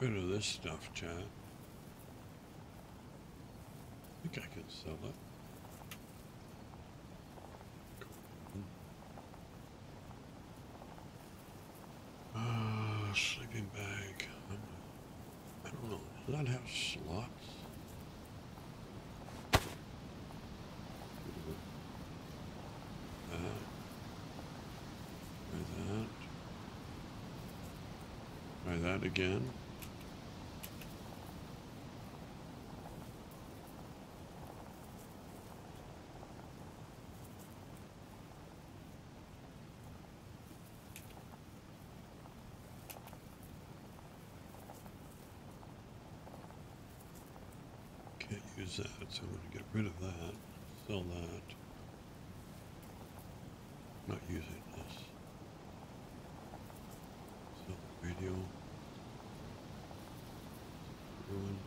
rid of this stuff, Chad. I think I can sell it. Uh, sleeping bag. I don't know. Does that have slots? That again. Can't use that, so I'm going to get rid of that. Sell that. Not using this. Sell the radio. Ruined.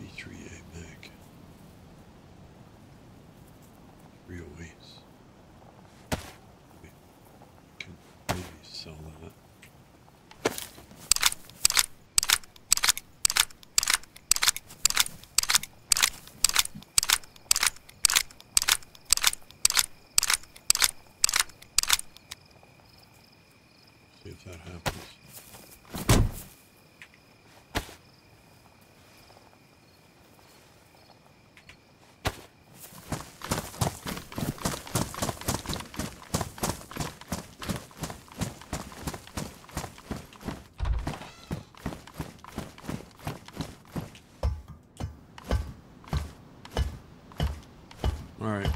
B3A Mac. 308s. We can maybe sell that. See if that happens. All right.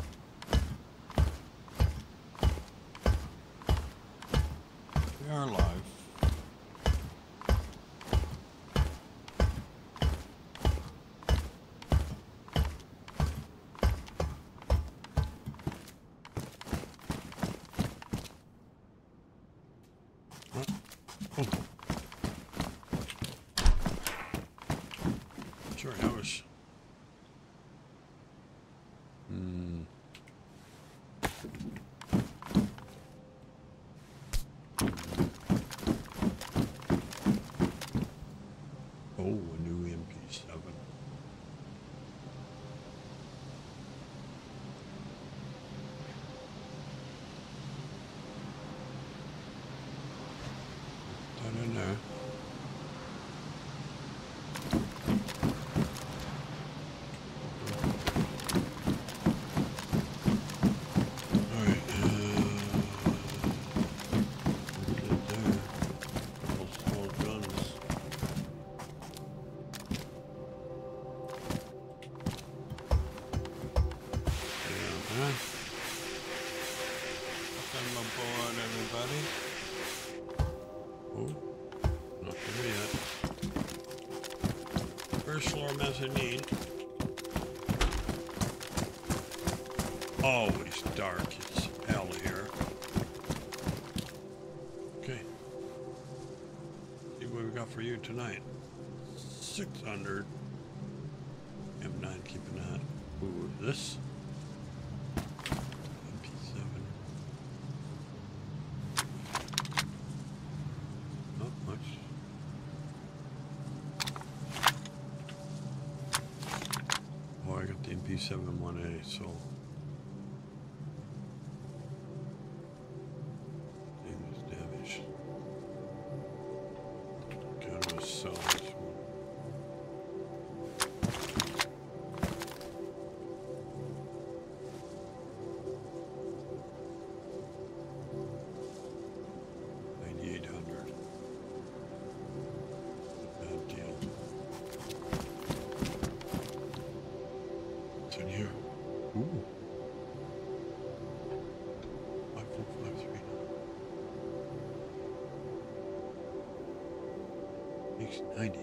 Dark. It's hell here. Okay. See what we got for you tonight. 600. M9 keeping that. Ooh, this. MP7. Not much. Oh, I got the MP7 1A, so. 90.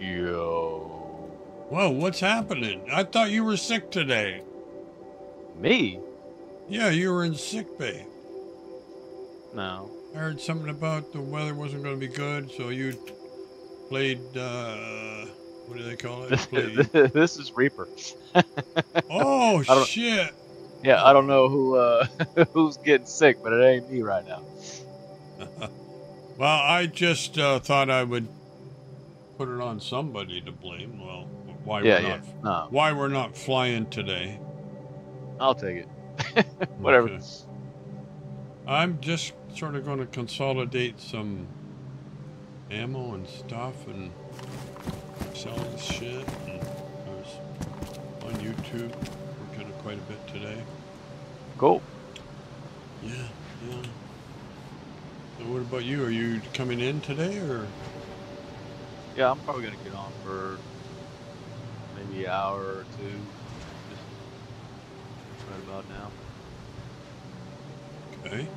Yo. Whoa, what's happening? I thought you were sick today. Me? Yeah, you were in sick bay. No. I heard something about the weather wasn't going to be good, so you played, uh, what do they call it? this is Reaper. oh, shit. Yeah, I don't know who uh, who's getting sick, but it ain't me right now. Well, I just uh, thought I would put it on somebody to blame. Well, why yeah, we're yeah. not No, why we're not flying today. I'll take it. Whatever. Okay. I'm just sort of going to consolidate some ammo and stuff and selling shit. And I was on YouTube working quite a bit today. Cool. Yeah, yeah. What about you? Are you coming in today or? Yeah, I'm probably gonna get on for maybe an hour or two. Just right about now. Okay.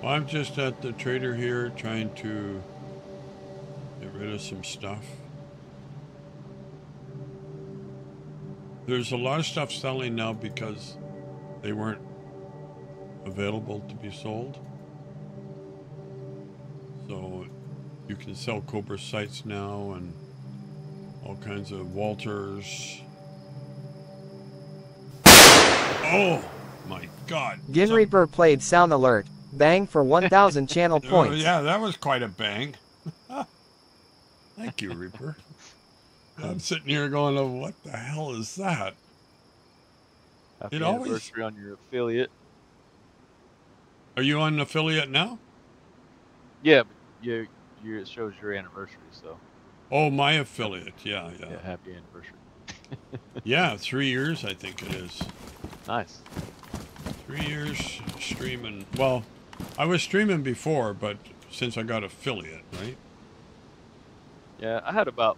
Well, I'm just at the trader here trying to get rid of some stuff. There's a lot of stuff selling now because they weren't available to be sold. Can sell Cobra sights now and all kinds of Walters. Oh my god. Gin Some- Reaper played Sound Alert. Bang for 1,000 channel Oh, points. yeah, that was quite a bang. Thank you, Reaper. I'm sitting here going, oh, what the hell is that? Happy It always- anniversary on your affiliate. Are you on affiliate now? Yeah, but you, you it shows your anniversary, so Oh, my affiliate. Yeah, yeah. yeah, happy anniversary. Yeah, three years, I think it is. Nice. Three years streaming. Well, I was streaming before, but since I got affiliate, right? Yeah, I had about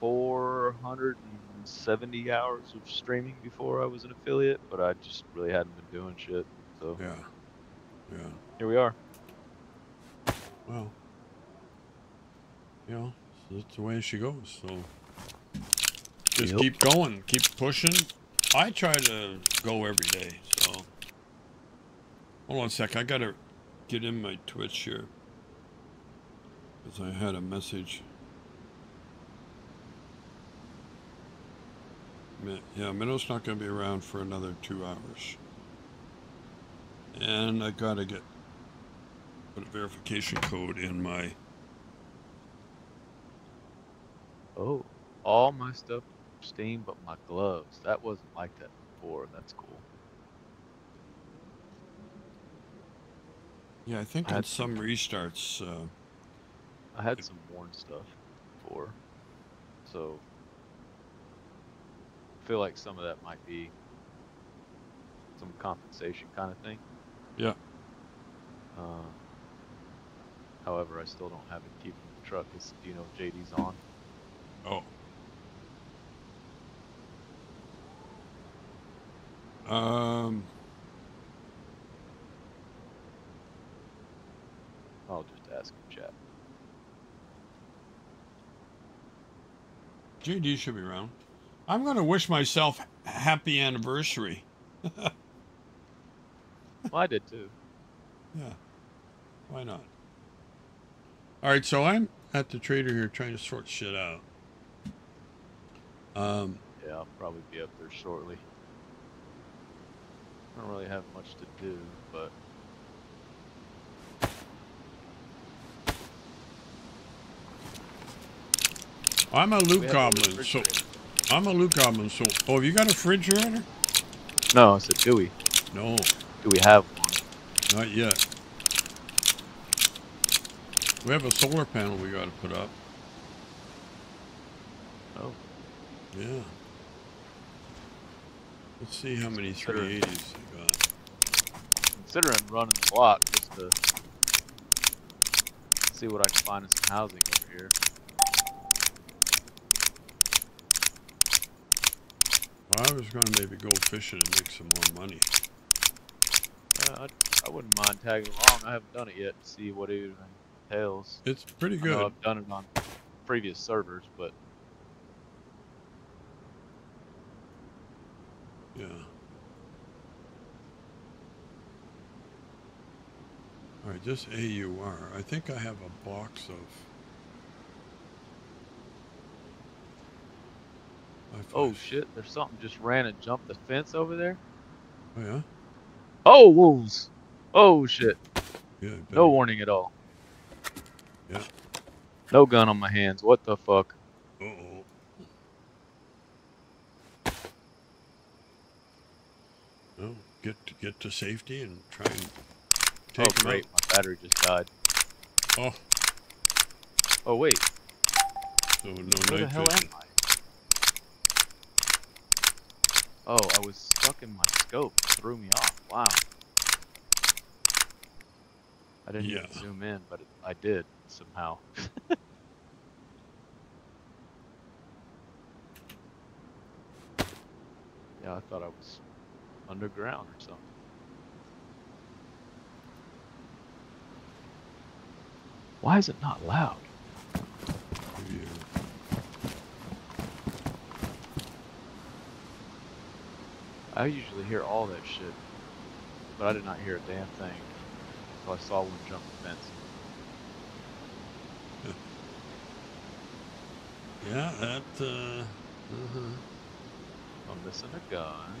470 hours of streaming before I was an affiliate, but I just really hadn't been doing shit. So Yeah. Yeah. here we are. Well, you know, so that's the way she goes. So just Yep. keep going, keep pushing. I try to go every day. So hold on a sec. I gotta get in my Twitch here because I had a message. Yeah, Minnow's not gonna be around for another two hours, and I gotta get put a verification code in my Oh, all my stuff Steam but my gloves. That wasn't like that before. That's cool. yeah i think I on had some restarts uh, I had some worn stuff before, so I feel like some of that might be some compensation kind of thing. Yeah. Uh, however, I still don't have it keeping the truck. Is do you know if JD's on? oh um I'll just ask him chat. jd should be around i'm gonna wish myself happy anniversary Well, I did too. yeah why not all right so i'm at the trader here trying to sort shit out um Yeah, I'll probably be up there shortly. I don't really have much to do, but i'm a loot have a goblin so i'm a loot goblin so oh have you got a refrigerator No, I said, do we? no Do we have one? Not yet. We have a solar panel we got to put up. Oh, Yeah. Let's see how many Sure. 380s they got. considering running the block just to see what I can find in some housing over here. Well, I was going to maybe go fishing and make some more money. Uh, I, I wouldn't mind tagging along. I haven't done it yet to see what it even entails. It's pretty good. I've done it on previous servers, but Yeah. All right, this AUR. I think I have a box of Oh shit! There's something just ran and jumped the fence over there. Oh yeah. Oh wolves! Oh shit! Yeah. No warning at all. Yeah. No gun on my hands. What the fuck? Uh-oh. Oh, get to get to safety and try and oh, take oh great! My battery just died. out. Oh wait, Oh, so no where the hell vision. am I? Oh, I was stuck in my scope. Threw me off. Wow. I didn't even Yeah. zoom in, but it, I did somehow. yeah, I thought I was underground or something. Why is it not loud? You're- I usually hear all that shit, but I did not hear a damn thing until I saw one jump the fence. Yeah, that. Uh, uh-huh. I'm missing a gun.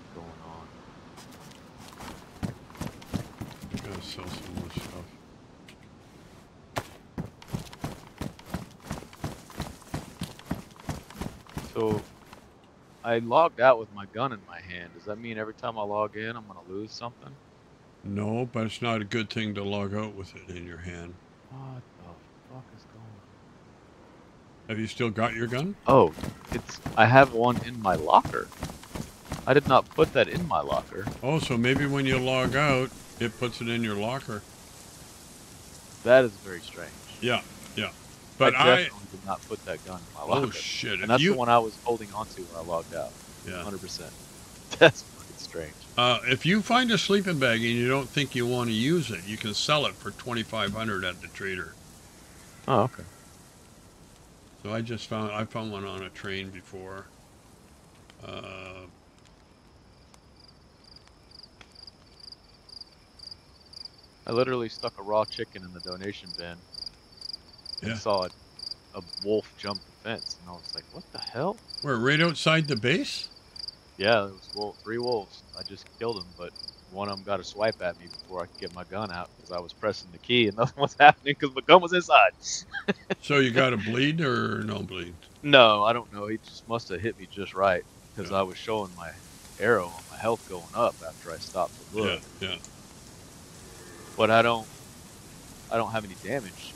What's going on? I gotta sell some more stuff. So, I logged out with my gun in my hand. Does that mean every time I log in, I'm gonna lose something? No, but it's not a good thing to log out with it in your hand. What the fuck is going on? Have you still got your gun? Oh, it's. I have one in my locker. I did not put that in my locker. Oh, so maybe when you log out, it puts it in your locker. That is very strange. Yeah, yeah. But I I. definitely did not put that gun in my locker. oh shit! and that's you, the one I was holding onto when I logged out. yeah. 100%. That's fucking strange. Uh, if you find a sleeping bag and you don't think you want to use it, you can sell it for twenty five hundred at the trader. Oh, okay. So I just found I found one on a train before. Uh, I literally stuck a raw chicken in the donation bin and saw a, a wolf jump the fence, and I was like, "What the hell?" We're right outside the base? Yeah, there was wolf, three wolves. I just killed them, but one of them got a swipe at me before I could get my gun out because I was pressing the key and nothing was happening because my gun was inside. So you got a bleed or no bleed? No, I don't know. He just must have hit me just right because Yeah. I was showing my arrow on my health going up after I stopped to look. Yeah, yeah. but I don't I don't have any damage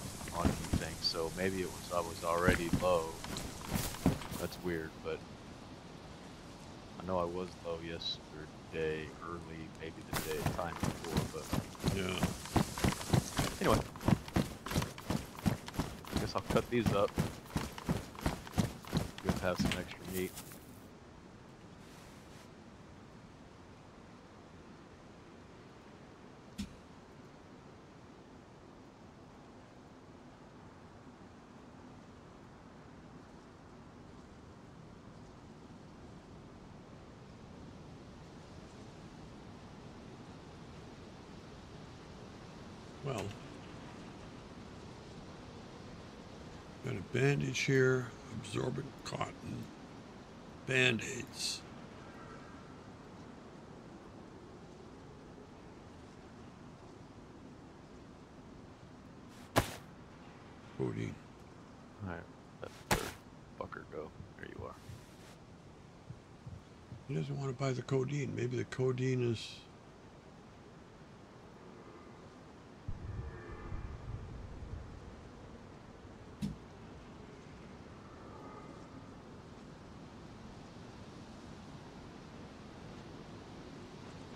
so maybe it was I was already low. That's weird, but I know I was low yesterday, early, maybe the day time before, but Yeah. anyway. I guess I'll cut these up. Good to have some extra meat. Well, got a bandage here, absorbent cotton, band aids. Codeine. Alright, that third fucker go. There you are. He doesn't want to buy the codeine. Maybe the codeine is.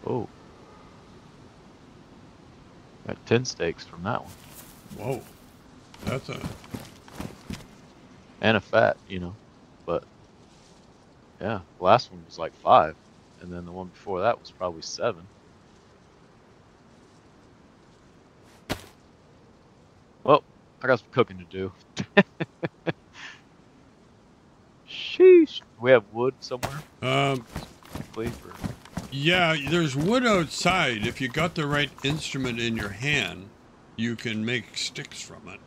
Oh. 10 steaks from that one. Whoa. That's a. And a fat, you know. But, yeah, the last one was like 5. And then the one before that was probably 7. Well, I got some cooking to do. Sheesh. We have wood somewhere, Um, please. Yeah, there's wood outside. If you got the right instrument in your hand, you can make sticks from it.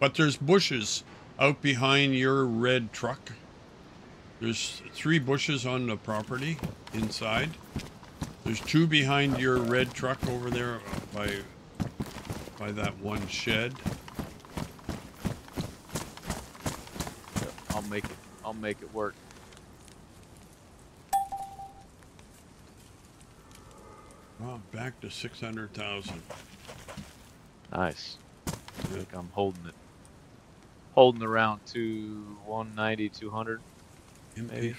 But there's bushes out behind your red truck. There's three bushes on the property inside. There's two behind your red truck over there by by that one shed. I'll make it. I'll make it work. Back to six hundred thousand. Nice. I think I'm holding it. Holding around to 190, 200. Maybe.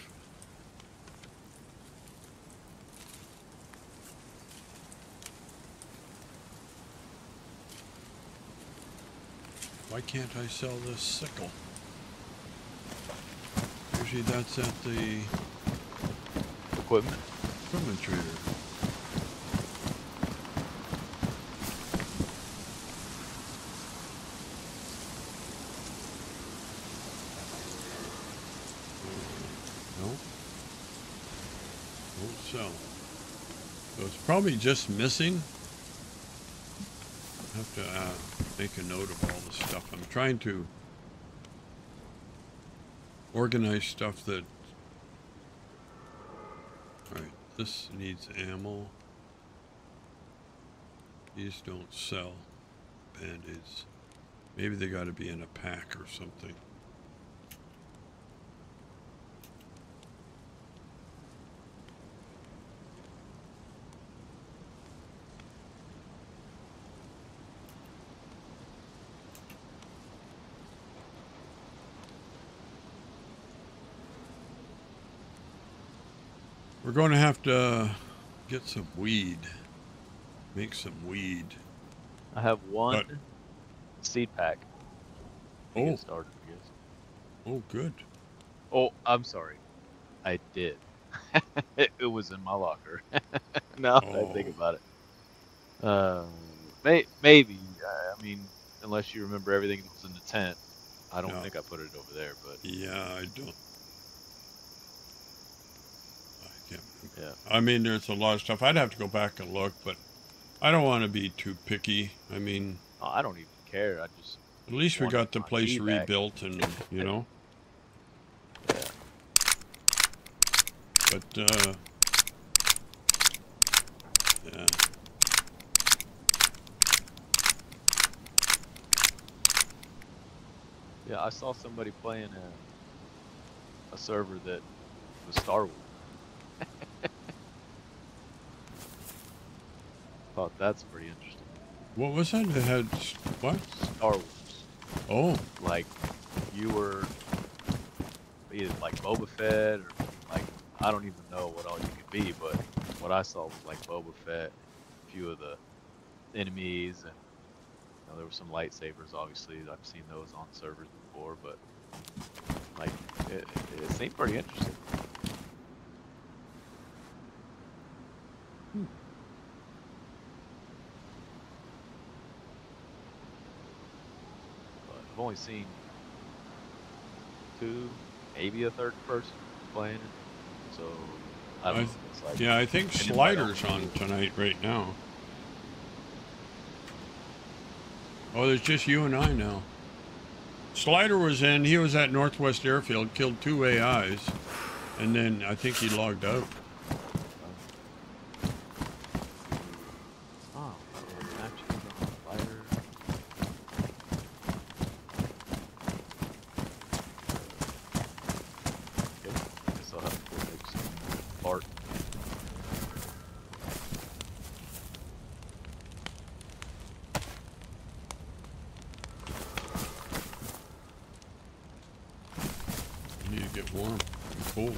Why can't I sell this sickle? Usually that's at the Equipment. equipment trader. No. Won't sell. So it's probably just missing. I have to uh, make a note of all the stuff. I'm trying to organize stuff that. Alright, this needs ammo. These don't sell band-aids. Maybe they gotta be in a pack or something. Going to have to get some weed. Make some weed. I have one But- seed pack. Oh. Started. Oh, good. Oh, I'm sorry. I did. it, was in my locker. now that I think Oh. about it. Uh, may, maybe. I I mean, unless you remember everything that was in the tent. I don't No. think I put it over there, but Yeah, I don't. I can't. Yeah. I mean, there's a lot of stuff. I'd have to go back and look, but I don't want to be too picky. I mean, Oh, I don't even care. I just at least we got the place rebuilt, and you know. yeah. But uh, yeah, Yeah, I saw somebody playing a, a server that was Star Wars. Thought that's pretty interesting. what was that? It had what? Star Wars, Oh, like you were either like Boba Fett or like I don't even know what all you could be, but what I saw was like Boba Fett, a few of the enemies, and you know, there were some lightsabers. Obviously, I've seen those on servers before, but like it, it seemed pretty interesting. But I've only seen two, maybe a third person playing it, so I don't I know. Like yeah. I think Slider's on tonight right now. Oh, there's just you and I now. Slider was in. He was at Northwest Airfield, killed two AIs, and then I think he logged out. Oh, matches on Slider. Okay, guess I'll have to go make some art. You need to get warm. It's cold.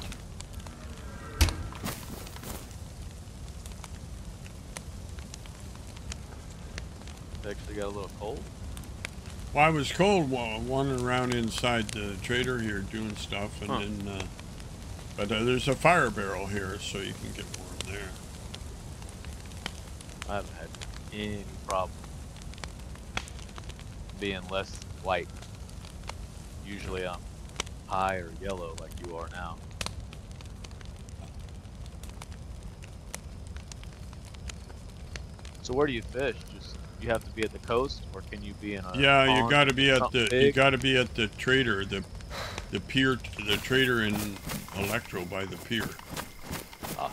Actually got a little cold. Well, I was cold wa- wandering around inside the trader here doing stuff, and Huh. then, uh, but uh, there's a fire barrel here, so you can get warm there. I haven't had any problem being less white. Usually I'm high or yellow like you are now. So where do you fish? Just you have to be at the coast, or can you be in a yeah, you got to be at the you got to be at the trader, the the pier, the trader in Electro by the pier. Ah.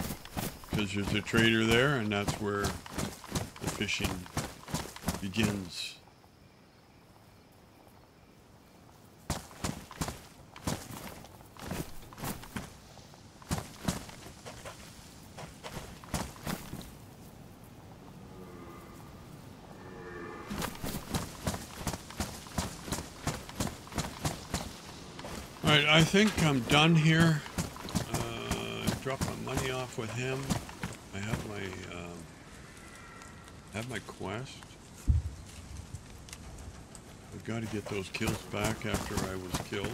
Because there's a trader there, and that's where the fishing begins. All right, I think I'm done here. Uh, drop my money off with him. I have my um, I have my quest. I've got to get those kills back after I was killed.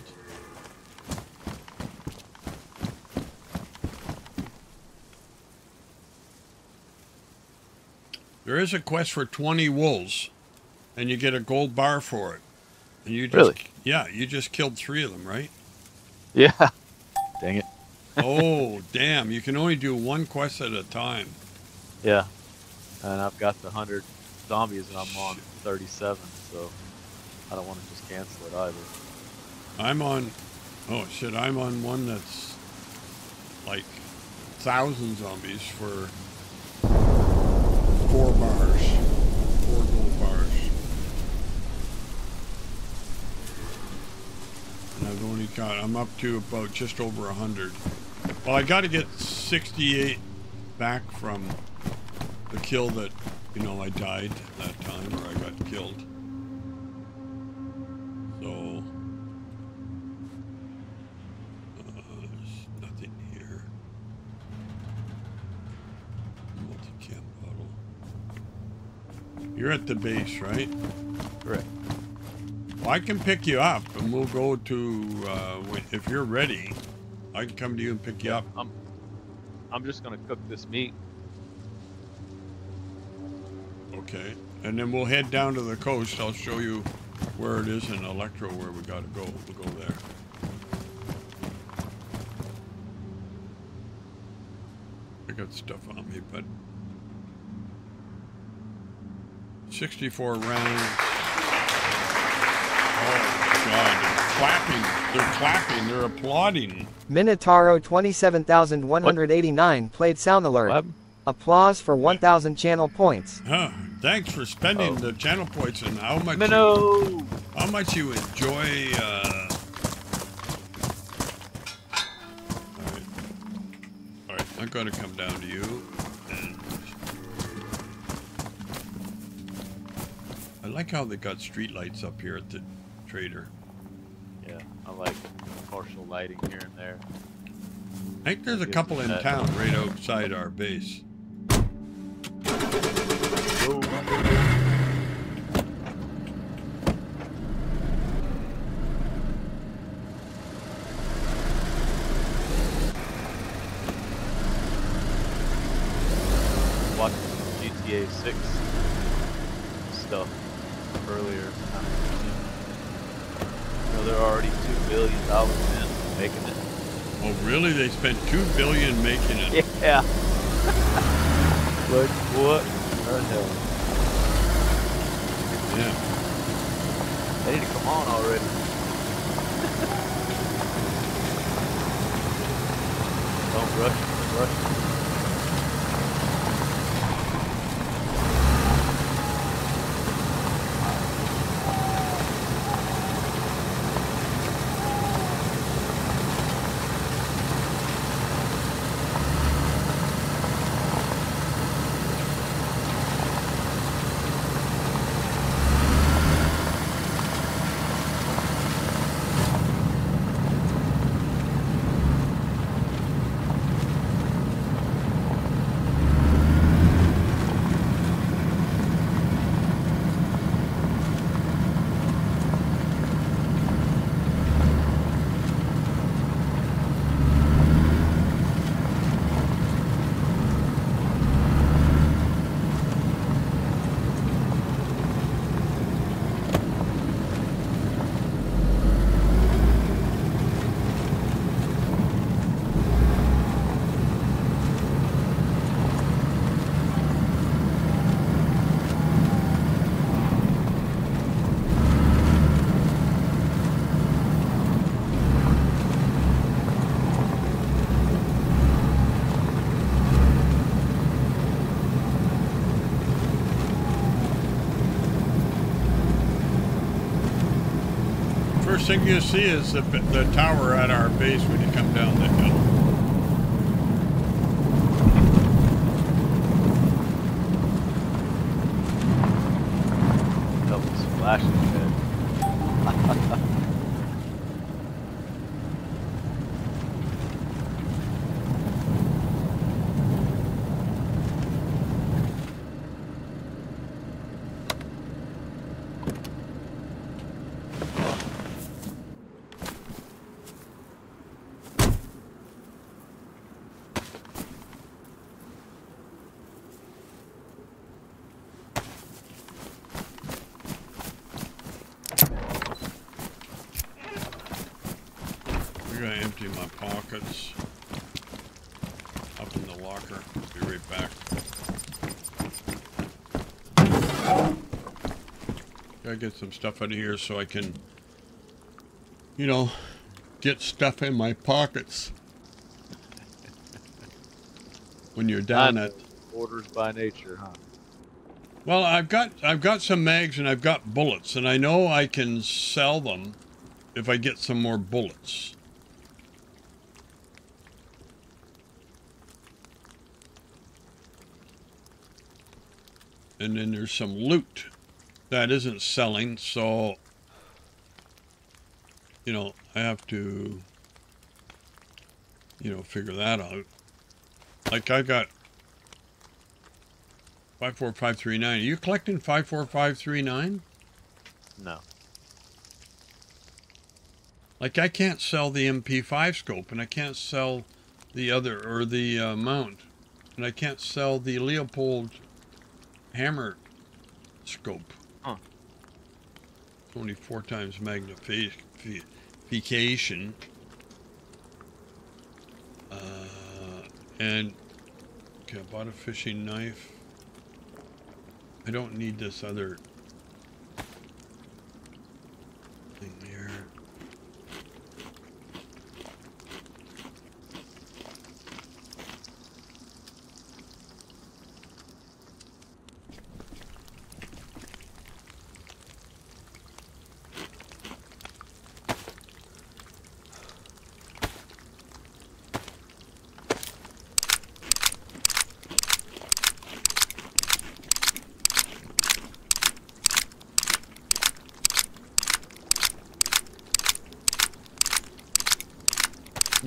There is a quest for 20 wolves, and you get a gold bar for it. And you just, Really? Yeah, you just killed three of them, right? Yeah. Dang it. oh, damn. You can only do one quest at a time. Yeah. And I've got the hundred zombies, and I'm on 37, so I don't want to just cancel it either. I'm on. Oh, shit. I'm on one that's like thousand zombies for four bars. Four gold bars. And I've only I'm up to about just over a hundred. Well, I got to get 68 back from the kill that, you know, I died that time, or I got killed. So. Uh, there's nothing here. Bottle. You're at the base, right? I can pick you up, and we'll go to. Uh, if you're ready, I can come to you and pick you up. I'm I'm just gonna cook this meat. Okay. And then we'll head down to the coast. I'll show you where it is in Electro where we gotta go. We'll go there. I got stuff on me, but 64 rounds. God, they're clapping. They're clapping. They're applauding. Minotauro 27189 played sound alert. happened? Applause for 1000 channel points. Huh. Thanks for spending Oh. the channel points and how much you- How much you enjoy, uh... Alright. Alright, I'm gonna come down to you and... I like how they got street lights up here at the trader. Like partial lighting here and there. I think there's a couple in that- town right outside our base. Watching some GTA 6 stuff earlier. You know, they're already two billion dollars in making it. Oh really? They spent two billion making it. Yeah. like what the hell? Yeah. They need to come on already. Don't rush. Thing you see is the, the tower at our base when you come down the hill. Couple splashes, man. I gotta empty my pockets up in the locker. Be right back. Gotta get some stuff out of here so I can, you know, get stuff in my pockets. When you're down at Orders by nature, huh? Well, I've got I've got some mags and I've got bullets, and I know I can sell them if I get some more bullets. And then there's some loot that isn't selling, so you know, I have to you know, figure that out. Like I got Five four five three nine. Are you collecting five four five three nine? No. Like I can't sell the MP5 scope, and I can't sell the other or the uh, mount, and I can't sell the Leupold hammer scope. Huh. It's only four times magnification. Uh, and okay, I bought a fishing knife. I don't need this other thing here.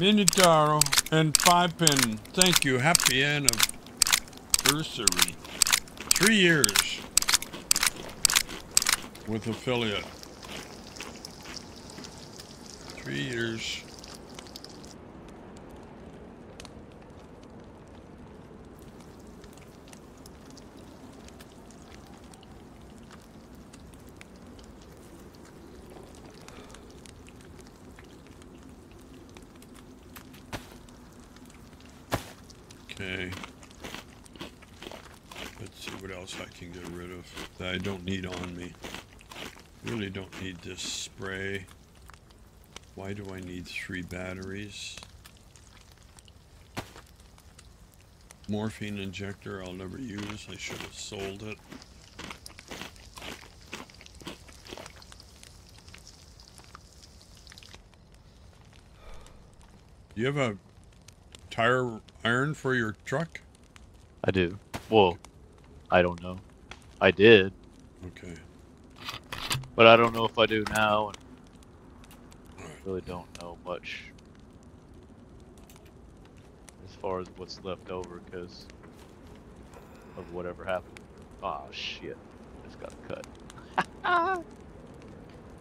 Minitaro and five pin. Thank you. Happy anniversary. Three years with affiliate. Three years. Okay. Let's see what else I can get rid of that I don't need on me. Really this spray. Why do I need three batteries? Morphine injector I'll never use. I should have sold it. Do you have a tire iron for your truck? I do. Well, I don't know. I did, Okay. But I don't know if I do now, and Alright. really don't know much as far as what's left over because of whatever happened. Oh shit! It's got cut.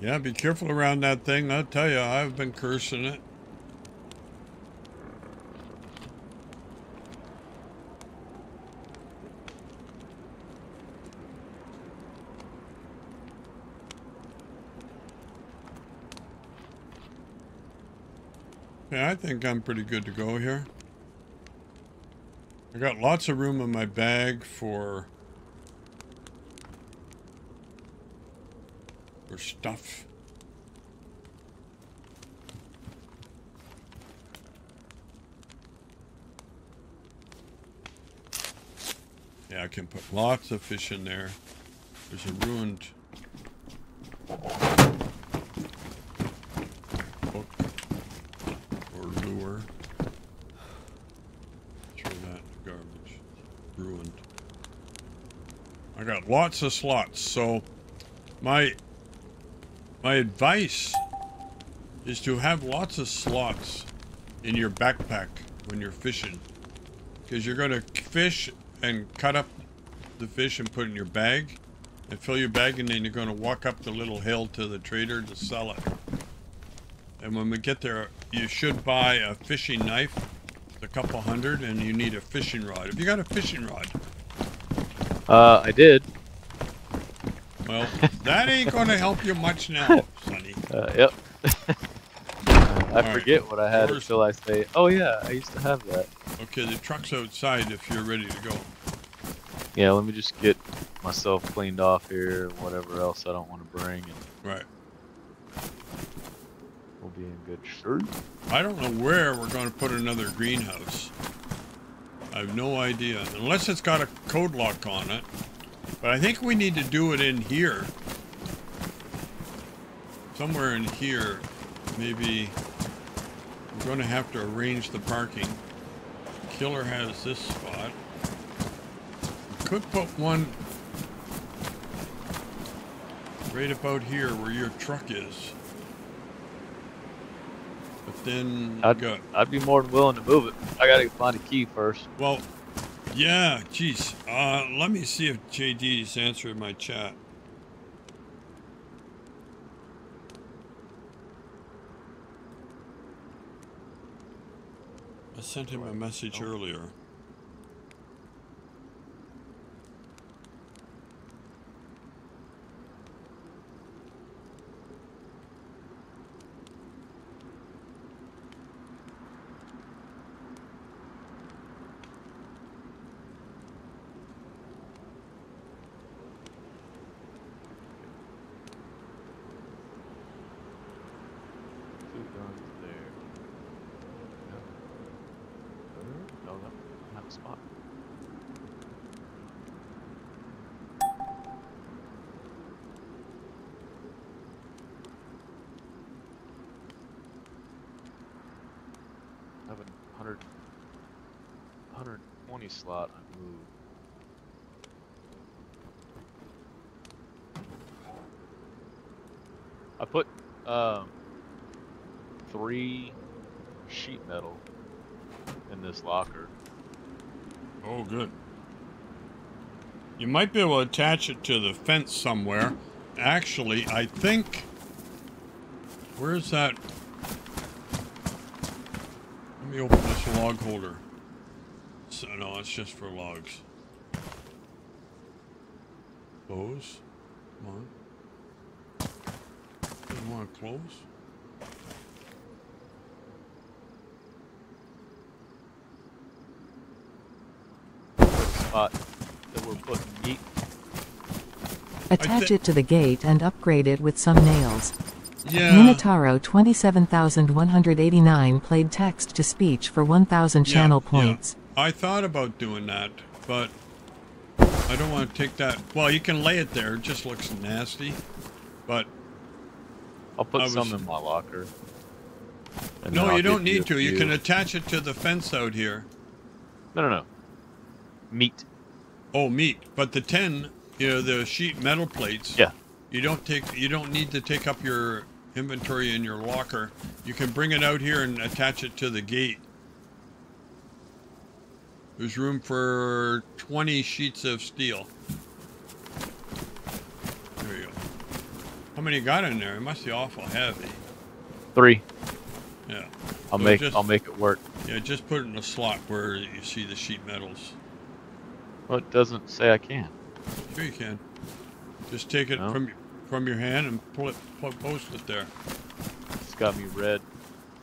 Yeah, be careful around that thing. I'll tell you, I've been cursing it. Yeah, I think I'm pretty good to go here. I got lots of room in my bag for for stuff. Yeah, I can put lots of fish in there. There's a ruined I got lots of slots. So my my advice is to have lots of slots in your backpack when you're fishing. Because you're going to fish and cut up the fish and put in your bag and fill your bag and then you're going to walk up the little hill to the trader to sell it. And when we get there, you should buy a fishing knife, a couple hundred, and you need a fishing rod. Have you got a fishing rod? Uh, I did. Well, that ain't to help you much now, Sonny. Uh, yep. I Alright, forget what I had until I say, oh yeah, I used to have that. Okay, the truck's outside if you're ready to go. Yeah, let me just get myself cleaned off here, whatever else I don't want to bring, and Right. we'll be in good shape. I don't know where we're going to put another greenhouse. I have no idea, unless it's got a code lock on it. But I think we need to do it in here. Somewhere in here, maybe. We're going to have to arrange the parking. Killer has this spot. Could put one right about here where your truck is. But then I'd, I'd be more than willing to move it. I gotta find a key first. well, yeah, geez. Uh, let me see if JD's answered my chat. I sent him a message earlier. 20 slot. Ooh. I put um, three sheet metal in this locker. Oh, good. You might be able to attach it to the fence somewhere. Actually, I think... Where's that? Let me open this log holder. So, no, it's just for logs. Close. Come on. Doesn't want to close? Spot that we're putting meat. Attach it to the gate and upgrade it with some nails. Yeah. Minotaro 27189 played text to speech for 1000 Yeah, channel yeah. I thought about doing that, but I don't want to take that. Well, you can lay it there. It just looks nasty. But I'll put I some in my locker. no, I'll you don't need a to. You can attach it to the fence out here. No, no, no. Meat. Oh, meat. But the tin, you know, the sheet metal plates. Yeah. You don't take. You don't need to take up your inventory in your locker. You can bring it out here and attach it to the gate. There's room for 20 sheets of steel. There you go. How many got in there? It must be awful heavy. Three. Yeah. I'll So make just- I'll make it work. Yeah, just put it in a slot where you see the sheet metals. Well, it doesn't say I can. Sure you can. Just take it No. from from your hand and pull it, pull, post it there. It's got me red.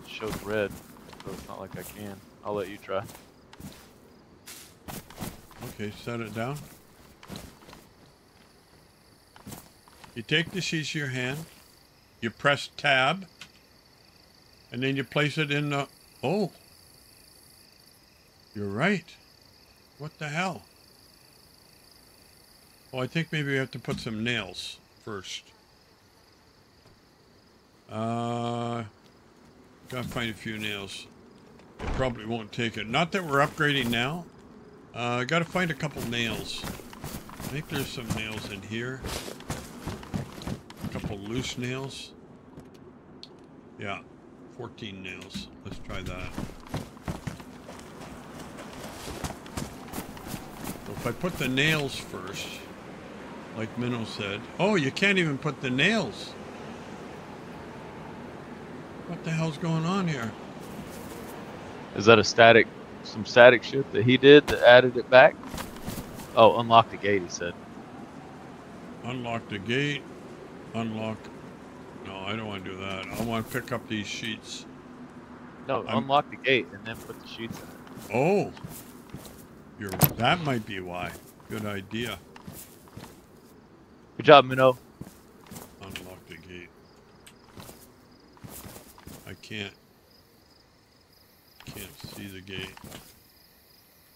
It shows red, so it's not like I can. I'll let you try. Okay, set it down. You take the sheets of your hand, you press tab, and then you place it in the. Oh! You're right. What the hell? Oh, I think maybe we have to put some nails first. Uh, gotta find a few nails. It probably won't take it. Not that we're upgrading now. Uh, gotta find a couple nails. I think there's some nails in here. A couple loose nails. Yeah, 14 nails. Let's try that. So if I put the nails first, like Minnow said. Oh, you can't even put the nails. What the hell's going on here? Is that a static, some static shit that he did that added it back? Oh, unlock the gate, he said. Unlock the gate. Unlock. No, I don't want to do that. I want to pick up these sheets. No, I'm- unlock the gate and then put the sheets in. Oh. You're, that might be why. Good idea. Good job, Minnow. Unlock the gate. I can't. The gate.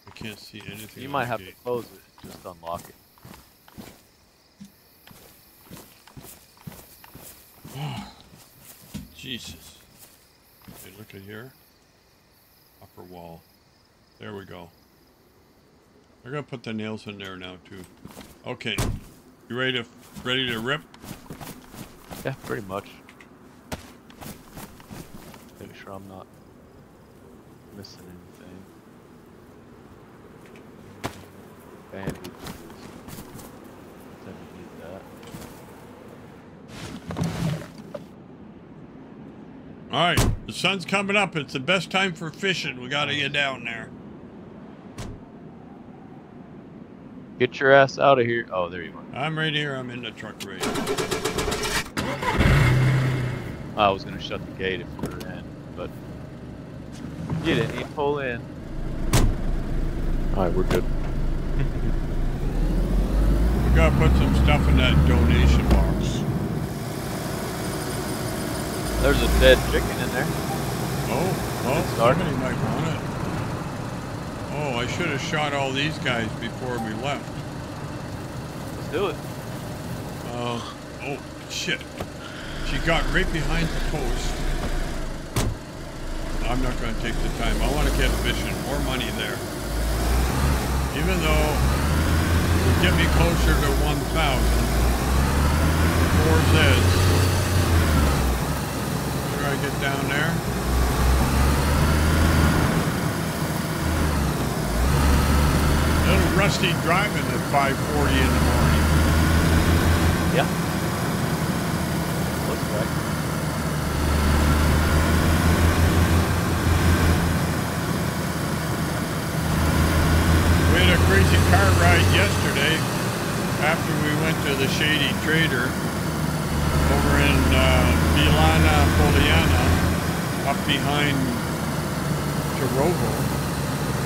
I can't see anything. You might have gate. to close it, just unlock it. Jesus. Okay, look at here. Upper wall. There we go. We're gonna put the nails in there now too. Okay. You ready to ready to rip? Yeah, pretty much. Make sure I'm not missing anything. Bandages. Need that. Alright, the sun's coming up. It's the best time for fishing. We gotta get down there. Get your ass out of here. Oh, there you are. I'm right here, I'm in the truck right. I was gonna shut the gate if we were in, but you didn't need to pull in. Alright, we're good. We gotta put some stuff in that donation box. There's a dead chicken in there. Oh, well, It's dark. somebody might want it. Oh, I should have shot all these guys before we left. Let's do it. Uh, oh, shit. She got right behind the post. I'm not going to take the time. I want to get fishing. More money there. Even though it would get me closer to 1,000. Four Zeds. Where I get down there? Little rusty driving at 5:40 in the morning. Yeah. Looks right. We crazy car ride yesterday after we went to the Shady Trader over in uh, Milana Poliana, up behind Tarovo.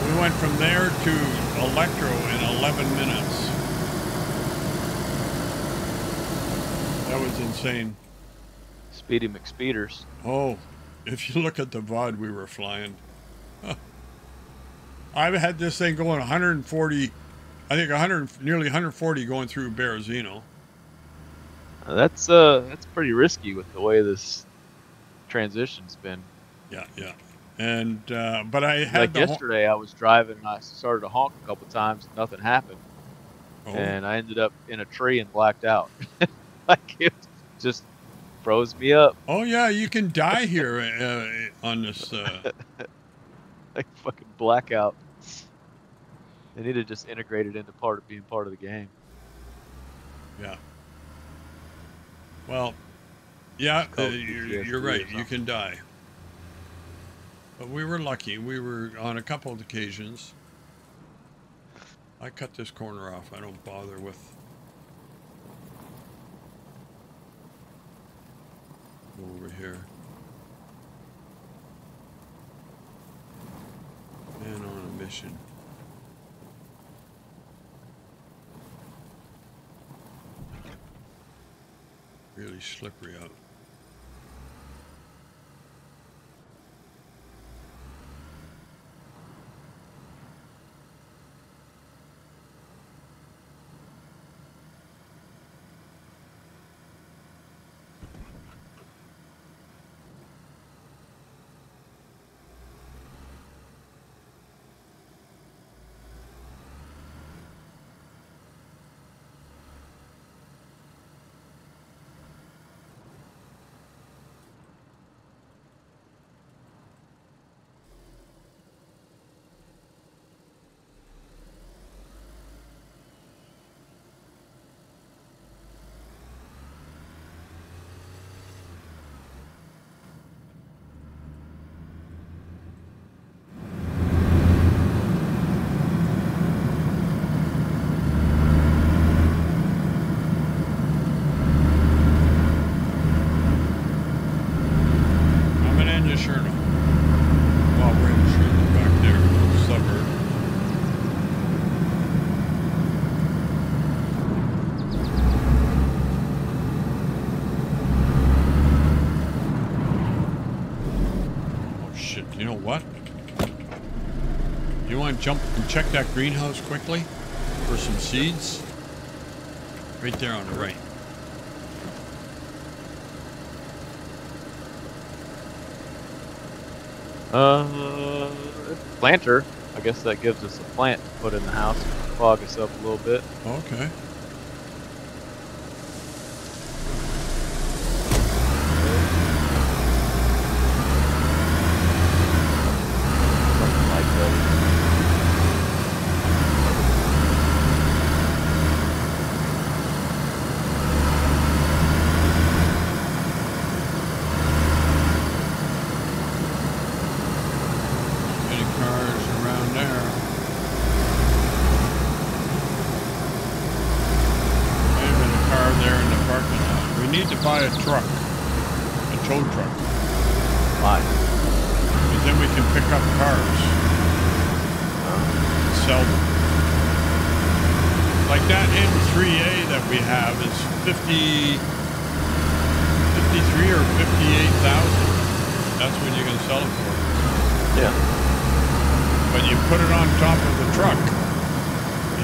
We went from there to Electro in 11 minutes. That was insane. Speedy McSpeeders. Oh, if you look at the VOD, we were flying. I've had this thing going 140, I think 100, nearly 140 going through Berezino. That's uh, that's pretty risky with the way this transition's been. Yeah, yeah. And, uh, but I had Like yesterday, I was driving and I started to honk a couple times, and nothing happened, oh, and I ended up in a tree and blacked out. like it just froze me up, oh, yeah, you can die here uh, on this. Uh, like fucking blackout. They need to just integrate it into part of being part of the game. yeah. Well, yeah, uh, you're, you're right. You can die. But we were lucky. We were on a couple of occasions. I cut this corner off. I don't bother with. Over here. Man on a mission. Really slippery out. Check that greenhouse quickly for some seeds? Right there on the right. Uh, planter. I guess that gives us a plant to put in the house, fog us up a little bit. Okay. Something like that. Any cars around there? Might have been a car there in the parking lot. We need to buy a truck, a tow truck, Fine. because then we can pick up cars and sell them. Like that M3A that we have is 50, 53 or 58,000. That's what you can sell it for. Yeah. But you put it on top of the truck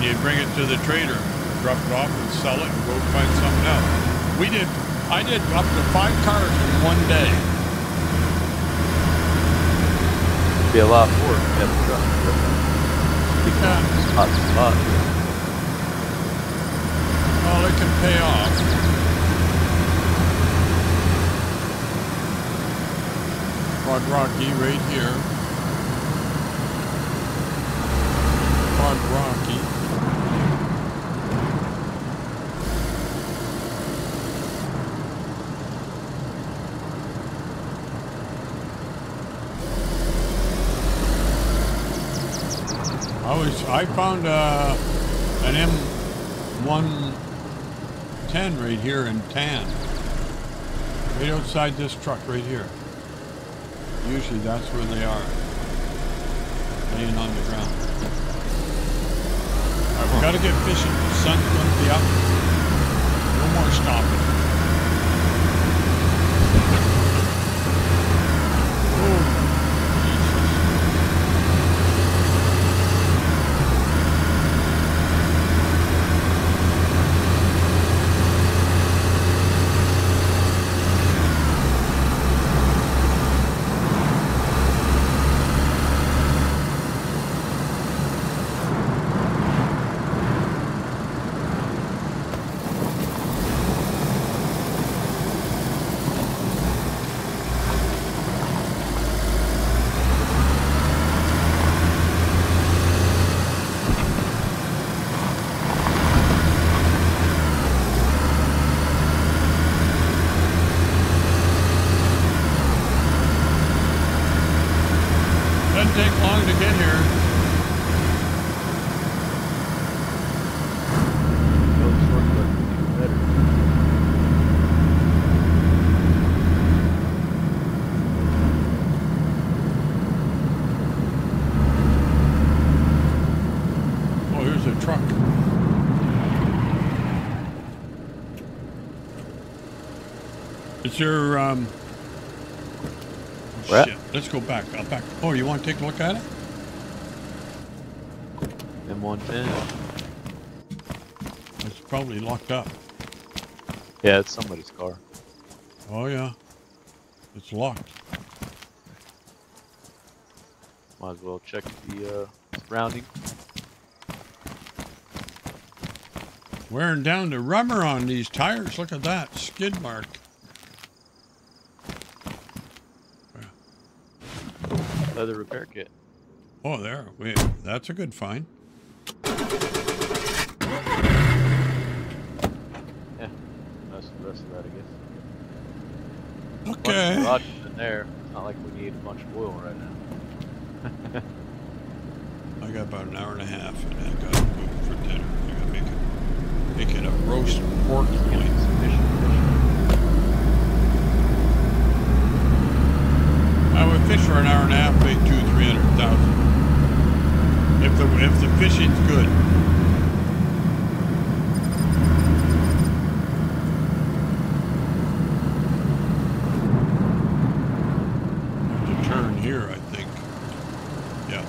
and you bring it to the trader, drop it off and sell it and go find something else. We did, I did up to five cars in one day. Be a lot more if you had a truck. Yeah. Spot to spot. Well, it can pay off. Quad Rocky right here. Quad Rocky. I found uh, an M110 right here in tan. Right outside this truck right here. Usually that's where they are. Laying on the ground. Alright, we've gotta get fishing. The sun's gonna be up. No more stopping. Oh, Jesus. Doesn't take long to get here. No shortcut would be better. Oh, here's a truck. Is there, um... shit. Let's go back. I'll back. Oh, you want to take a look at it? M110. It's probably locked up. Yeah, it's somebody's car. Oh, yeah. It's locked. Might as well check the uh, surrounding. Wearing down the rubber on these tires. Look at that. Skid mark. Leather repair kit. Oh, there. Wait, that's a good find. Yeah. That's the rest of that, I guess. Bunch of Okay. in there. It's not like we need a bunch of oil right now. I got about an hour and a half, and I got to for dinner. I got to make it, make it a roast pork loin. some fish, fish. I would fish for an hour and a half, pay two, three hundred thousand. If the if the fishing's good. Have to turn here, I think. Yeah.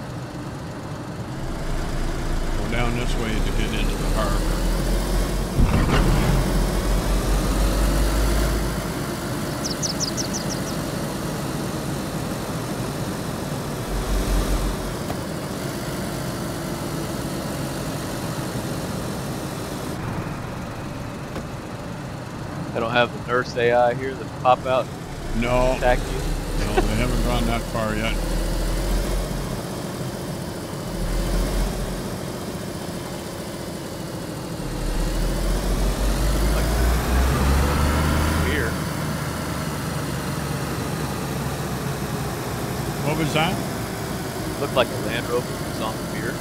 I don't nurse AI here that pop out No, attack you. no, they haven't gone that far yet. Here. What was that? Looked like a Land Rover was on the pier.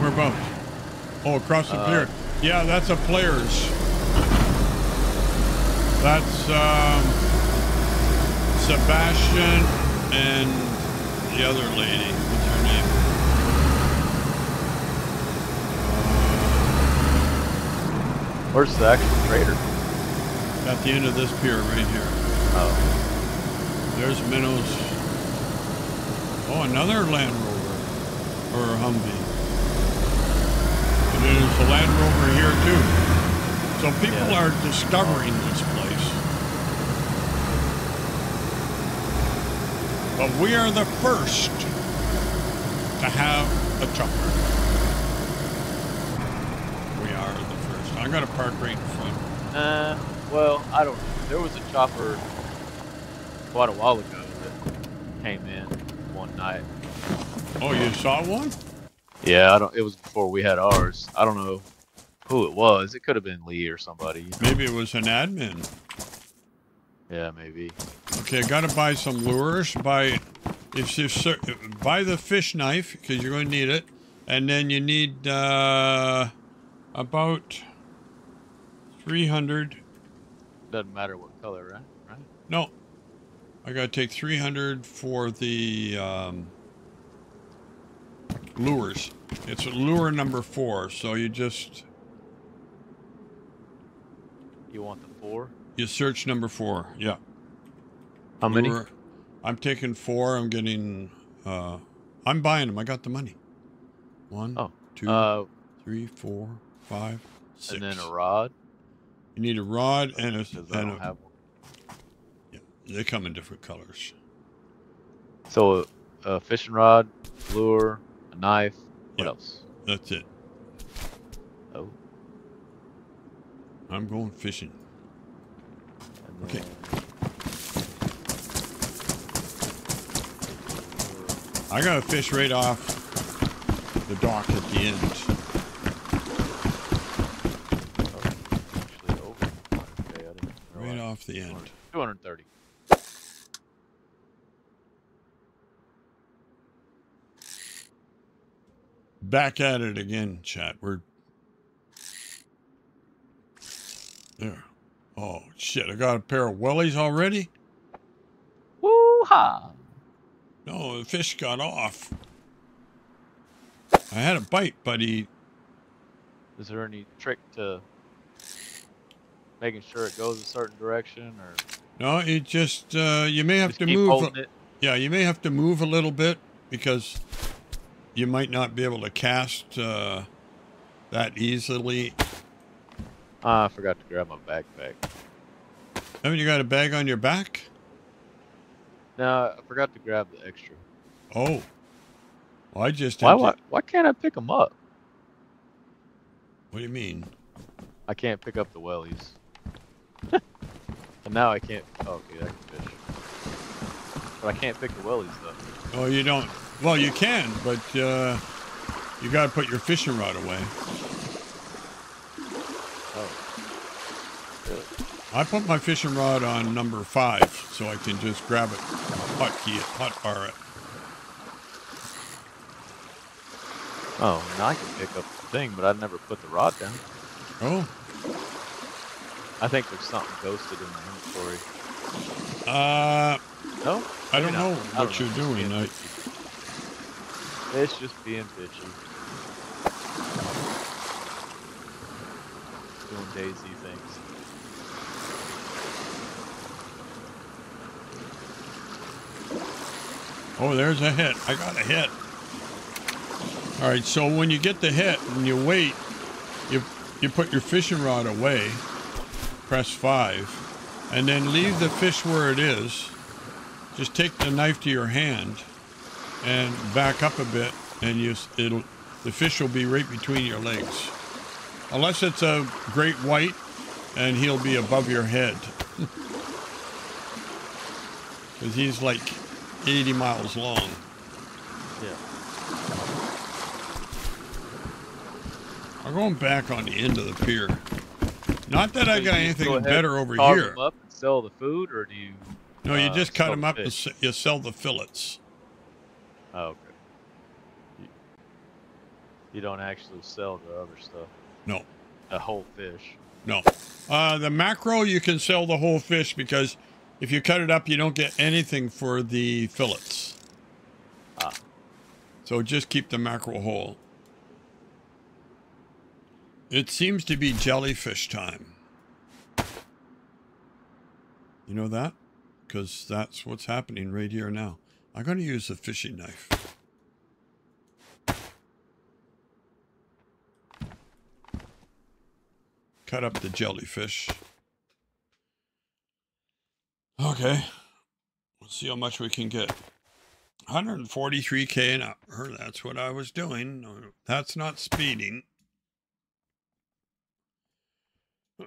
Whereabouts? Oh, across the Uh, pier. Yeah, that's a player's. That's um, Sebastian and the other lady. What's her name? Where's the actual trader? At the end of this pier right here. Oh, There's Minnows. Oh, another Land Rover. Or Humvee. And there's a Land Rover here too. So people Yeah. are discovering this place. But we are the first to have a chopper. We are the first. I got to park right in front. uh, well, I don't. There was a chopper quite a while ago that came in one night. Oh, you saw one? Yeah, I don't. It was before we had ours. I don't know who it was. It could have been Lee or somebody. Maybe it was an admin. Yeah, maybe. Okay, I gotta buy some lures. Buy if you buy the fish knife because you're going to need it, and then you need uh, about three hundred. Doesn't matter what color, right? Right. No, I gotta take three hundred for the um, lures. It's lure number four, so you just You want the four? You search number four. Yeah. How many? I'm taking four. I'm getting. Uh, I'm buying them. I got the money. One, Oh, two, Uh, three, four, five, six. and then a rod. you need a rod and a. Because I don't a have one. Yeah, they come in different colors. So a, a fishing rod, lure, a knife. What Yeah. else? That's it. Oh, I'm going fishing. Okay. I got to fish right off the dock at the end. actually over. Okay, I didn't Right off the end. 230. Back at it again, chat. We're there. Oh shit! I got a pair of wellies already. Woo ha! No, the fish got off. I had a bite, but he. Is there any trick to making sure it goes a certain direction, or No, it just. Uh, you may have to keep move. it? Yeah, you may have to move a little bit because you might not be able to cast uh, that easily. Ah, I forgot to grab my backpack. Haven't you got a bag on your back? No, I forgot to grab the extra. Oh. Well, I just. Why, why? Why can't I pick them up? What do you mean? I can't pick up the wellies. and now I can't. Oh, okay, I can fish. But I can't pick the wellies though. Oh, you don't. Well, you can, but uh, you got to put your fishing rod away. Oh. Really? I put my fishing rod on number five so I can just grab it, hotkey it, hotbar it. Oh, now I can pick up the thing, but I never put the rod down. Oh, I think there's something ghosted in the inventory. uh, No? I don't know what don't you're know. doing. I. It's just being bitchy. Doing DayZ things. Oh, there's a hit. I got a hit. All right, so when you get the hit and you wait, you you put your fishing rod away, press five, and then leave the fish where it is. Just take the knife to your hand and back up a bit, and you it'll the fish will be right between your legs. Unless it's a great white, and he'll be above your head. Because he's like 80 miles long. Yeah. I'm going back on the end of the pier. Not that I got anything go better over here. them up and sell the food, or do you? No, you uh, just cut them the up and s- you sell the fillets. Oh, okay. You, you don't actually sell the other stuff. No, A whole fish. no. Uh, the mackerel, you can sell the whole fish because if you cut it up, you don't get anything for the fillets. Ah. So just keep the mackerel whole. It seems to be jellyfish time. You know that? Because that's what's happening right here now. I'm going to use a fishing knife. Cut up the jellyfish. Okay. Let's see how much we can get. 143k an hour. That's what I was doing. That's not speeding.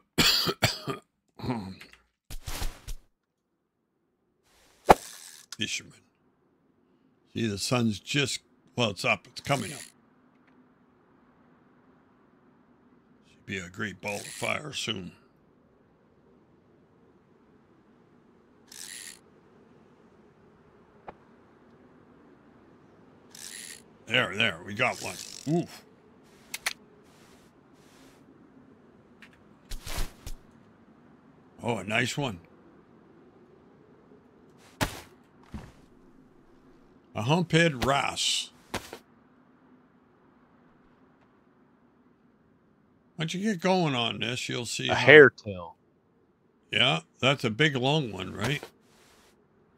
Fisherman. See, the sun's just, well, it's up. It's coming up. Should be a great ball of fire soon. There, there, we got one. Oof. Oh, a nice one. A humphead wrasse. Once you get going on this, you'll see. A how- hair tail, Yeah, that's a big long one, right?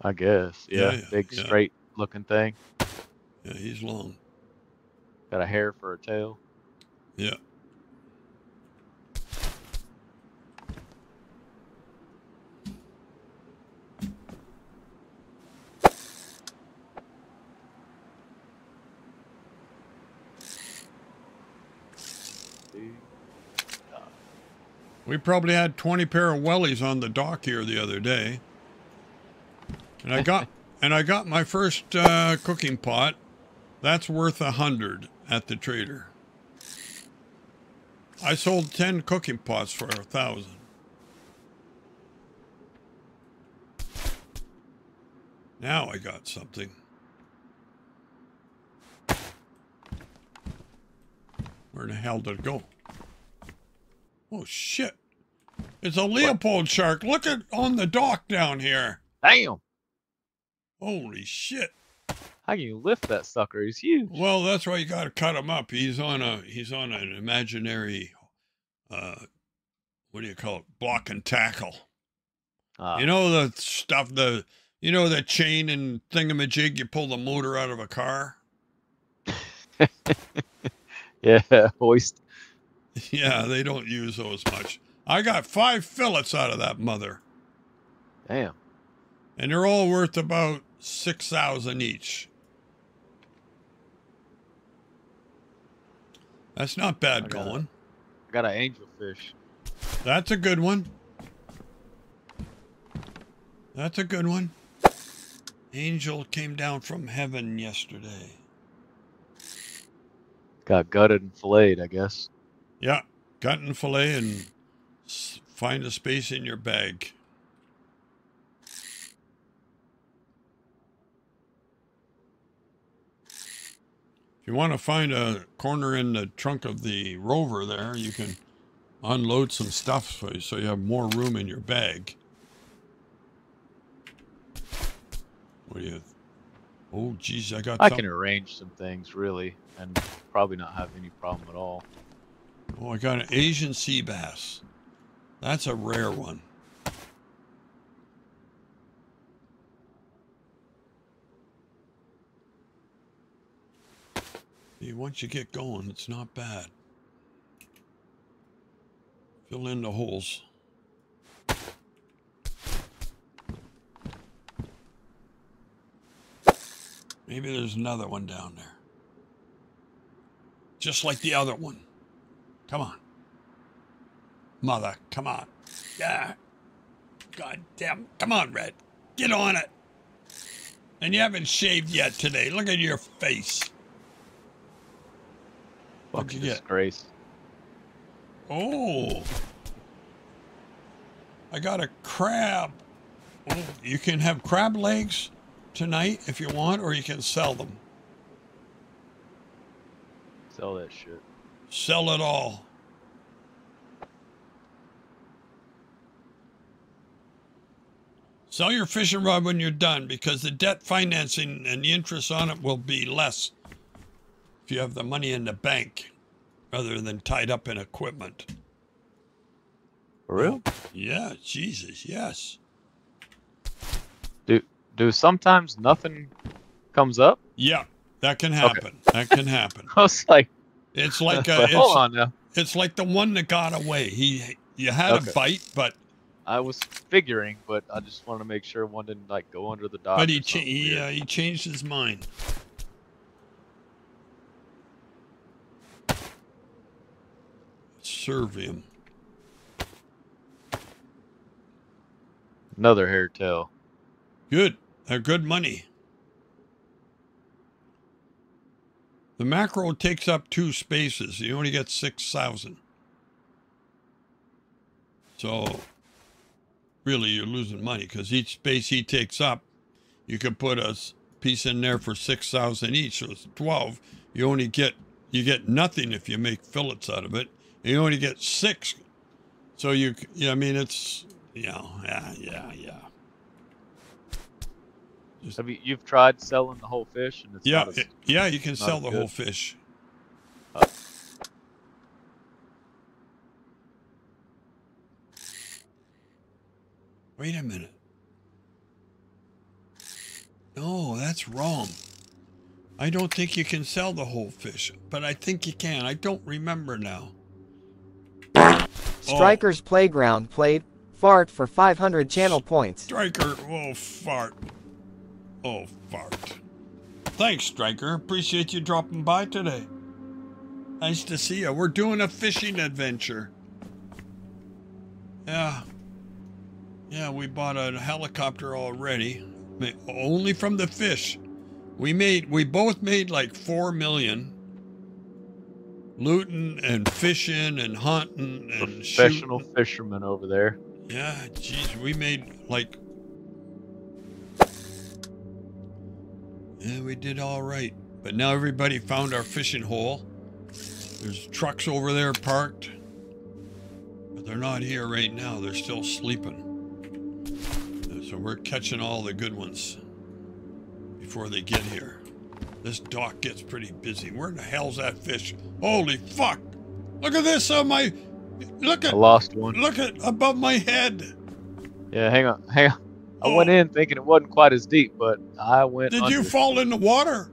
I guess. Yeah, Yeah, yeah, big yeah. straight looking thing. Yeah, he's long. Got a hair for a tail. Yeah. We probably had 20 pair of wellies on the dock here the other day. And I got and I got my first uh, cooking pot. That's worth a hundred at the trader. I sold 10 cooking pots for a thousand. Now I got something. Where the hell did it go? Oh shit. It's a Leopold shark. Look at on the dock down here. Damn! Holy shit. How can you lift that sucker? He's huge. Well, that's why you got to cut him up. He's on a he's on an imaginary uh what do you call it? Block and tackle. Ah, You know the stuff the you know the chain and thingamajig you pull the motor out of a car? yeah, hoist. Yeah, they don't use those much. I got 5 fillets out of that mother. Damn. and they're all worth about 6000 each. That's not bad I got it. going. I got an angelfish. That's a good one. That's a good one. Angel came down from heaven yesterday. Got gutted and filleted, I guess. Yeah, gut and fillet and find a space in your bag. You want to find a corner in the trunk of the rover there, you can unload some stuff so you, so you have more room in your bag. What do you? Oh, geez, I got. I can arrange some things really, and probably not have any problem at all. Oh, I got an Asian sea bass. That's a rare one. Once you get going, it's not bad. Fill in the holes. Maybe there's another one down there. Just like the other one. Come on. Mother, come on. Yeah. God damn. Come on, Red. Get on it. And you haven't shaved yet today. Look at your face. What'd you get? disgrace. Oh. I got a crab. Oh, you can have crab legs tonight if you want, or you can sell them. Sell that shit. Sell it all. Sell your fishing rod when you're done because the debt financing and the interest on it will be less if you have the money in the bank rather than tied up in equipment. For real? Yeah, Jesus, yes. Do do sometimes nothing comes up? Yeah, that can happen. That can happen. I was like, It's like but a, hold it's, on now. it's like the one that got away. He you had Okay. a bite, but I was figuring, but I just wanted to make sure one didn't like go under the dock. but or he cha- something he, uh, he changed his mind. Serve him. Another hair tail. Good. They're good money. The macro takes up two spaces. You only get 6,000. So, really, you're losing money because each space he takes up, you could put a piece in there for 6,000 each. So it's 12. You only get, you get nothing if you make fillets out of it. You only get six. So you, yeah, I mean, it's, you know, yeah, yeah, yeah. Have you you've tried selling the whole fish and it's Yeah, as- it- yeah, you can sell the good. whole fish. Uh. Wait a minute. No, that's wrong. I don't think you can sell the whole fish, but I think you can. I don't remember now. Oh. Strikers Playground played Fart for 500 channel points. Striker, oh fart. Oh fart. Thanks, Striker. Appreciate you dropping by today. Nice to see you. We're doing a fishing adventure. Yeah. Yeah, we bought a helicopter already. Only from the fish. We made we both made like four million. Looting and fishing and hunting and professional shooting. fisherman over there. Yeah, jeez, we made like. Yeah, we did all right. But now everybody found our fishing hole. There's trucks over there parked. But they're not here right now. They're still sleeping. So we're catching all the good ones before they get here. This dock gets pretty busy. Where in the hell's that fish? Holy fuck! Look at this on my. Look I at. lost one. Look at above my head. Yeah, hang on, hang on. I Oh. went in thinking it wasn't quite as deep, but I went. Did you fall in the water?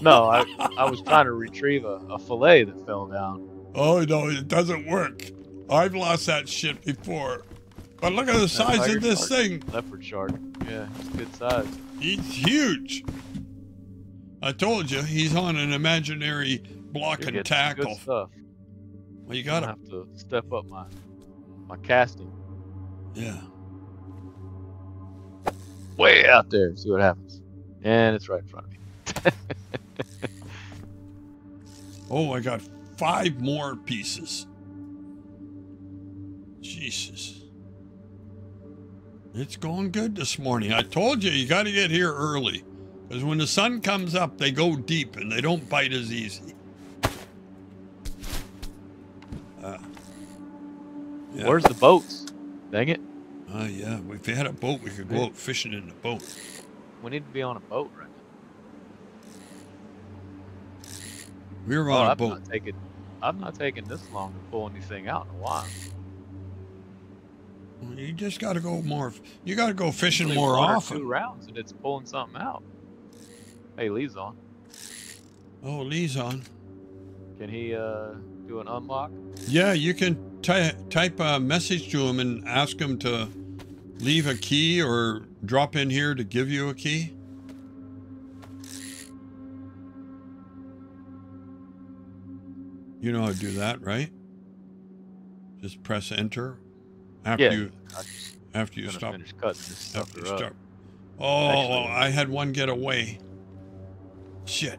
No, I, I was trying to retrieve a, a fillet that fell down. Oh no, it doesn't work. I've lost that shit before. But look at the size of this shark. thing. Leopard shark. Yeah, it's good size. He's huge. I told you, he's on an imaginary block and tackle. Well, you gotta, have to step up my my casting. yeah. Way out there. See what happens. And it's right in front of me. Oh, I got five more pieces. Jesus. It's going good this morning. I told you, you got to get here early. Because when the sun comes up, they go deep and they don't bite as easy. Uh, yeah. Where's the boats? Dang it. Oh, yeah. If we had a boat, we could go out fishing in the boat. We need to be on a boat right now. We were Oh, on a I've boat. not taken I'm not taking this long to pull anything out in a while. You just got to go more. You got to go fishing more often. Two rounds and it's pulling something out. Hey, Lee's on. Oh, Lee's on. Can he uh do an unlock? Yeah, you can ty- type a message to him and ask him to leave a key or drop in here to give you a key. You know how to do that, right? Just press enter after yeah, you after you stop finish cutting this after you start. Oh, I had one get away. Shit.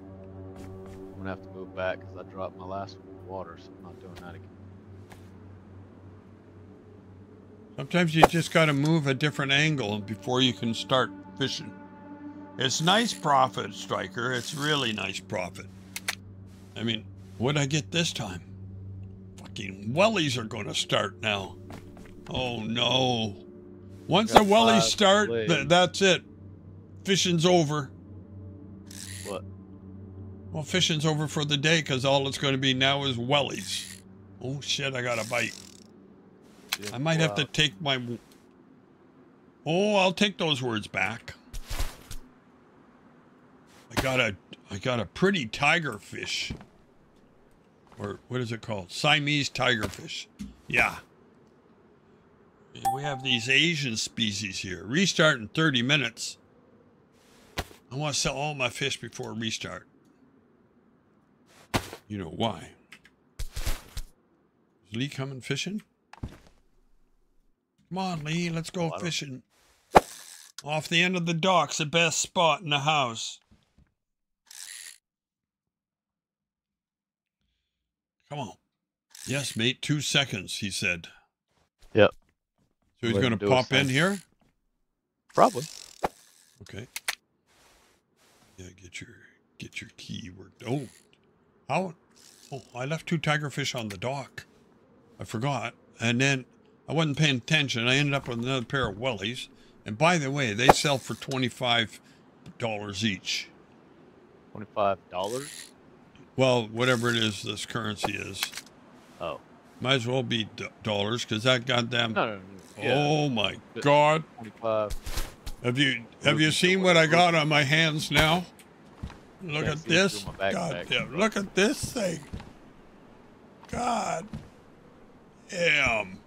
I'm gonna have to move back because I dropped my last one in the water, so I'm not doing that again. Sometimes you just got to move a different angle before you can start fishing. It's nice profit, Striker. It's really nice profit. I mean, what'd I get this time? Fucking wellies are going to start now. Oh no. Once the wellies start, th- that's it. Fishing's over. Well, fishing's over for the day because all it's going to be now is wellies. Oh shit, I got a bite. I might have to take my. Oh, I'll take those words back. I got a, I got a pretty tiger fish. Or what is it called? Siamese tiger fish. Yeah. We have these Asian species here. Restart in 30 minutes. I want to sell all my fish before restart. You know why? Is Lee coming fishing? Come on, Lee, let's go Oh, fishing. Off the end of the dock's the best spot in the house. Come on. Yes, mate, two seconds, he said. Yep. So he's going to pop in here? Probably. Okay. Yeah, get your get your key worked. Oh, how? Oh, I left two tigerfish on the dock. I forgot, and then I wasn't paying attention. I ended up with another pair of wellies. And by the way, they sell for twenty five dollars each. Twenty-five dollars. Well, whatever it is, this currency is. Oh. Might as well be d- dollars because that goddamn. No, no, no. Yeah. Oh my God! Twenty-five. Have you have you seen what I got on my hands now? Look at this. God damn, look at this thing. God damn.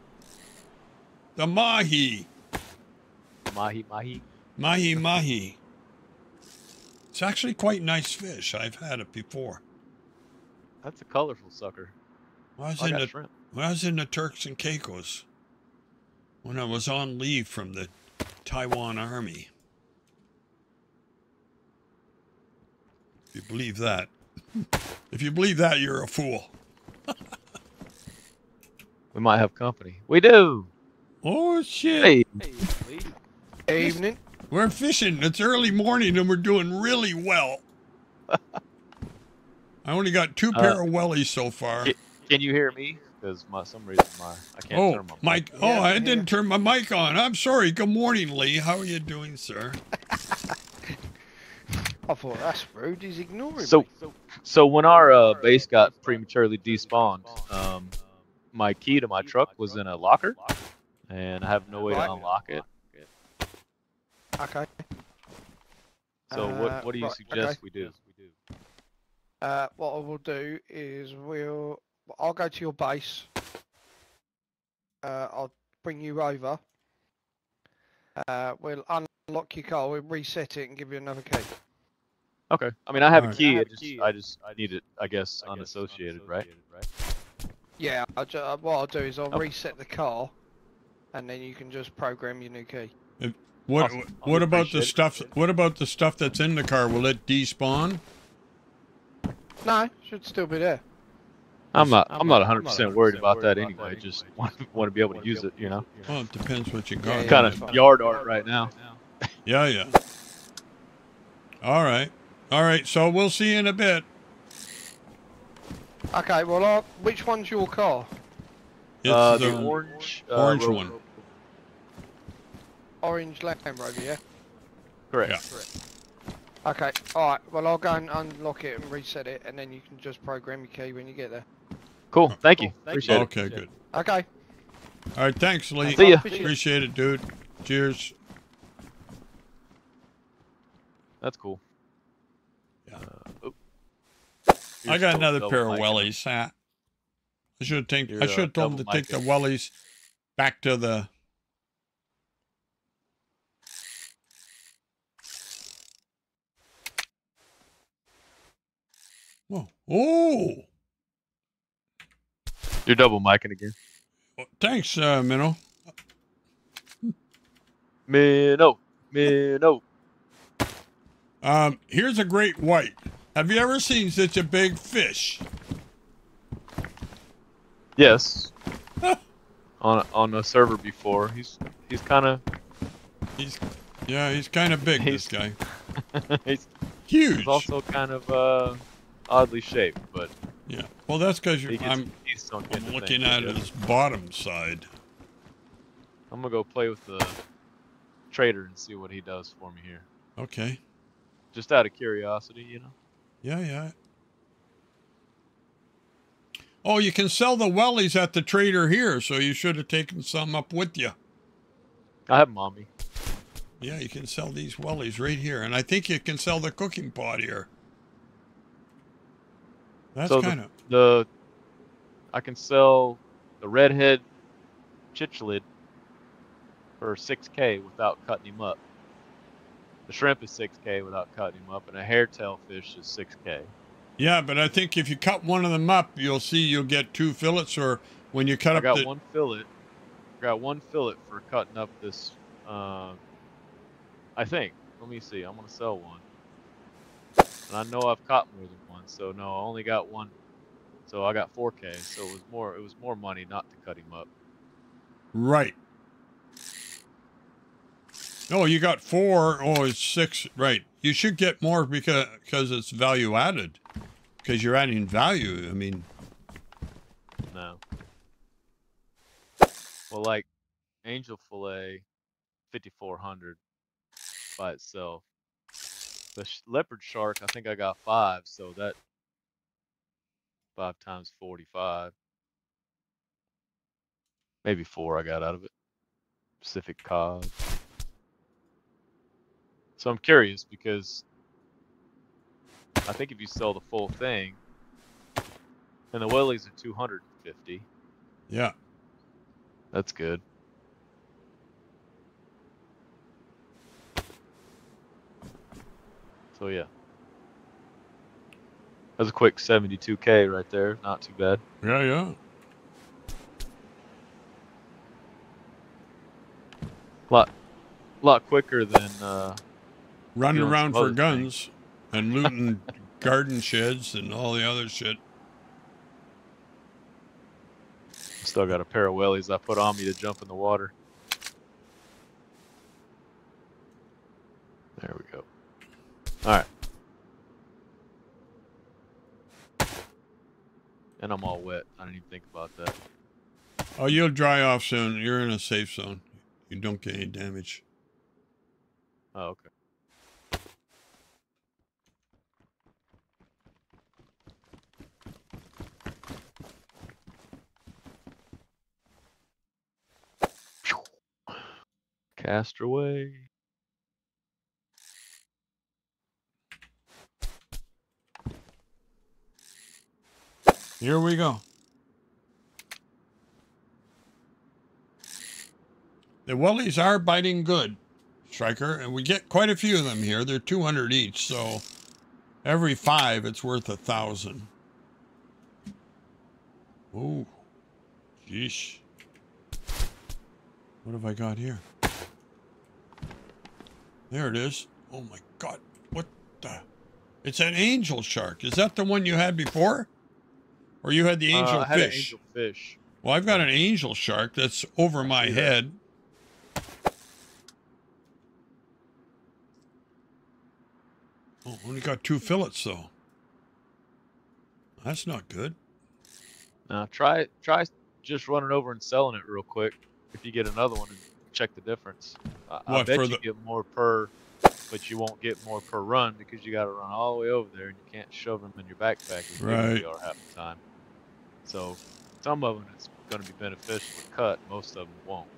The mahi. Mahi mahi. Mahi mahi. It's actually quite nice fish. I've had it before. That's a colorful sucker. I was oh, I in the shrimp. when I was in the Turks and Caicos. When I was on leave from the Taiwan army. You believe that. if you believe that, you're a fool. We might have company. We do. Oh shit. Hey. Evening. We're fishing. It's early morning and we're doing really well. I only got two Uh, pair of wellies so far. Can, can you hear me? Because my some reason my I can't Oh, turn my mic. Yeah, Oh, I yeah. didn't turn my mic on. I'm sorry. Good morning, Lee. How are you doing, sir? I thought that's rude. He's ignoring So, me. so when our uh, base got prematurely despawned, um, my key to my truck was in a locker, and I have no way to unlock it. Okay. So Uh, what what do you right, suggest okay. we do? Uh, what I will do is we'll. I'll go to your base. Uh, I'll bring you over. Uh, we'll unlock your car. We'll reset it and give you another key. Okay. I mean, I have a Alright. key. I just I just I need it. I guess unassociated, right? Yeah. I'll ju- uh, what I'll do is I'll Okay. reset the car, and then you can just program your new key. What Awesome. I what about the appreciate it. stuff what about the stuff that's in the car? Will it despawn? No, should still be there. I'm not I'm not 100 percent worried about that anyway. Just want want to be able to use it, you know. Well, it depends what you got. yeah. Kind of yard art right now. Yeah, yeah. All right. All right. So we'll see you in a bit. Okay. Well, i which one's your car? It's uh, the, the orange uh, orange Rover. one. Orange Land Rover, yeah. Correct. Yeah. Correct. Okay, alright, well I'll go and unlock it and reset it and then you can just program your key when you get there. Cool. Thank you. Appreciate it. Okay, good. Okay. All right. Thanks, Lee. See ya. Appreciate it, dude. Cheers. That's cool. Yeah. Uh, oh. I got another pair of mic. wellies. Huh? I should have taken. I uh, should have told them to take the micing. wellies back to the. Whoa! Oh! You're double micing again. Thanks, uh, Minnow. Minnow, minnow. Um, here's a great white. Have you ever seen such a big fish? Yes. on on a server before. He's he's kind of He's, yeah, he's kind of big. He's- this guy, he's, huge. he's also kind of uh, oddly shaped, but yeah. Well, that's because he gets, I'm, I'm looking at his bottom side. I'm gonna go play with the trader and see what he does for me here, Okay. Just out of curiosity, you know. Yeah, yeah. Oh, you can sell the wellies at the trader here, so you should have taken some up with you. I have mommy. Yeah, you can sell these wellies right here, and I think you can sell the cooking pot here. That's So kind of The I can sell the redhead cichlid for 6k without cutting him up. The shrimp is 6k without cutting him up, and a hairtail fish is 6k. yeah. But I think if you cut one of them up, you'll see you'll get two fillets, or when you cut I up got the one fillet. I got one fillet for cutting up this. Uh, I think. Let me see. I'm gonna sell one. And I know I've caught more than one, so no, I only got one. So I got 4k. So it was more. It was more money not to cut him up. right. No, you got four. Oh, it's six. Right. You should get more because because it's value added. Because you're adding value. I mean, No. Well, like angel fillet, 5400 by itself. The sh- leopard shark, I think I got five, so that five times 45. Maybe four I got out of it. Pacific cod. So I'm curious because I think if you sell the full thing, and the wellies are 250. yeah. That's good. So yeah. That's a quick 72k right there. Not too bad. Yeah, yeah. Lot lot quicker than uh Running around for guns and looting garden sheds and all the other shit. still got a pair of wellies I put on me to jump in the water. There we go. Alright. And I'm all wet. I didn't even think about that. Oh, you'll dry off soon. You're in a safe zone. You don't get any damage. Oh, okay. Cast away. Here we go. The wellies are biting good, Striker, and we get quite a few of them here. They're 200 each, so every five it's worth a thousand. Oh, jeez. What have I got here? There it is. Oh my God! What the? It's an angel shark. Is that the one you had before? Or you had the angel uh, I had fish? angel fish. Well, I've got an angel shark that's over my that. head. Oh, only got two fillets though. That's not good. Now try try just running over and selling it real quick. If you get another one check the difference. I, I bet you the- get more per, but you won't get more per run because you got to run all the way over there and you can't shove them in your backpack as Right. they are half the time. So some of them it's going to be beneficial to cut. Most of them won't.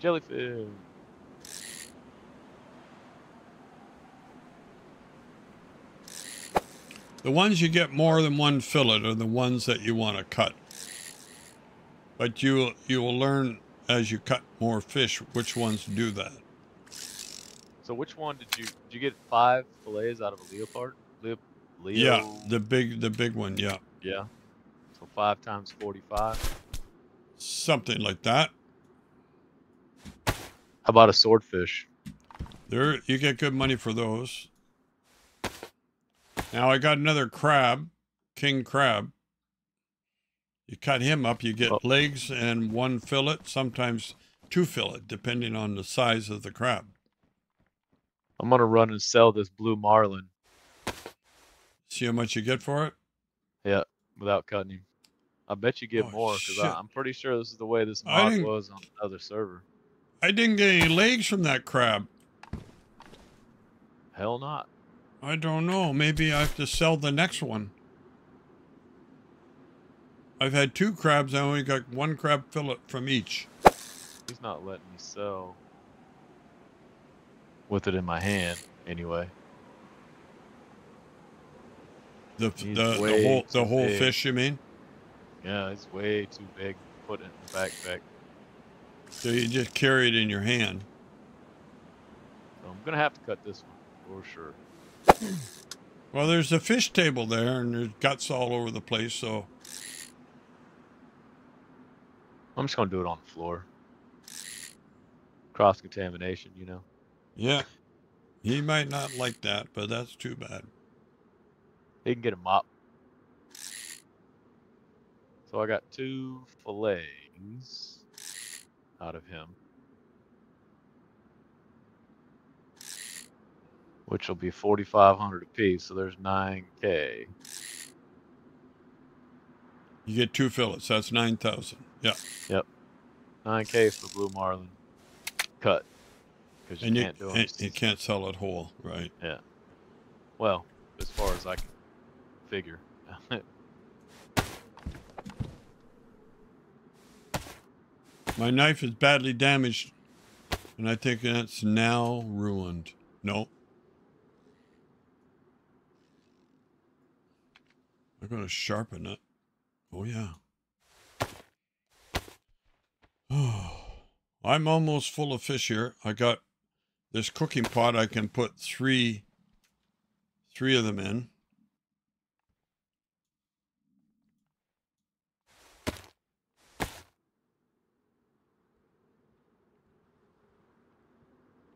Jellyfish. The ones you get more than one fillet are the ones that you want to cut. But you you will learn as you cut more fish which ones do that. So which one did you did you get five fillets out of a leopard? Leo, Leo. Yeah, the big the big one, yeah. yeah. So five times forty-five. Something like that. How about a swordfish? There, you get good money for those. Now I got another crab, king crab. You cut him up, you get Oh. legs and one fillet, sometimes two fillet, depending on the size of the crab. I'm gonna run and sell this blue marlin See how much you get for it? Yeah, without cutting him. I bet you get Oh, more because. I'm pretty sure this is the way this mod was on another server. I didn't get any legs from that crab. Hell not. I don't know. Maybe I have to sell the next one. I've had two crabs. I only got one crab fillet from each. He's not letting me sell with it in my hand anyway. The the, the whole the whole big. fish. You mean? Yeah, it's way too big to put it in the backpack. So you just carry it in your hand. So I'm gonna have to cut this one for sure. Well, there's a fish table there, and there's guts all over the place. So I'm just gonna do it on the floor. Cross contamination, you know. Yeah. He might not like that, but that's too bad. He can get a mop. So I got two fillets out of him. Which will be 4,500 apiece, so there's 9K. You get two fillets, that's 9,000. Yeah. Yep. 9K for Blue Marlin. Cut. Because you, can't do it. You can't sell it whole, right? Yeah. Well, as far as I can figure. My knife is badly damaged, and I think that's now ruined. Nope. I'm going to sharpen it. Oh, yeah. Oh, I'm almost full of fish here. I got this cooking pot. I can put three, three of them in.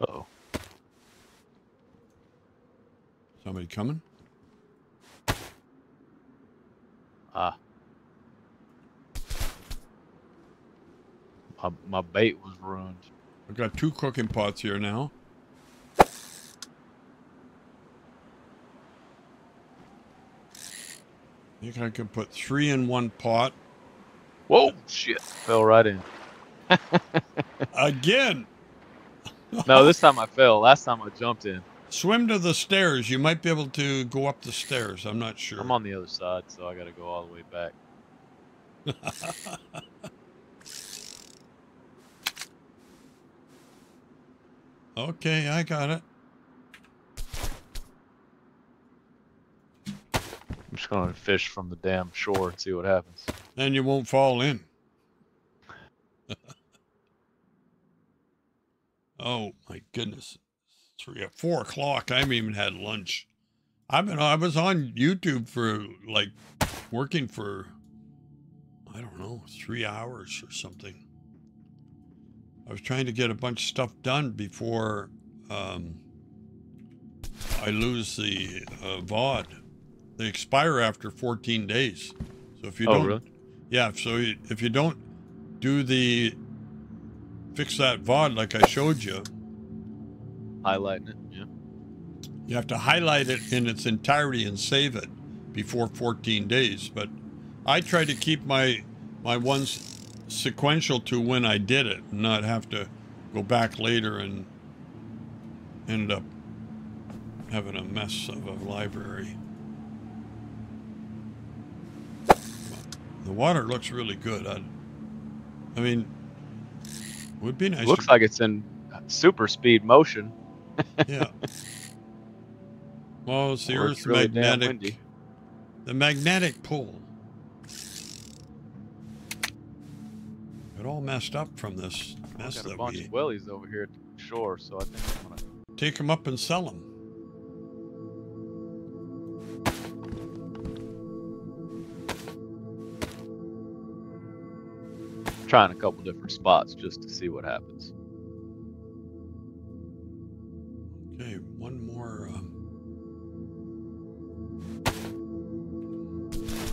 Uh-oh. Somebody coming? Ah. My, my bait was ruined. I've got two cooking pots here now. I think I can put three in one pot. Whoa, shit. Fell right in. Again, No, this time I fell. Last time I jumped in. swim to the stairs. You might be able to go up the stairs. I'm not sure. I'm on the other side, so I gotta go all the way back. okay, I got it. I'm just gonna fish from the damn shore and see what happens. Then you won't fall in. oh my goodness. Three or four o'clock. I haven't even had lunch. I've been I was on YouTube for like working for I don't know, three hours or something. I was trying to get a bunch of stuff done before um, I lose the uh, VOD. They expire after 14 days. So if you oh, don't really? yeah, so you- if you don't do the fix that VOD like I showed you, Highlighting it. Yeah. you have to highlight it in its entirety and save it before 14 days. But I try to keep my my ones sequential to when I did it, not have to go back later and end up having a mess of a library. The water looks really good. I, I mean, would be nice. Looks like it's in super speed motion. yeah. Well, it's the Earth's really magnetic, the magnetic pull. It all messed up from this I mess got a that bunch we of wellies over here at the shore, so I think I'm gonna take them up and sell them. trying a couple different spots just to see what happens. Okay, one more. Um,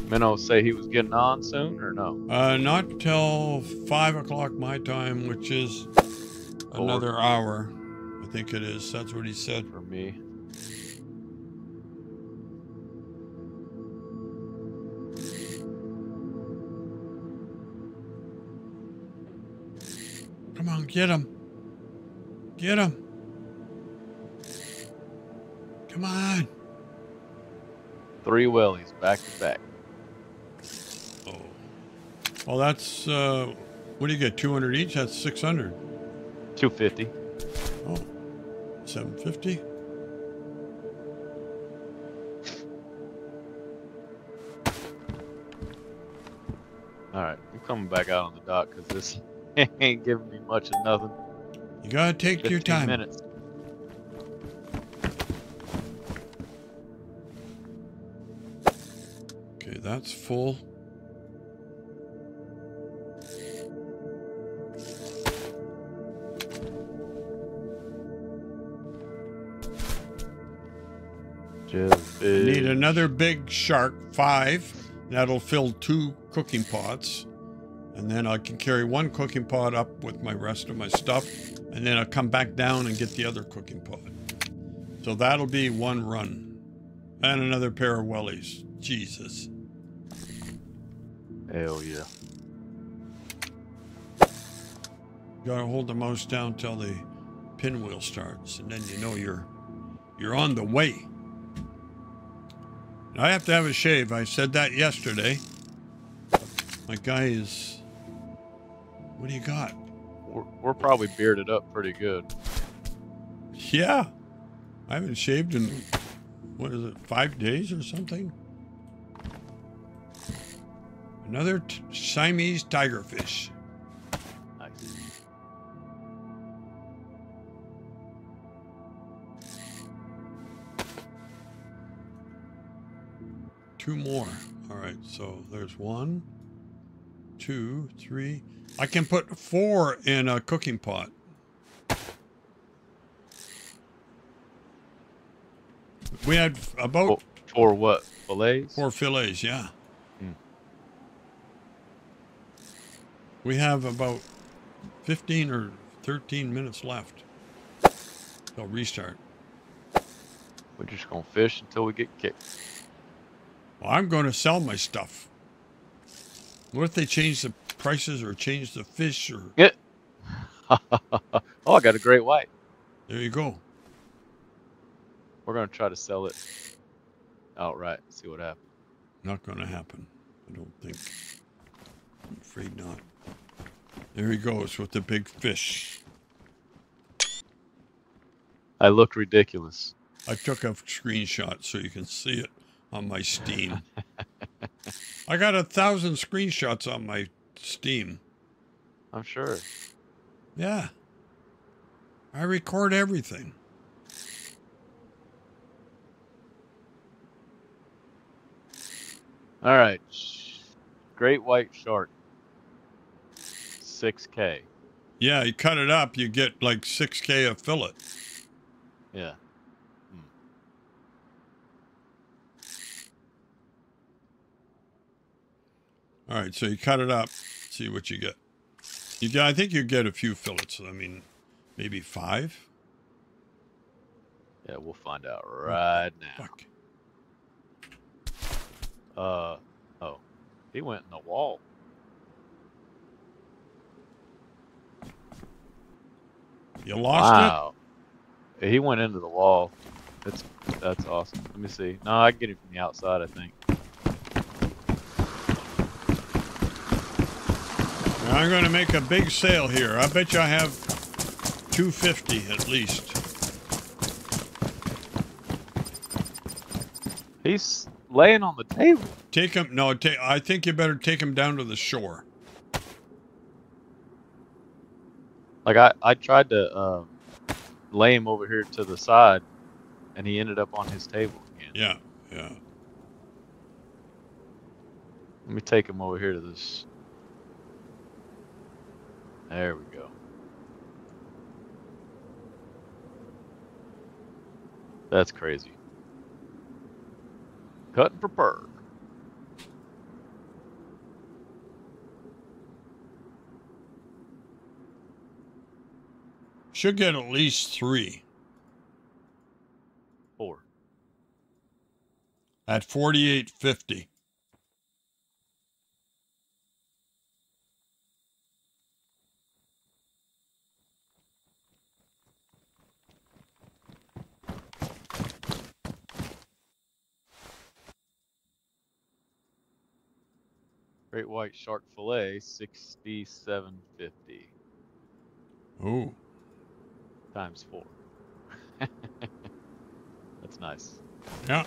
Minnow say he was getting on soon or no? uh, not till five o'clock my time, which is another hour. I think it is. That's what he said. For me. Come on, get him. Get him. Come on. Three wellies back to back. Well, that's, uh, what do you get? 200 each? That's 600. 250. Oh, 750? Alright, I'm coming back out on the dock because this ain't giving me much of nothing. You gotta take your time. minutes. Okay, that's full. Just Need another big shark, five. That'll fill two cooking pots. And then I can carry one cooking pot up with my rest of my stuff. And then I'll come back down and get the other cooking pot. So that'll be one run. And another pair of wellies. Jesus. Hell yeah. Gotta hold the mouse down till the pinwheel starts, and then you know you're you're on the way. I have to have a shave. I said that yesterday. My guy is. What do you got? We're, we're probably bearded up pretty good. Yeah, I haven't shaved in what is it, five days or something. Another t- Siamese tigerfish. Two more. All right, so there's one, two, three. I can put four in a cooking pot. We had about for what? Fillets? four fillets, yeah. Hmm. We have about 15 or 13 minutes left. They'll restart. We're just gonna fish until we get kicked. Well, I'm going to sell my stuff. What if they change the prices or change the fish or Yeah. oh, I got a great white. there you go. We're gonna try to sell it outright. See what happens. Not going to happen. I don't think. I'm afraid not. There he goes with the big fish. I look ridiculous. I took a screenshot so you can see it on my Steam. I got a thousand screenshots on my Steam. I'm sure. Yeah. I record everything. All right. Great white shark. 6K. Yeah, you cut it up, you get like 6K a fillet. Yeah. All right, so you cut it up, see what you get. You get, I think you get a few fillets. I mean, maybe five. Yeah, we'll find out right now. Fuck. Uh, oh, he went in the wall. You lost wow. Yeah, He went into the wall. That's that's awesome. Let me see. No, I can get him from the outside. I think. I'm going to make a big sale here. I bet you I have 250 at least. He's laying on the table. Take him. No, take. I think you better take him down to the shore. Like I, I tried to uh, lay him over here to the side, and he ended up on his table again. Yeah, yeah. Let me take him over here to this. There we go. That's crazy. Cut and prepare. Should get at least three. Four. At 48.50. Great white shark fillet, sixty-seven fifty Oh, times four. That's nice. yeah.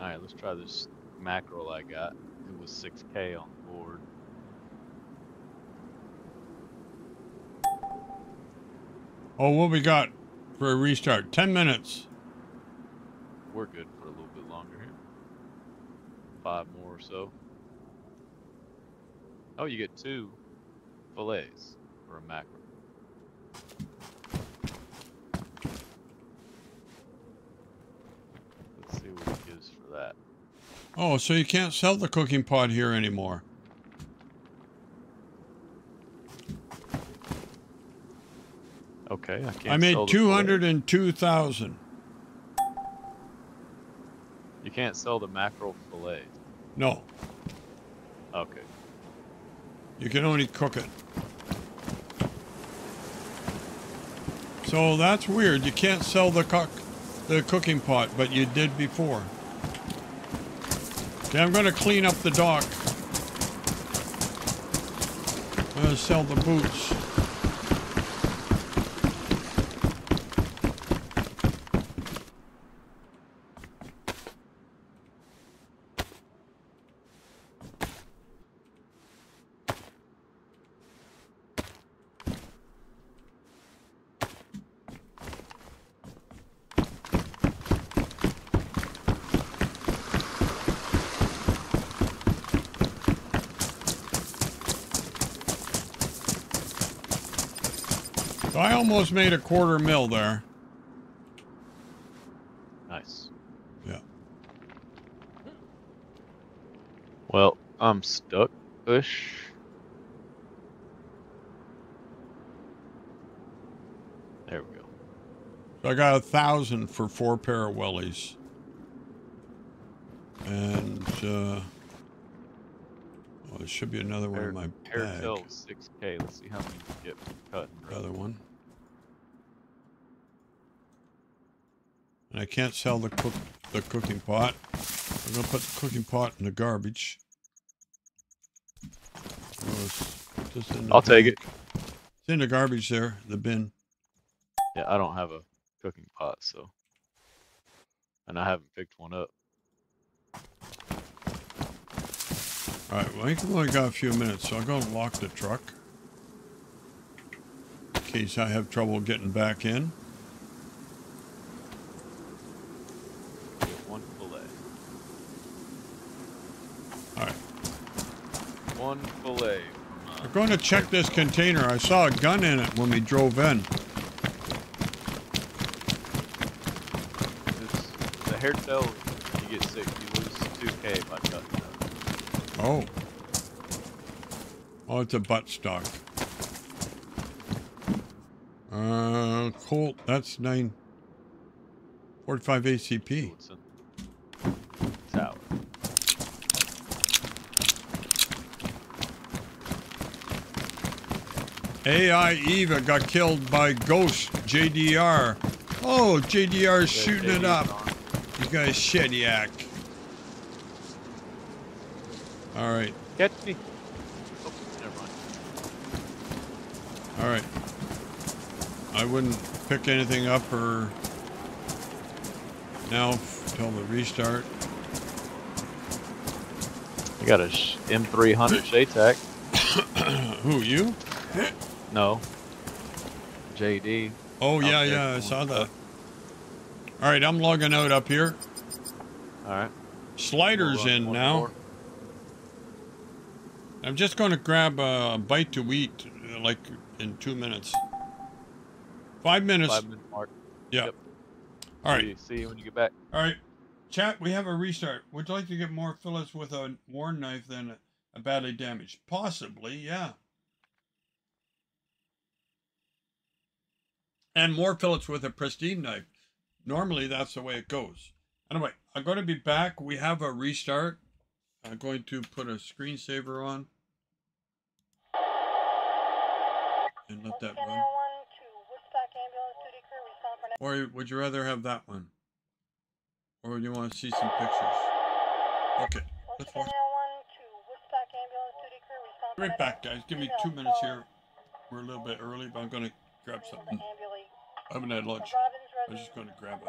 All right, let's try this mackerel I got. It was 6K on the board. Oh, what we got for a restart? Ten minutes. We're good for a little bit longer here. Five more or so. Oh, you get two fillets for a mackerel. Let's see what it gives for that. Oh, so you can't sell the cooking pot here anymore. Okay, I can't. I made two hundred and two thousand. You can't sell the mackerel fillet. No, Okay. You can only cook it. So that's weird. You can't sell the cook, the cooking pot, but you did before. Okay, I'm gonna clean up the dock. I'm gonna sell the boots. So I almost made a quarter mil there. Nice. Yeah. Well, I'm stuck. Ish. There we go. So I got a thousand for four pair of wellies. And uh well, there should be another one in my bag. was 6k. Let's see how many you get cut and The other one. And I can't sell the cook the cooking pot. I'm gonna put the cooking pot in the garbage. Oh, the I'll take it. It's in the garbage there, the bin. Yeah, I don't have a cooking pot, so. And I haven't picked one up. All right, well, I think we've only got a few minutes, so I'm going to lock the truck. In case I have trouble getting back in. Get one fillet. All right. One fillet. Uh, going to check this container. I saw a gun in it when we drove in. this, the hair tail, you get sick. You lose 2k by cutting it. Oh. Oh, it's a butt stock. Uh, Colt, that's 9... 45 ACP. It's in tower. AI Eva got killed by Ghost JDR. Oh, JDR's shooting it up. You guys shediac. All right, Catch me. Oh, never mind. all right. I wouldn't pick anything up or now until the restart. I got a sh- M300 JTAC. Who you? No. JD. Oh yeah, yeah, I saw that. All right, I'm logging out up here. All right. Sliders We'll in now. more. I'm just going to grab a bite to eat, uh, like in two minutes. Five minutes. Five minute mark. yeah. yep. All See, right, see you when you get back. all right. Chat, we have a restart. Would you like to get more fillets with a worn knife than a, a badly damaged? Possibly, yeah. And more fillets with a pristine knife. Normally, that's the way it goes. Anyway, I'm going to be back. We have a restart. I'm going to put a screensaver on. And let that run. Or would you rather have that one? Or do you want to see some pictures? Okay, let's watch. Right back, guys. Give me two minutes here. We're a little bit early, but I'm going to grab something. I haven't had lunch. I was just going to grab a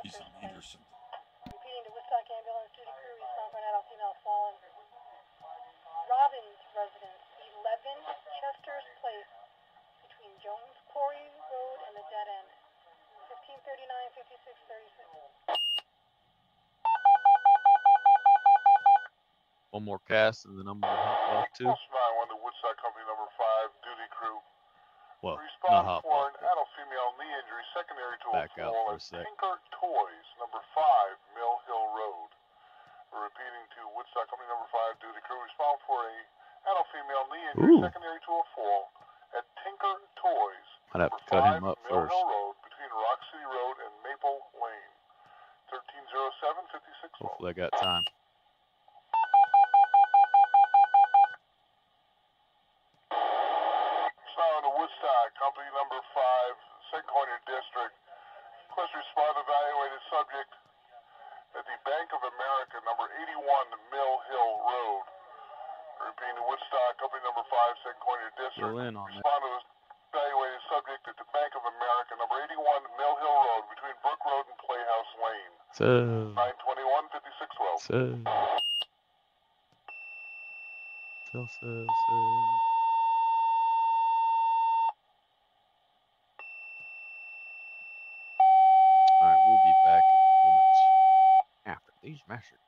piece of meat or something. Repeating to Woodstock Ambulance Duty Crew, respond for an adult female fallen. Robbins residence, 11 Chester's Place, between Jones Quarry Road and the dead end. 1539, 5636. One more cast, and then I'm gonna hop off too. Pulse 911 to Woodstock Company number 5, duty crew. Well, not Respond hop off. an adult female knee injury secondary to Back out for a at sec. Tinker Toys, number 5, Mill Hill Road. We're repeating to Woodstock Company number 5, duty crew. Respond for a adult female knee injury Ooh. secondary to a fall at Tinker Toys, I'd have number to cut 5, him up Mill first. Hill Road, between Rock City Road and Maple Lane. 1307 5612. Hopefully, I got time. Sound to Woodstock, company number five, Second Corner District. Request respond evaluated subject at the Bank of America, number 81 Mill Hill Road. Repeating to Woodstock, company number five, Second Corner District. Fill in on that. Respond to evaluated subject at the Bank of America, number 81 Mill Hill Road, between Brook Road and Playhouse Lane. So, 921 5612. so, so, so, so. All right, we'll be back in moments after these messages.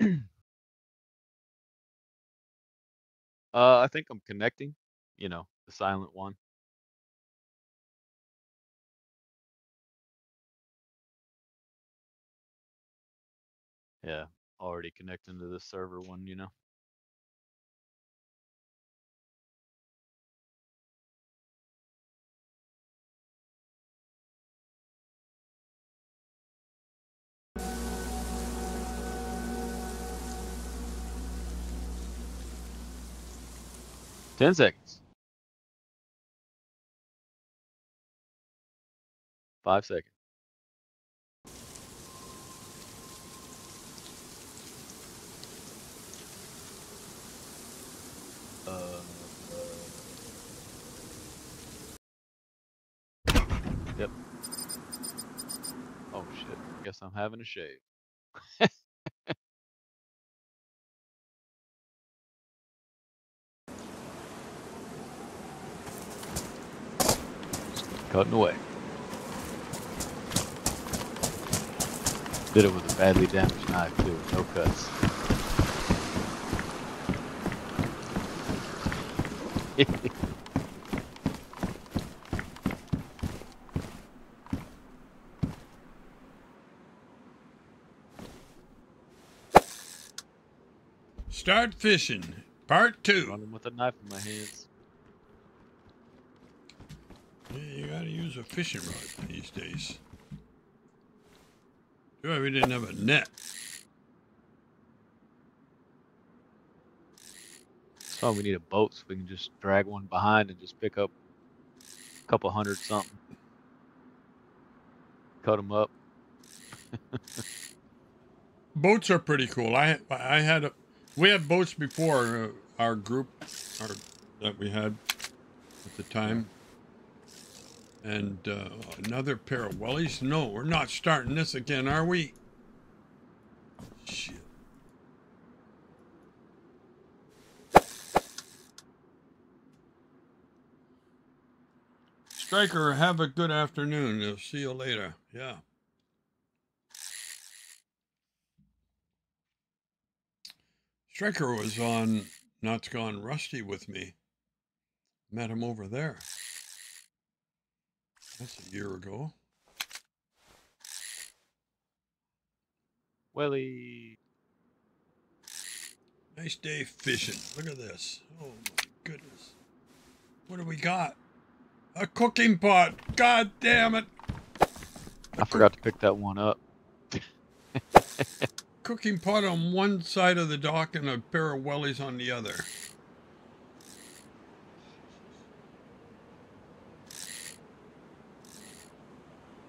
Uh, I think I'm connecting. You know, the silent one. Yeah, already connecting to the server one, you know. Ten seconds. Five seconds. Uh, yep. Oh shit. I guess I'm having a shave. Cutting away. Did it with a badly damaged knife too, no cuts. Start fishing. Part two. Running with a knife in my hands. Yeah, you gotta use a fishing rod these days. Too bad we didn't have a net. Oh, we need a boat so we can just drag one behind and just pick up a couple hundred something. Cut them up. Boats are pretty cool. I I had a, we had boats before uh, our group, our that we had at the time. And uh, another pair of wellies. No, we're not starting this again, are we? Shit. Striker, have a good afternoon. I'll see you later. Yeah. Striker was on Knots Gone Rusty with me. Met him over there. That's a year ago. Welly. Nice day fishing. Look at this. Oh my goodness. What do we got? A cooking pot. God damn it. I forgot to pick that one up. Cooking pot on one side of the dock and a pair of wellies on the other.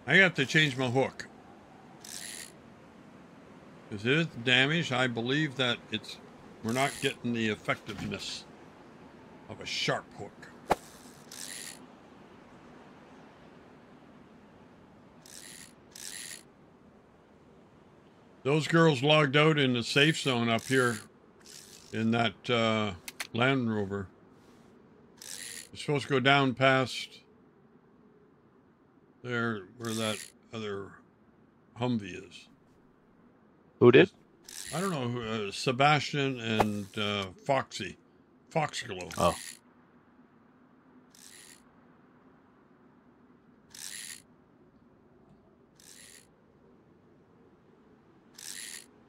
I got to change my hook. Because it is damaged. I believe that it's we're not getting the effectiveness of a sharp hook. Those girls logged out in the safe zone up here in that uh, Land Rover. You're supposed to go down past there where that other Humvee is. Who did? I don't know uh, Sebastian and uh, Foxy, Foxglow. Oh.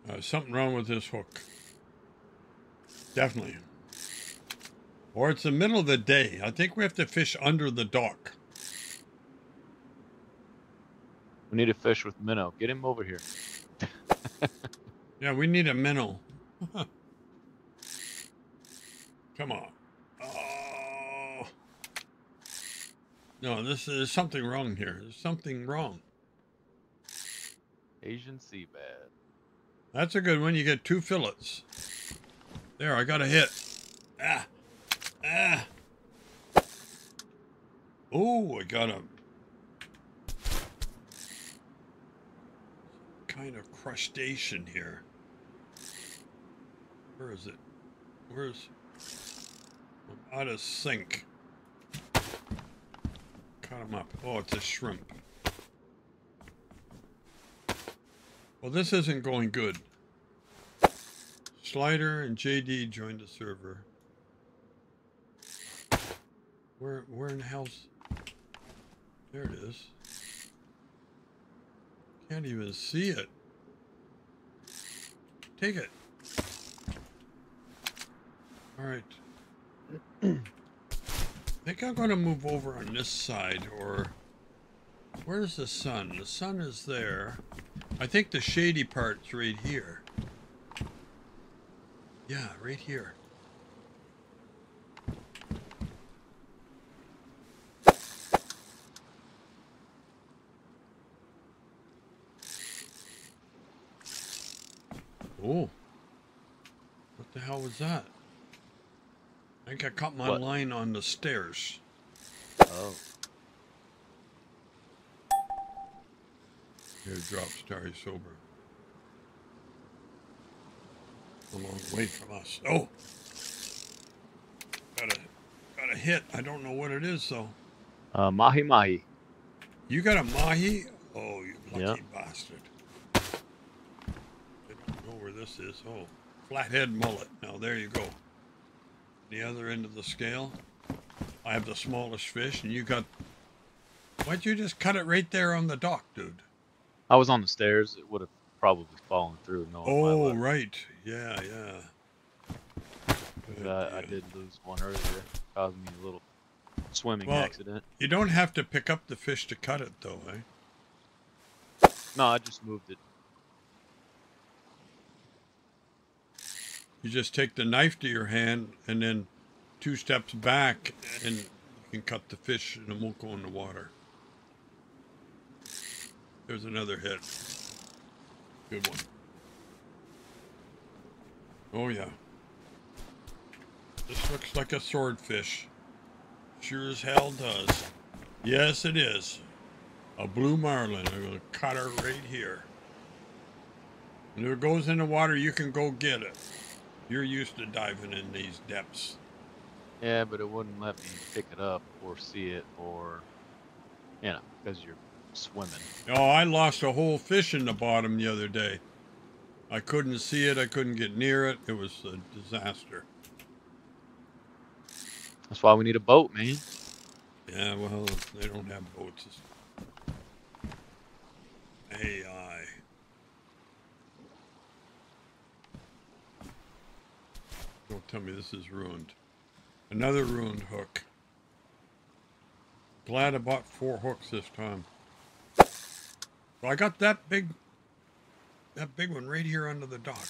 Uh, something wrong with this hook. Definitely. Or it's the middle of the day. I think we have to fish under the dock. We need a fish with minnow. Get him over here. Yeah, we need a minnow. Come on. Oh. No, this is something wrong here. There's something wrong. Asian sea bad. That's a good one. You get two fillets. There, I got a hit. Ah. Ah. Oh, I got a kind of crustacean here. Where is it? Where's I'm out of sync? Cut him up. Oh, it's a shrimp. Well, this isn't going good. Slider and JD joined the server. Where where in the hell's there it is. Can't even see it. Take it. Alright. I think I'm gonna move over on this side or where's the sun? The sun is there. I think the shady part's right here. Yeah, right here. Oh. What the hell was that? I think I caught my What? line on the stairs. Oh. Here, drop Starry sober. A long way from us. Oh! Got a, got a hit. I don't know what it is, though. Uh, mahi mahi. You got a mahi? Oh, you lucky Yeah. bastard. I don't know where this is. Oh, flathead mullet. Now, there you go. The other end of the scale. I have the smallest fish, and you got. Why'd you just cut it right there on the dock, dude? I was on the stairs. It would have probably fallen through. No. Oh, right. Yeah, yeah. Good I, I did lose one earlier, caused me a little swimming Well- accident. You don't have to pick up the fish to cut it, though, eh? No, I just moved it. You just take the knife to your hand and then two steps back and you can cut the fish and it won't go in the water. There's another hit. Good one. Oh yeah. This looks like a swordfish. Sure as hell does. Yes it is. A blue marlin. I'm gonna cut her right here. And if it goes in the water, you can go get it. You're used to diving in these depths. Yeah, but it wouldn't let me pick it up or see it or, you know, because you're swimming. Oh, I lost a whole fish in the bottom the other day. I couldn't see it. I couldn't get near it. It was a disaster. That's why we need a boat, man. Yeah, well, they don't have boats. AI. Don't tell me this is ruined. Another ruined hook. Glad I bought four hooks this time. Well, I got that big, that big one right here under the dock.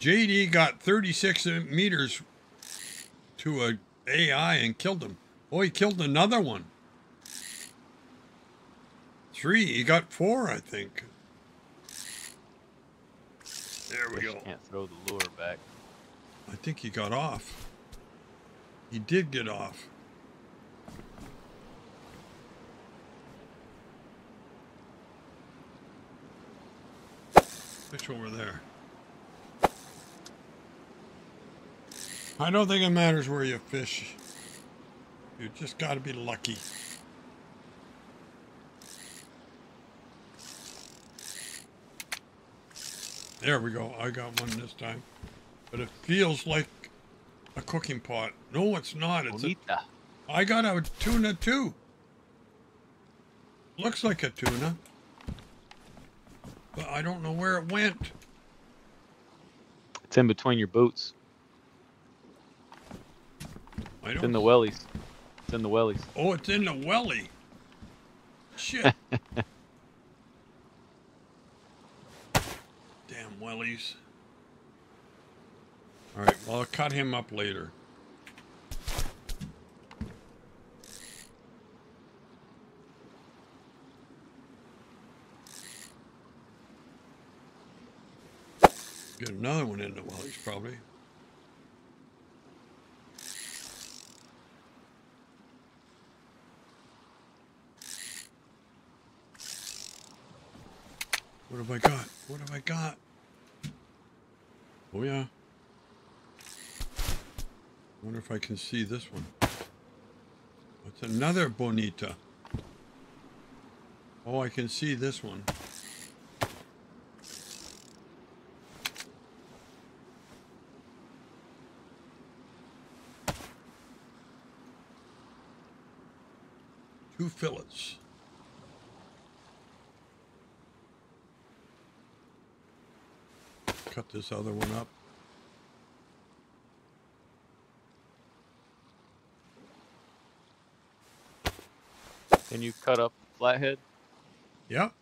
JD got 36 meters to a AI and killed him. Oh, he killed another one. Three. He got four, I think. There we go. Can't throw the lure back. I think he got off. He did get off. Fish over there. I don't think it matters where you fish. You just got to be lucky. There we go. I got one this time. But it feels like a cooking pot. No, it's not. It's a. I got a tuna too. Looks like a tuna. But I don't know where it went. It's in between your boots. I It's in the wellies. It's in the wellies. Oh, it's in the welly. Shit. Damn wellies. All right, well, I'll cut him up later. Get another one in the wellies, probably. What have I got? What have I got? Oh yeah. Wonder if I can see this one. What's another bonita? Oh, I can see this one. Two fillets. This other one up. Can you cut up flathead? Yep.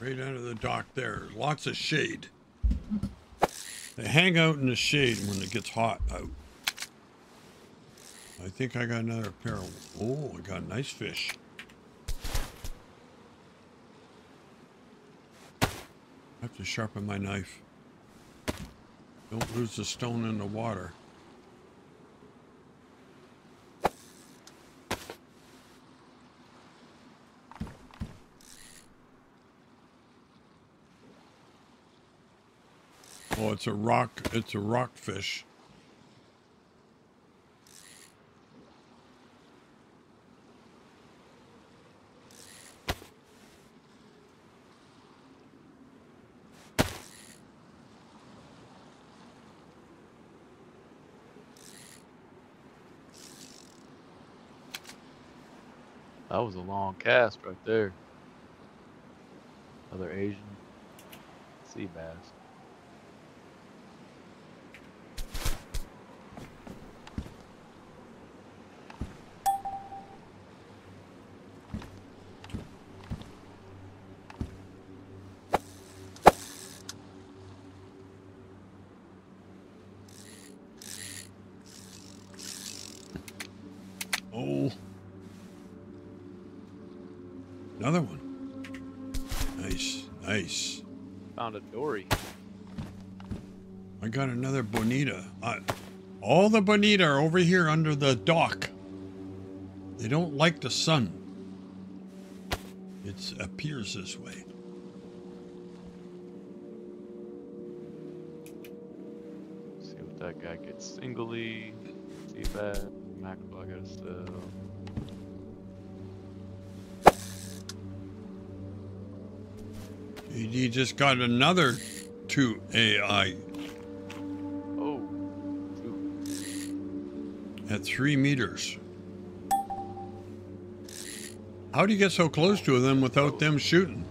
Right under the dock there. Lots of shade. They hang out in the shade when it gets hot out. I think I got another pair of. Oh, I got a nice fish. I have to sharpen my knife. Don't lose the stone in the water. It's a rock. It's a rock fish. That was a long cast right there. Other Asian sea bass. Oh. Another one. Nice, nice. Found a dory. I got another bonita. Uh, all the bonita are over here under the dock. They don't like the sun. It appears this way. See what that guy gets singly. Sea bass. Mackerel I gotta sell. He just got another two AI Oh. At three meters. How do you get so close to them without them shooting?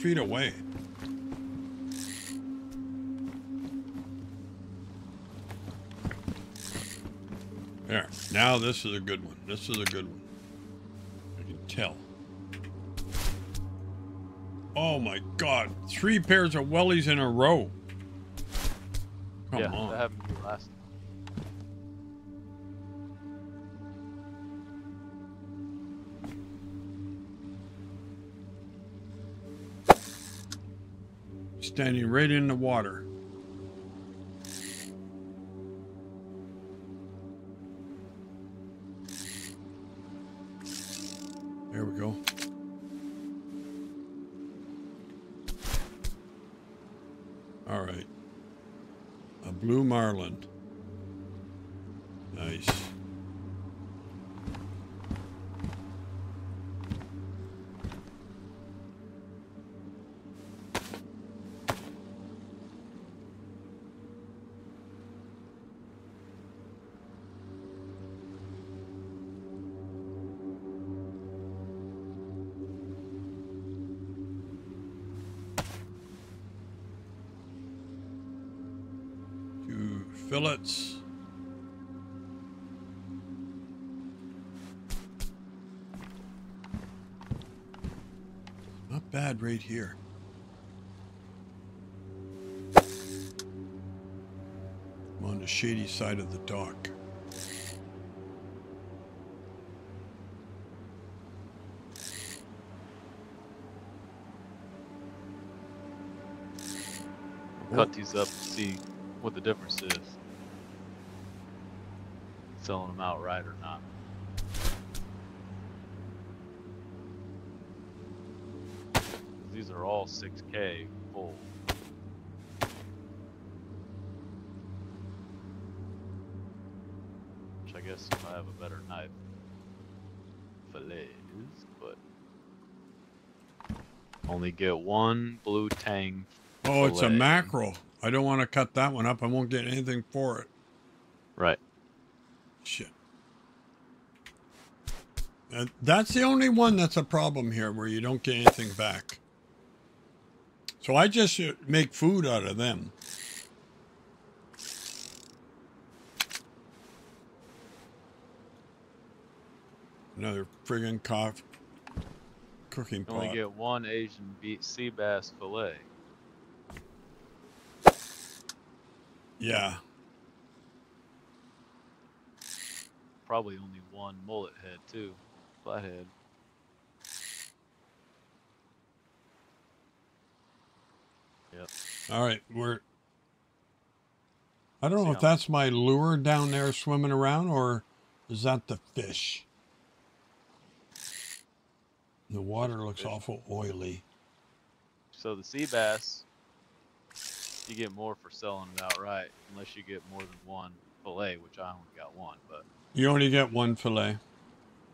Feet away. There. Now this is a good one. This is a good one. I can tell. Oh my god. Three pairs of wellies in a row. Come yeah, on. Standing right in the water. Right here. I'm on the shady side of the dock. Cut these up and see what the difference is. Selling them outright or not. These are all 6K full. Which I guess if I have a better knife, fillets, but only get one blue tang. Oh, it's a mackerel. I don't want to cut that one up. I won't get anything for it. Right. Shit. Uh, that's the only one that's a problem here where you don't get anything back. So I just make food out of them. Another friggin' cough cooking You only get one Asian sea bass fillet. Yeah. Probably only one mullet head too. Flathead. Yep. All right, we're. I don't know if that's my lure down there swimming around or is that the fish? The water looks fish. awful oily. So the sea bass, you get more for selling it outright, unless you get more than one fillet, which I only got one. But You only get one fillet.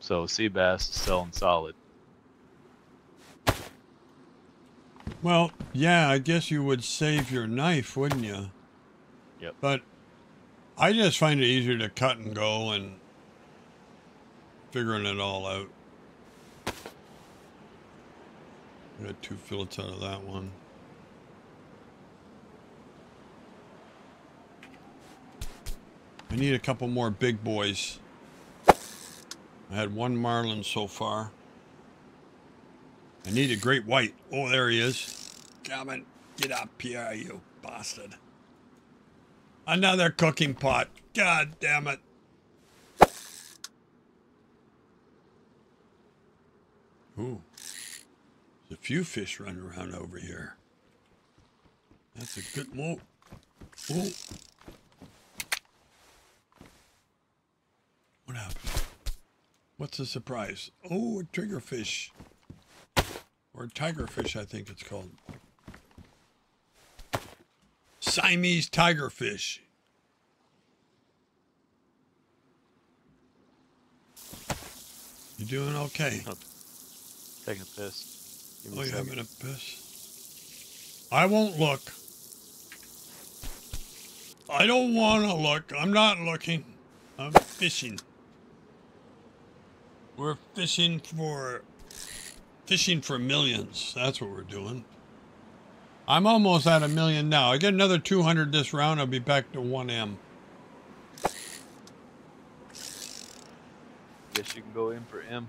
so sea bass is selling solid. Well, yeah, I guess you would save your knife, wouldn't you? Yep. But I just find it easier to cut and go and figuring it all out. I Got two fillets out of that one. I need a couple more big boys. I had one marlin so far. I need a great white. Oh, there he is. Come on, get up here, you bastard. Another cooking pot. God damn it. Ooh. There's a few fish running around over here. That's a good move. Ooh. What happened? What's the surprise? Oh, a triggerfish. Or tigerfish, I think it's called. Siamese tigerfish. You doing okay? Taking a piss. Give Oh, you having a piss? I won't look. I don't want to look. I'm not looking. I'm fishing. We're fishing for fishing for millions. That's what we're doing. I'm almost at a million now. I get another 200 this round. I'll be back to 1M. Guess you can go in for M.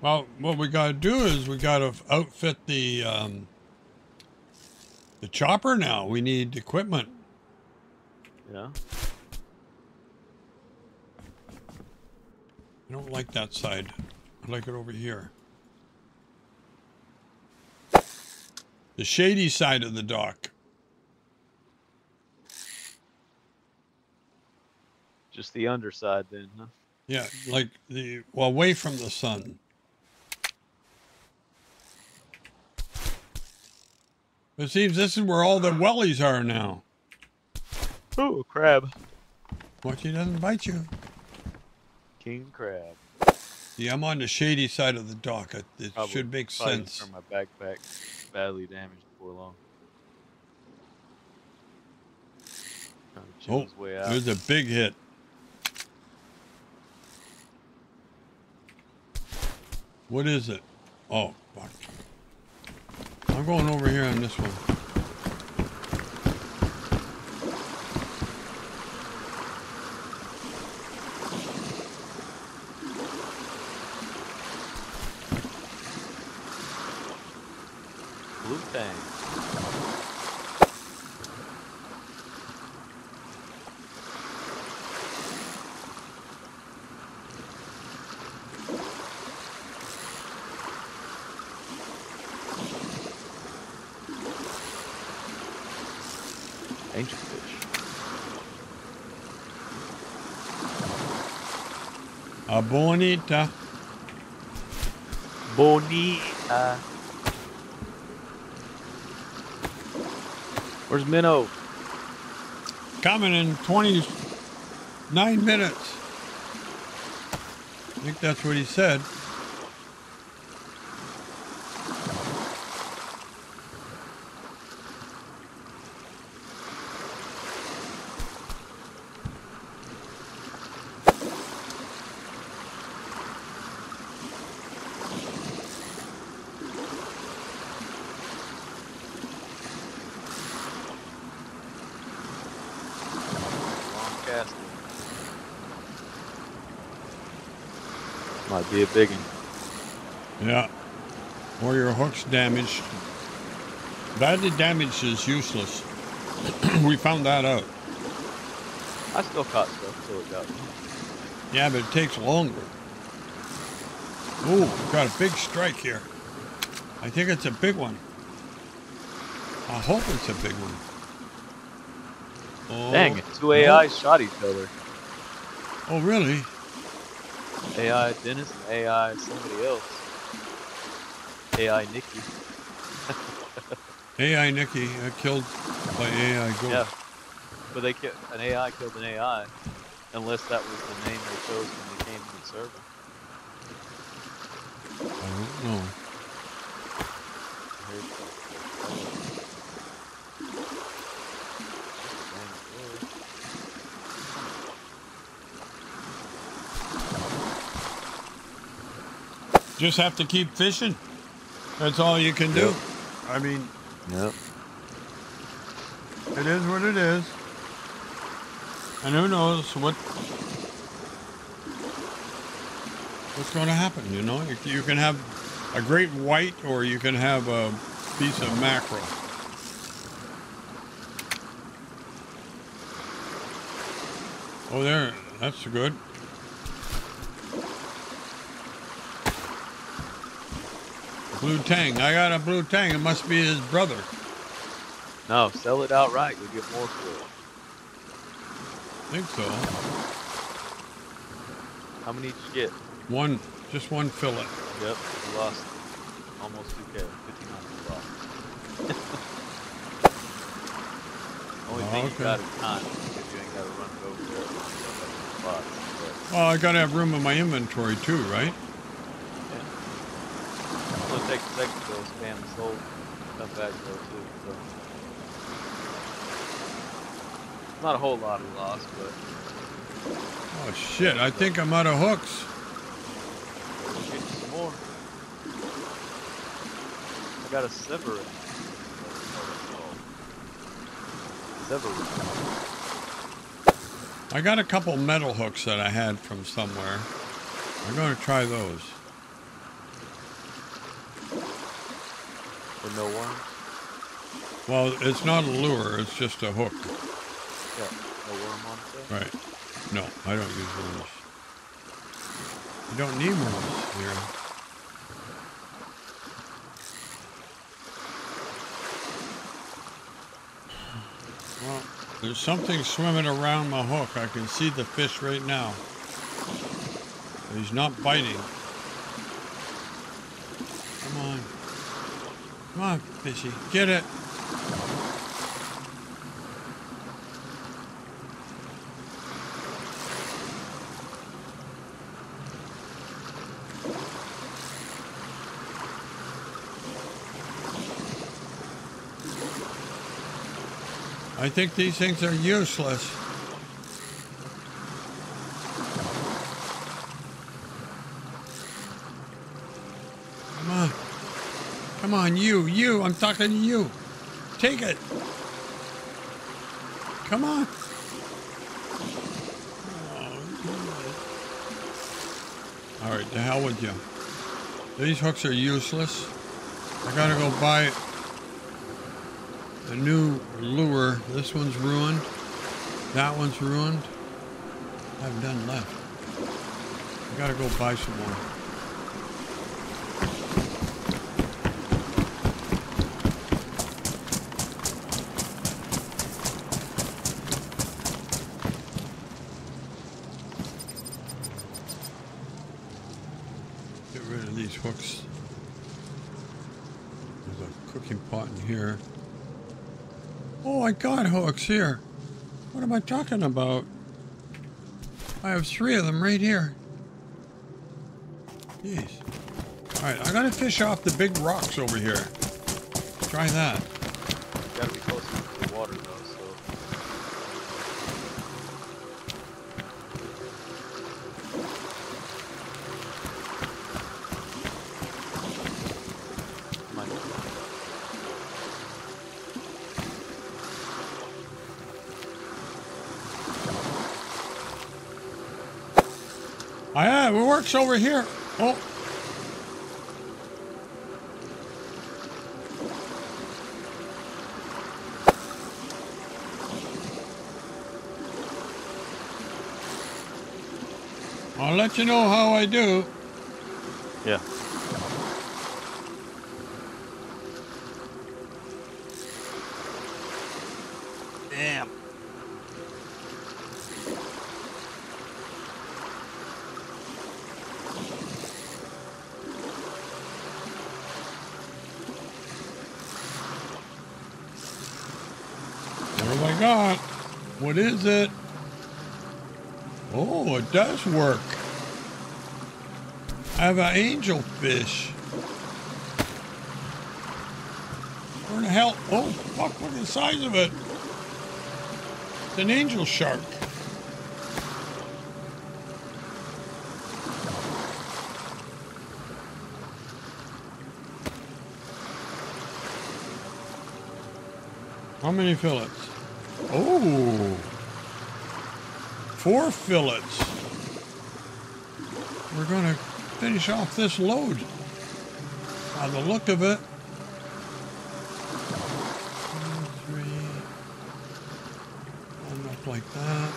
Well, what we got to do is we got to outfit the um, the chopper now. We need equipment. Yeah. I don't like that side. I like it over here. The shady side of the dock. Just the underside then, huh? Yeah, like the well, away from the sun. It seems this is where all the wellies are now. Ooh, crab. Watch he doesn't bite you. King crab. Yeah, I'm on the shady side of the dock. It, it Probably- should make sense. From my backpack, badly damaged before long. Oh, there's a big hit. What is it? Oh, fuck. I'm going over here on this one. Blue tang. Angelfish. A bonita. Bonita. Where's Minnow? Coming in 29 minutes. I think that's what he said. Long casting. Might be a big one. Yeah. Or your hook's damaged. Badly damaged is useless. we found that out. I still caught stuff till it got me. Yeah, but it takes longer. Ooh, got a big strike here. I think it's a big one. I hope it's a big one. Oh, Dang it, two AIs oh. shot each other. Oh, really? AI Dennis and AI somebody else. AI Nikki. AI Nikki uh, killed by AI Ghost. Yeah. But they ki- an AI killed an AI. Unless that was the name they chose when they came to the server. I don't know. Here's the- Just a dang bird. Just have to keep fishing. That's all you can do. Yep. I mean, Yep. it is what it is. And who knows what what's going to happen, you know? You, you can have a great white or you can have a piece of mackerel. Oh, there. That's good. Blue tang. I got a blue tang. It must be his brother. No, sell it outright. You'll get more for it. I think so. How many did you get? One, just one fillet. Yep, you lost almost 2k. 59 you lost. Only Oh, thing okay. you got is time because you ain't got to run over there. and set up the spots. But Well, I gotta have room in my inventory too, right? It's gonna take a second spam soul. Come though too. So. Not a whole lot of loss, but Oh shit! I think I'm out of hooks. you some more. I got a sever in I got a couple metal hooks that I had from somewhere. I'm gonna try those. For no worms? Well, it's not a lure; it's just a hook. Yeah, no worm on it though? Right? No, I don't use worms. You don't need worms here. Well, there's something swimming around my hook. I can see the fish right now. He's not biting. Come on. Come on, fishy. Get it. Think these things are useless. Come on. Come on, you, you. I'm talking to you. Take it. Come on. Oh, All right, to hell with you. These hooks are useless. I gotta go buy a new lure. This one's ruined. That one's ruined. I have none left. I gotta go buy some more. hooks. There's a cooking pot in here. Oh, I here. What am I talking about? I have three of them right here. Jeez. Alright, I gotta fish off the big rocks over here. Try that. Over here. Oh. I'll let you know how I do. Yeah. Damn. What have I got? What is it? Oh, it does work. I have an angelfish. Where the hell? Oh, fuck, look at the size of it. It's an angel shark. How many fillets? Oh, four fillets. We're going to finish off this load. By the look of it. Up like that.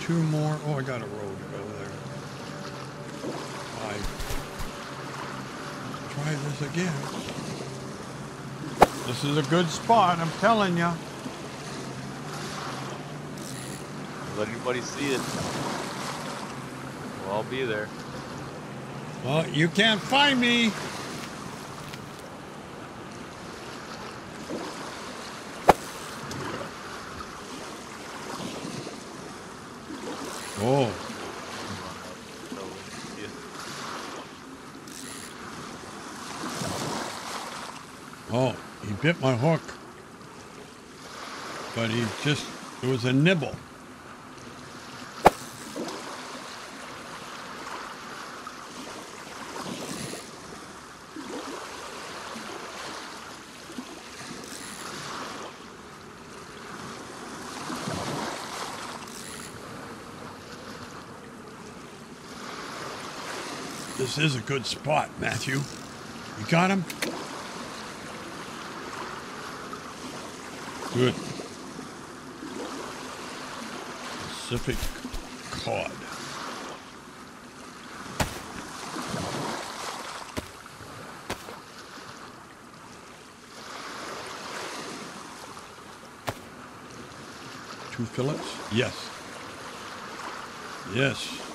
Two more. Oh, I got a road go there. Five. Try this again. This is a good spot, I'm telling you. Let anybody see it. We'll all be there. Well, you can't find me. Oh, oh, he bit my hook. But he just, it was a nibble. This is a good spot, Matthew. You got him? Good. Pacific cod. Two fillets? Yes. Yes.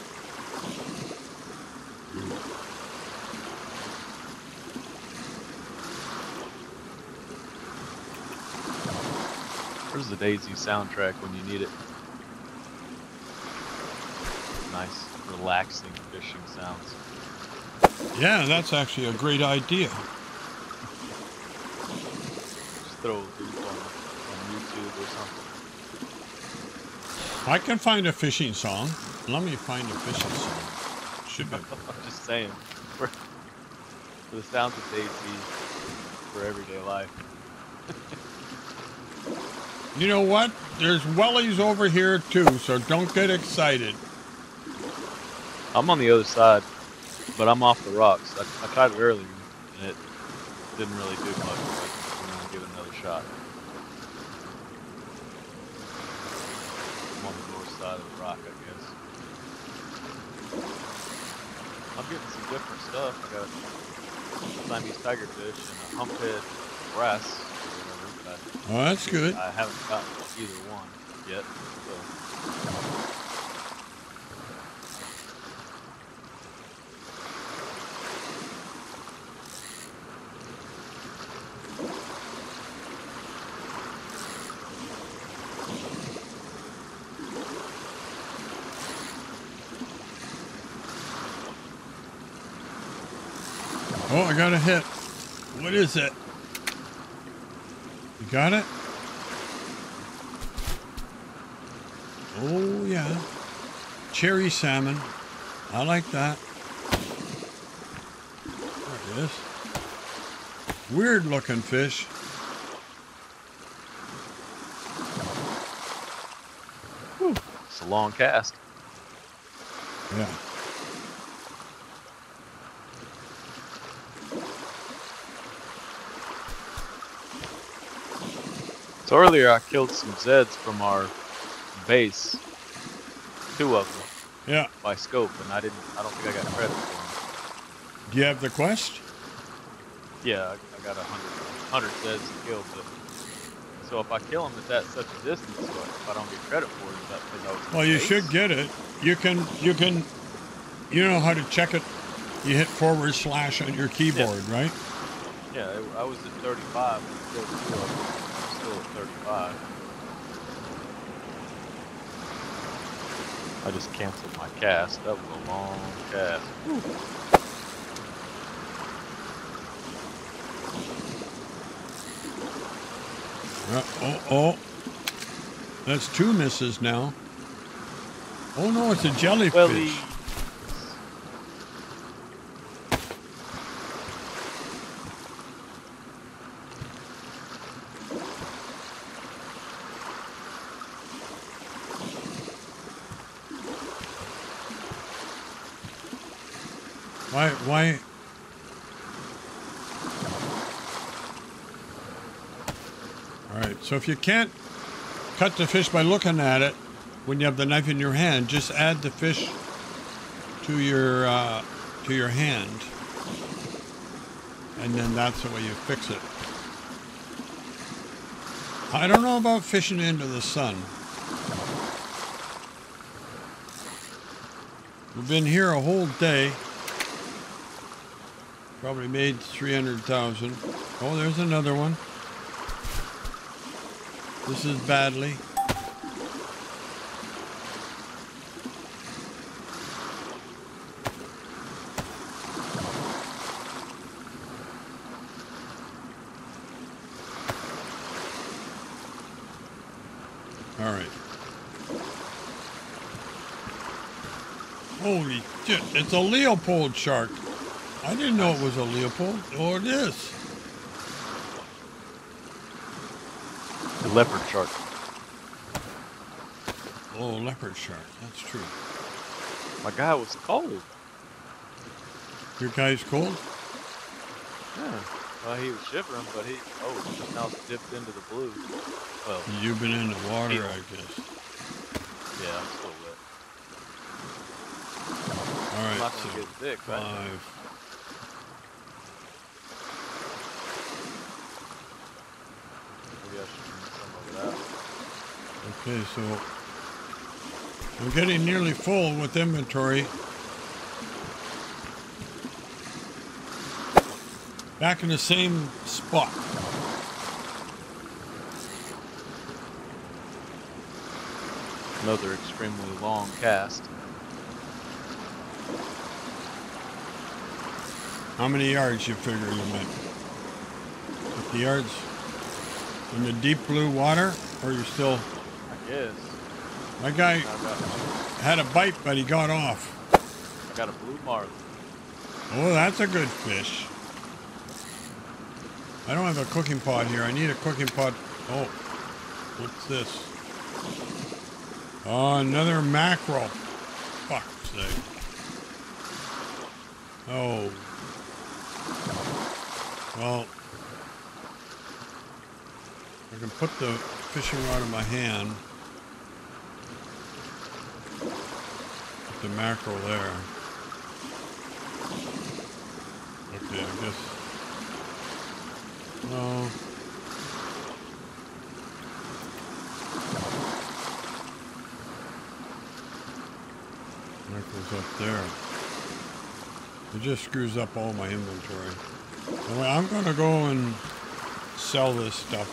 The DayZ soundtrack when you need it? Nice, relaxing fishing sounds. Yeah, that's actually a great idea. Just throw a loop on, on YouTube or something. I can find a fishing song. Let me find a fishing song. Should be. I'm just saying. For, for the sounds of DayZ for everyday life. You know what? There's wellies over here too, so don't get excited. I'm on the other side, but I'm off the rocks. I, I tried it earlier, and it didn't really do much. I'm gonna give it another shot. I'm on the north side of the rock, I guess. I'm getting some different stuff. I got a Siamese tigerfish and a humphead wrasse. Oh, that's good. I haven't gotten either one yet. Oh, I got a hit. What is it? Got it? Oh, yeah. Cherry salmon. I like that. There it is. Weird looking fish. It's a long cast. Yeah. So earlier I killed some Zeds from our base. Two of them Yeah. by scope, and I didn't. I don't think I got credit for them. Do you have the quest? Yeah, I, I got a hundred, hundred Zeds to kill, but. So if I kill them at that such a distance, so if I don't get credit for it, is that because I was Well, you space? should get it. You can, you can, you know how to check it. You hit forward slash on your keyboard, right? Yeah, I was at 35. and Killed two of them. Still at 35. I just canceled my cast. That was a long cast. Uh, oh, oh. That's two misses now. Oh no, it's a jellyfish. Well, the Why, why? All right, so if you can't cut the fish by looking at it when you have the knife in your hand, just add the fish to your uh, to your hand, and then that's the way you fix it. I don't know about fishing into the sun. We've been here a whole day. Probably made 300,000. Oh, there's another one. This is badly. All right. Holy shit, it's a Leopold shark. I didn't know it was a Leopold. or it is. Leopard shark. Oh, leopard shark. That's true. My guy was cold. Your guy's cold? Yeah. Well, he was shivering, but he oh just now dipped into the blue. Well, You've been in the water, I guess. yeah, I'm still wet. All I'm not gonna get sick, right? five. Maybe I should drink some of that. Okay, so I'm getting nearly full with inventory. Back in the same spot. Another extremely long cast. How many yards you figure you went? 50 yards? In the deep blue water? Or you're still... Guess. My guy had a bite, but he got off. I got a blue marlin. Oh, that's a good fish. I don't have a cooking pot here. I need a cooking pot. Oh, what's this? Oh, another mackerel. Fuck's sake. Oh. Well, I can put the fishing rod in my hand. The mackerel there. Okay, I guess. No. Goes up there. It just screws up all my inventory. Anyway, I'm gonna go and sell this stuff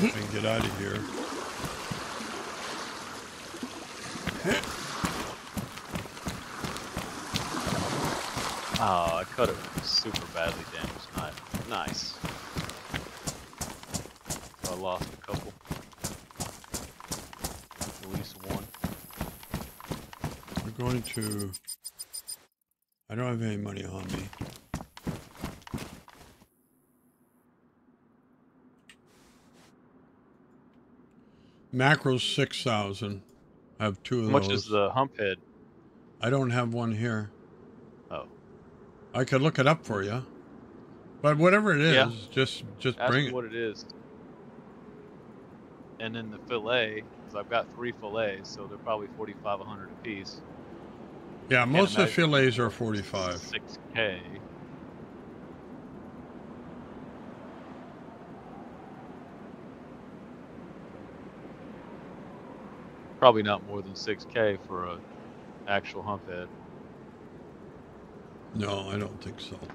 and get out of here. Oh, I cut it a super badly damaged knife. Nice. I lost a couple. At least one. We're going to. I don't have any money on me. Macros 6,000. I have two of How much those. is the hump head? I don't have one here. I could look it up for you. But whatever it is, Yeah. just just Ask bring it. what it is. And then the fillet, because I've got three fillets, so they're probably 4500 a piece. Yeah, most of the fillets are 45. 6k. Probably not more than 6k for a actual hump head. No, I don't think so.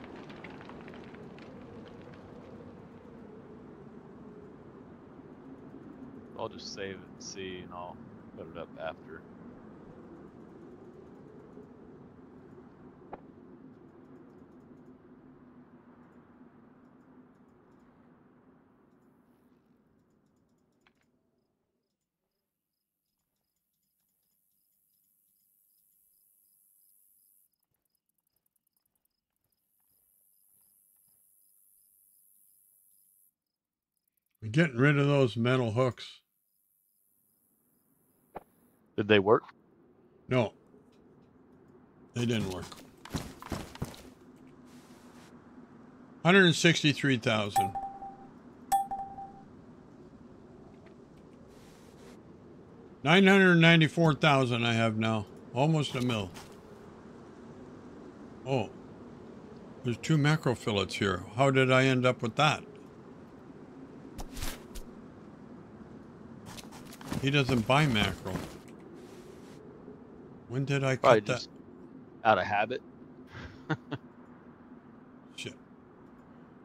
I'll just save it and see, and I'll put it up after. Getting rid of those metal hooks. Did they work? No. They didn't work. 163,000. Nine hundred ninety-four thousand I have now. Almost a mil. Oh. There's two macro fillets here. How did I end up with that? He doesn't buy mackerel. When did I Probably cut that? out of habit. Shit.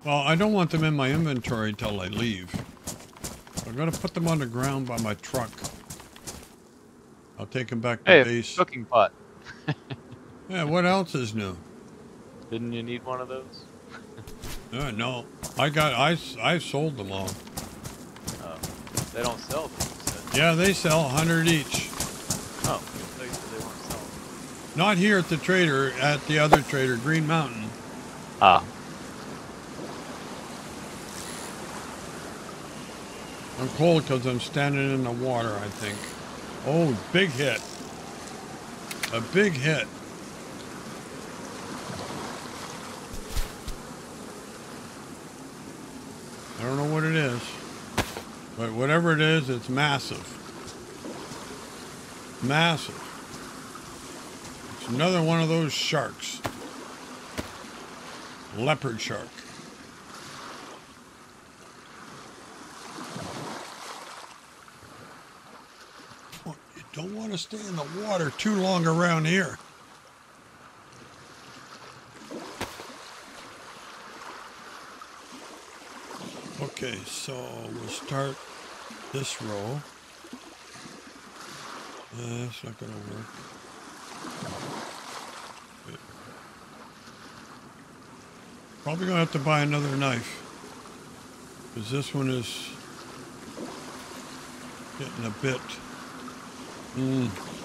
Well, I don't want them in my inventory till I leave. I'm gonna put them on the ground by my truck. I'll take them back to Hey, base. cooking pot. Yeah, what else is new? Didn't you need one of those? Uh, no, I got I I sold them all. Oh, they don't sell them. You said. Yeah, they sell a hundred each. Oh, I thought you said they weren't selling. Not here at the trader, at the other trader, Green Mountain. Ah, I'm cold because I'm standing in the water. I think. Oh, big hit. A big hit. I don't know what it is, but whatever it is, it's massive. Massive. It's another one of those sharks. Leopard shark. You don't want to stay in the water too long around here. Okay, so we'll start this row. Uh, that's not going to work. Probably going to have to buy another knife. Because this one is getting a bit. Mm.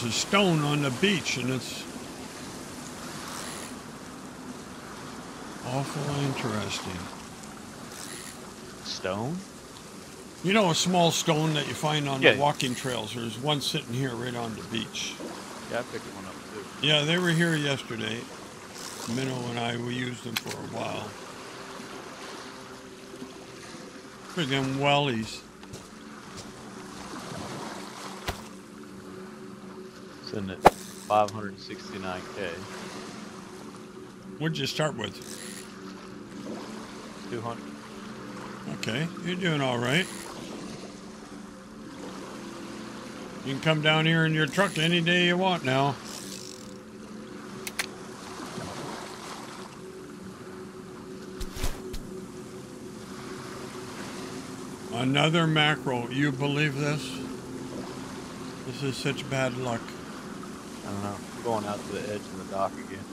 There's a stone on the beach and it's awful interesting. stone? You know a small stone that you find on Yeah. the walking trails? There's one sitting here right on the beach. Yeah, I picked one up too. Yeah, they were here yesterday. Minnow and I, we used them for a while. Friggin' wellies. Sitting at 569k. What'd you start with? 200. Okay, you're doing all right. You can come down here in your truck any day you want now. Another mackerel. You believe this? This is such bad luck. I don't know. I'm going out to the edge of the dock again.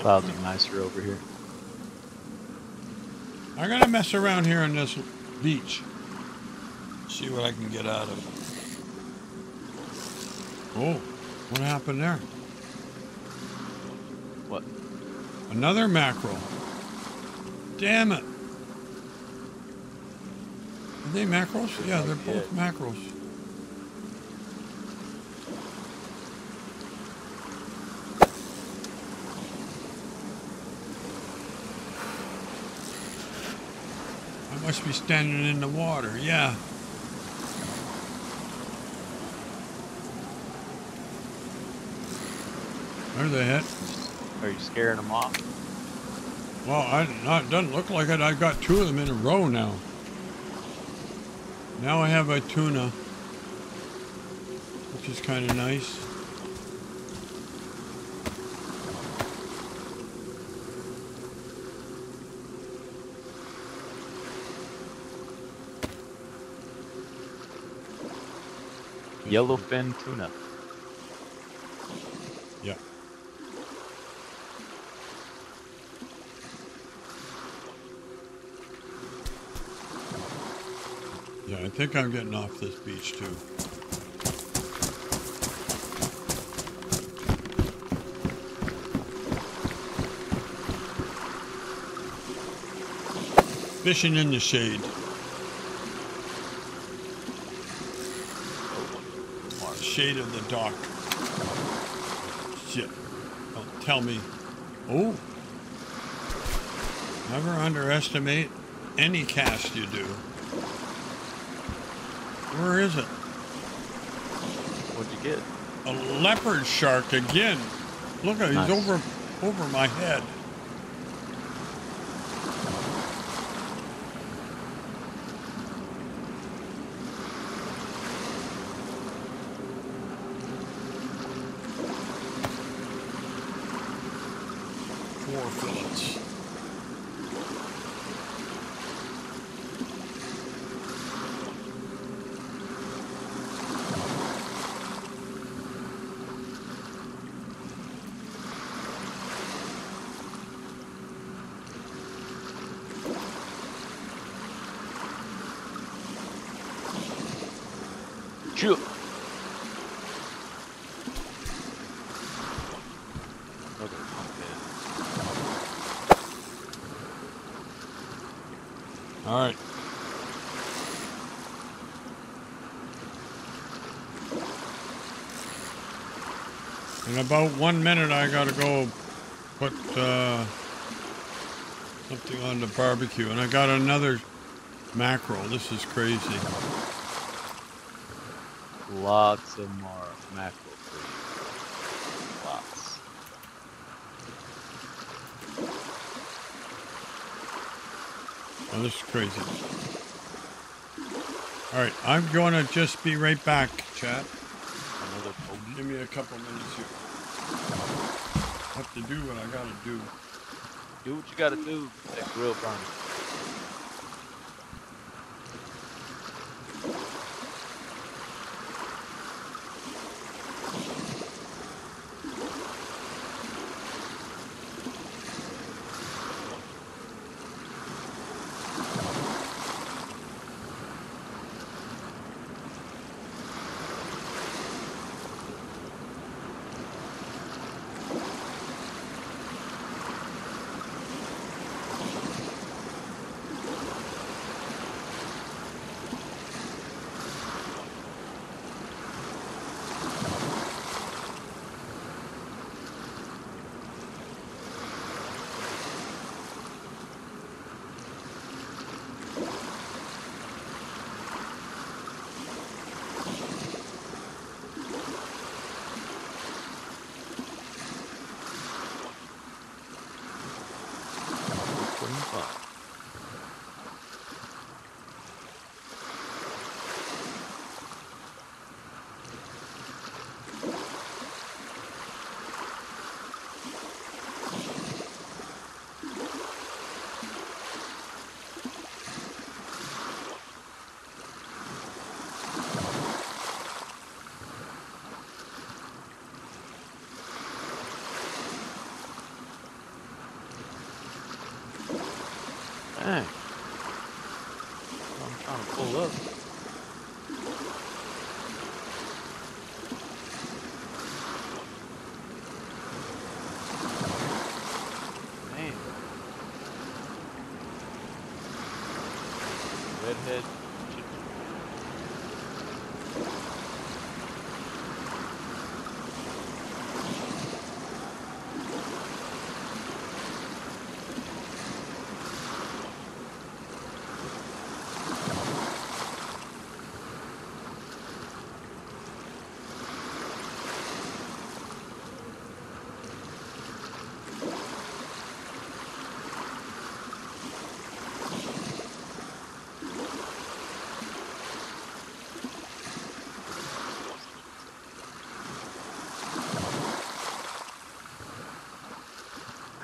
Clouds are nicer over here. I'm gonna mess around here on this beach. See what I can get out of it. Oh, what happened there? What? Another mackerel. Damn it. Are they mackerels? Yeah, they're both mackerels. I must be standing in the water. Yeah. There they hit. Are you scaring them off? Well, I, not, it doesn't look like it. I've got two of them in a row now. Now I have a tuna, which is kind of nice. Yellowfin tuna. I think I'm getting off this beach too. Fishing in the shade. Shade of the dock. Shit. Don't tell me. Oh. Never underestimate any cast you do. Where is it? What'd you get? A leopard shark again. Look at Nice. he's over over my head. Four fillets. Shoot. All right. In about one minute, I gotta go put uh, something on the barbecue, and I got another mackerel. This is crazy. Lots of more mackerel for you. Lots. Oh, this is crazy. All right, I'm going to just be right back, chat. Another pony. Give me a couple minutes here. Have to do what I gotta do. Do what you gotta do. That grill burning.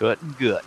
Gut and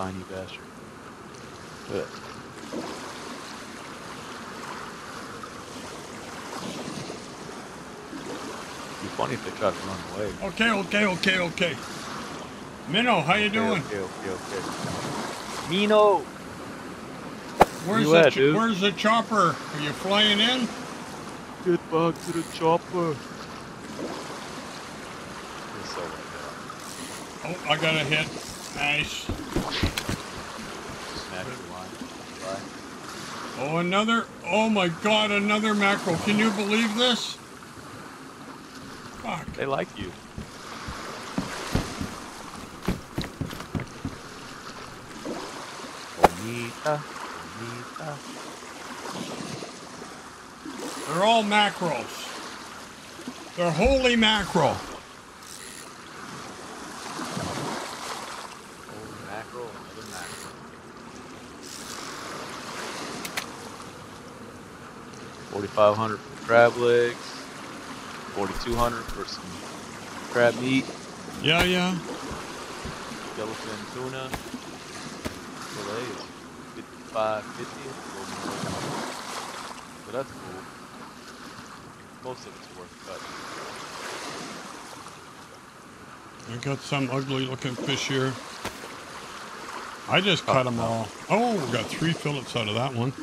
spiny bastard. Ugh. It'd be funny if they tried to run away. Okay, okay, okay, okay. Minnow, how you doing? Okay, okay, okay. okay. Mino! Where's you the at, dude? Where's the chopper? Are you flying in? Get back to the chopper. It's so like Oh, I got a hit. Nice. Snatch the line. Fly. Oh, another. Oh my God, another mackerel. Can you believe this? Fuck. They like you. Bonita, bonita. They're all mackerels. They're holy mackerel. Holy mackerel. 500 for crab legs, 4200 for some crab meat. Yeah, yeah. Yellowfin tuna. Filet five fifty. But that's cool. Most of it's worth cutting. I got some ugly looking fish here. I just oh, cut oh, them all. Oh, we got three fillets out of that one.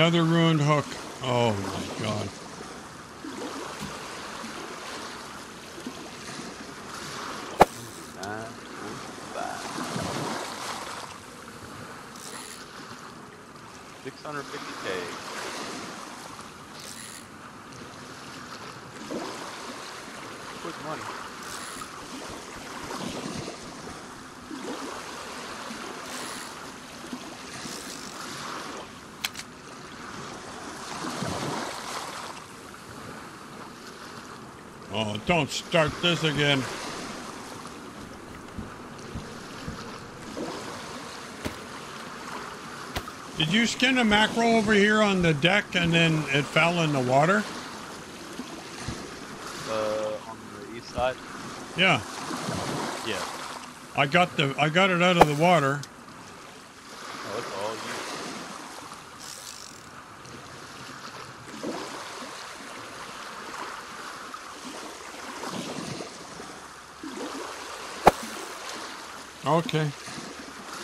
Another ruined hook. Oh my god. Nine forty-five. Six hundred fifty K. Quick money. Oh, don't start this again. Did you skin a mackerel over here on the deck and then it fell in the water? Uh, on the east side. Yeah, Yeah. I got the I got it out of the water. Oh, that's all you. Okay.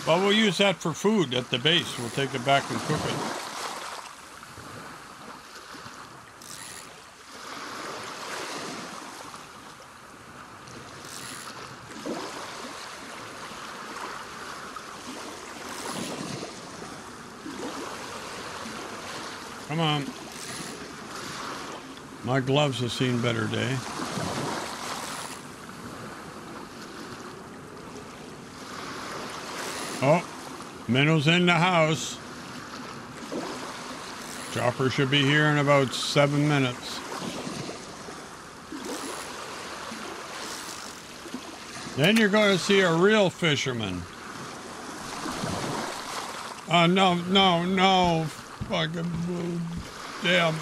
Well, we'll use that for food at the base. We'll take it back and cook it. Come on. My gloves have seen better day. Oh, Minnow's in the house. Chopper should be here in about seven minutes. Then you're going to see a real fisherman. Oh, no, no, no. Fucking damn.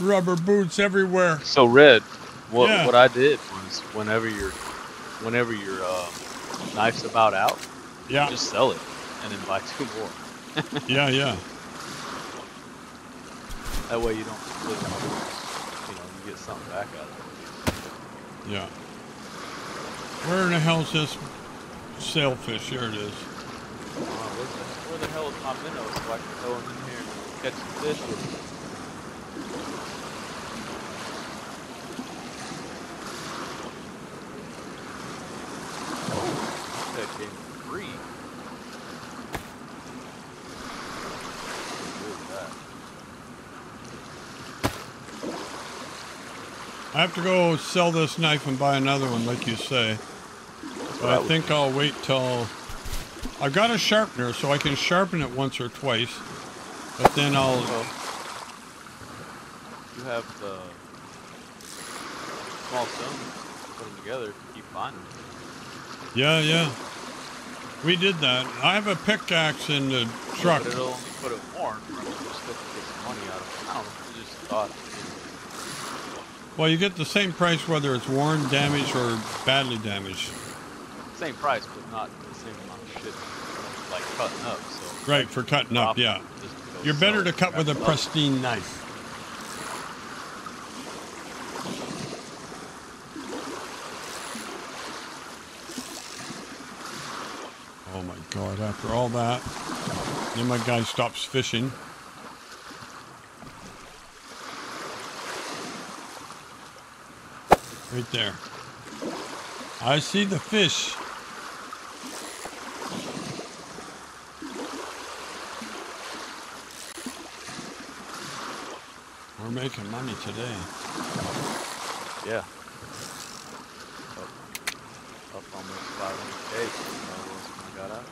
Rubber boots everywhere. So red. What Yeah. what I did was whenever your whenever your uh, knife's about out, Yeah, just sell it and then buy two more. yeah, yeah. That way you don't split and lose. You know, you get something back out of it. Yeah. Where in the hell is this sailfish? Here it is. Uh, where, the, where the hell is my minnow so I can throw him in here and catch some fish with him? Oh, that came free. Good with that. I have to go sell this knife and buy another one, like you say. But I think. I'll wait till I've got a sharpener, so I can sharpen it once or twice. But then I'll you have the small stones, put them together, keep finding them. yeah, yeah. We did that. I have a pickaxe in the truck. But it'll only put it worn, right? You're still gonna get some money out of it. I don't know. I just thought, Well, you get the same price whether it's worn, damaged, or badly damaged. same price, but not the same amount of shit, like cutting up. So Right, for cutting up, yeah. it, just go You're better to cut with a wrap it up. pristine knife. Oh my god, after all that, then my guy stops fishing. Right there. I see the fish. We're making money today. Yeah. Up, up so what else we got out?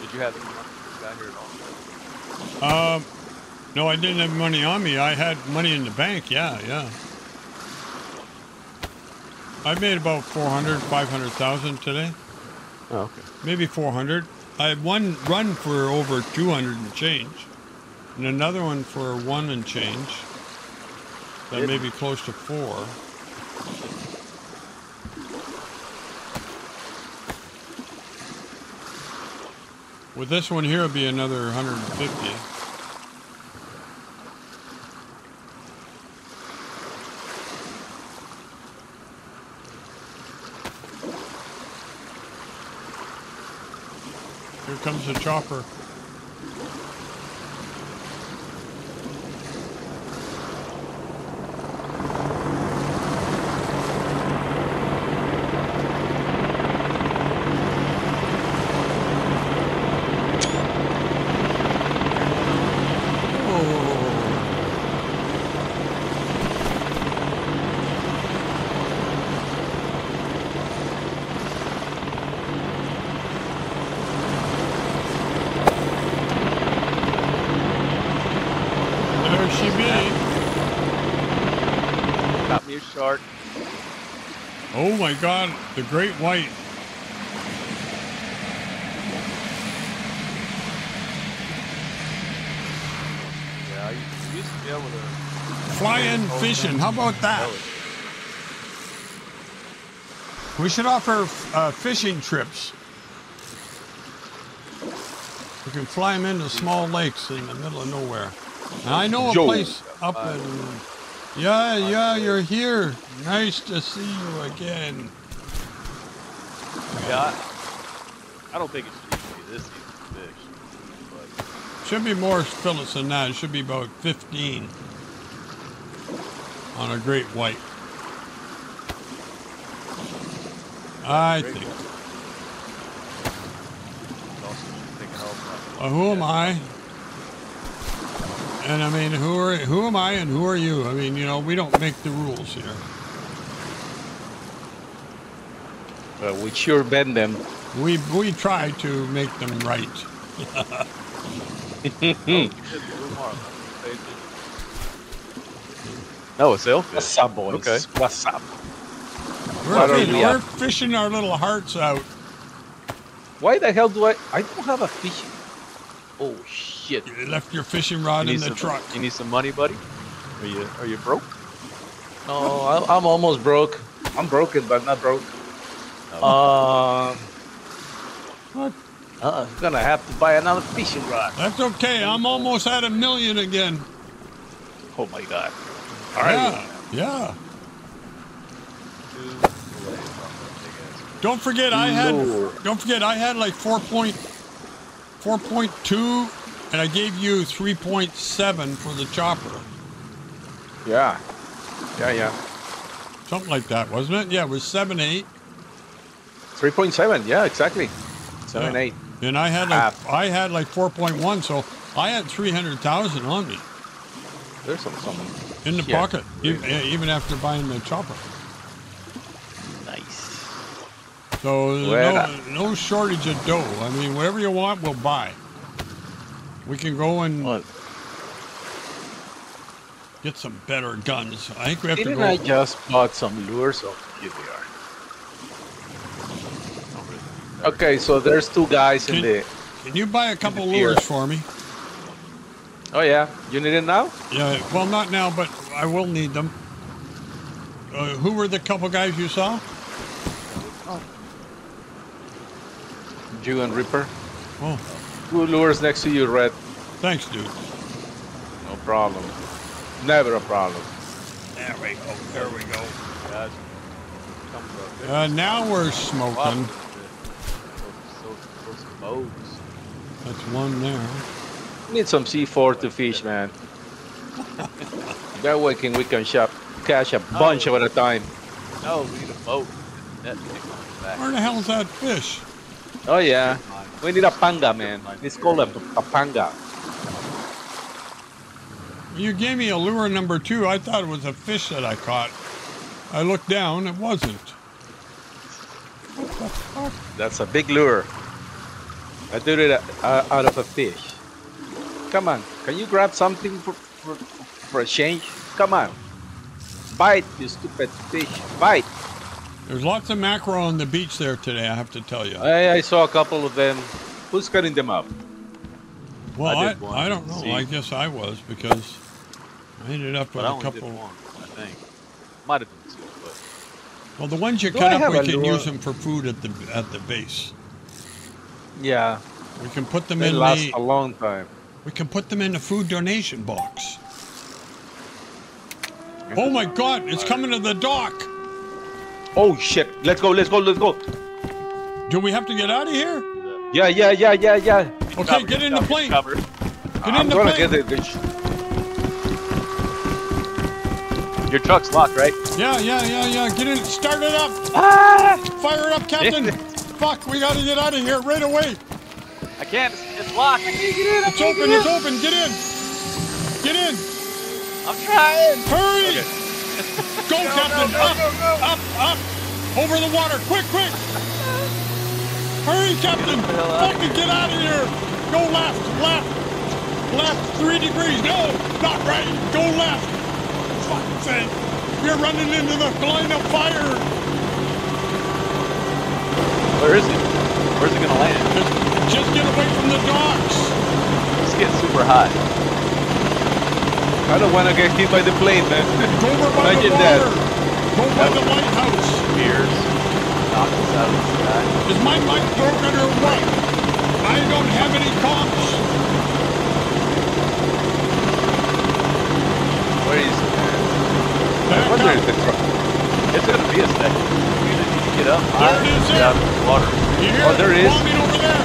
Did you have any money when you got here at all? Um, no, I didn't have money on me. I had money in the bank. Yeah, yeah. I made about 400, 500,000 today. Oh, okay. Maybe 400. I had one run for over 200 and change, and another one for one and change. That may be close to four. With this one here, it'd be another 150. Here comes the chopper. There she be. Got me a shark. Oh my god, the great white. Yeah, I used, used to be able to. Fly-in fishing. them. How about that? We should offer uh, fishing trips. We can fly them into small lakes in the middle of nowhere. And I know a Joe. place up in. Yeah, yeah, you're here. Nice to see you again. Yeah, I, don't think it should be this easy to fish. But Should be more fillets than that. It should be about 15 on a great white. I Great think. white. it also should take a uh, hell of a lot Well, who am I? And I mean, who are who am I and who are you? I mean, you know, we don't make the rules here. Well, we sure bend them. We we try to make them right. You said blue marlin. Same thing. No, it's sailfish. What's up, boys? Okay. What's up? We're, What are we we're fishing our little hearts out. Why the hell do I? I don't have a fishing. Oh shit! You left your fishing rod You in the some, truck. You need some money, buddy? Are you are you broke? No, I, I'm almost broke. I'm broken, but not broke. Oh. Um, What? uh, gonna have to buy another fishing rod. That's okay. I'm almost at a million again. Oh my god! All right. Yeah, yeah. Two fillets on that big Don't forget, I had. Lord. Don't forget, I had like four point, four point two, and I gave you three point seven for the chopper. Yeah. Yeah, yeah. Something like that, wasn't it? Yeah, it was 7 8. 3.7, Yeah, exactly. Seven Yeah. eight. and I had like I had like four point one, so I had three hundred thousand on me There's some some in the Yeah. pocket, e- even after buying the chopper. nice. So Well, no no shortage of dough. I mean, whatever you want, we'll buy. We can go and Well, get some better guns. I think we have to didn't go. I just bought some lures? Oh, here they are. Okay, so there's two guys in Can- the. Can you buy a couple lures for me? Oh yeah, you need it now? Yeah, well, not now, but I will need them. Uh, who were the couple guys you saw? You and Ripper. Oh, Two lures next to you, Red. thanks, dude. No problem. Never a problem. There we go. There we go. Guys, come for. Uh, now we're smoking. That's one there. Need some C4 to fish, man. that way can we can shop, catch a bunch Oh. at a time. No, we need a boat. Net thing on the back. Where the hell's that fish? Oh yeah, Mine. We need a panga, man. It's called a, a panga. You gave me a lure number two. I thought it was a fish that I caught. I looked down. It wasn't. the fuck? That's a big lure. I did it out of a fish. Come on, can you grab something for, for, for a change? Come on. Bite, you stupid fish. Bite. There's lots of mackerel on the beach there today, I have to tell you. I, I saw a couple of them. Who's cutting them up? Well, I I. I, don't know. See. I guess I was because I ended up with I a only couple. did one, I think. Might have been two, but Well, the ones you Do cut I up, we can lure? use them for food at the at the base. Yeah, We can put them they in last the a long time. we can put them in the food donation box. Oh my God! It's coming to the dock. Oh shit! Let's go! Let's go! Let's go! Do we have to get out of here? do. Yeah, yeah, yeah, yeah, yeah. Okay, Cover, get in the plane. Cover. Get I'm in the gonna plane. get it. bitch. Your truck's locked, right? Yeah, yeah, yeah, yeah. Get in. Start it up. Ah! Fire it up, Captain. Fuck! We gotta get out of here right away. I can't. It's, it's locked. I can't get in. I It's can't open. get It's open. Get in. Get in. I'm trying. Hurry! Okay. Go, Captain! up, up, up! Over the water! Quick, quick! Hurry, Captain! the hell Fucking get out of here! Go left, left, left, three degrees. No, not right. Go left. Fuck's sake! You're running into the line of fire. Where is it? Where's it gonna land? Just, just get away from the docks. It's getting super high. I don't want to get hit by the plane, man. By Imagine water. that. Go by the lighthouse. Spears. Knocked us out of the sky. Is my mic broken or what? I don't have any comps. Where is it, man? I wonder up. if the truck. It's gonna be a second. We either need to get up There high it or is get out of the water. You hear Oh, there it is. bombing over there.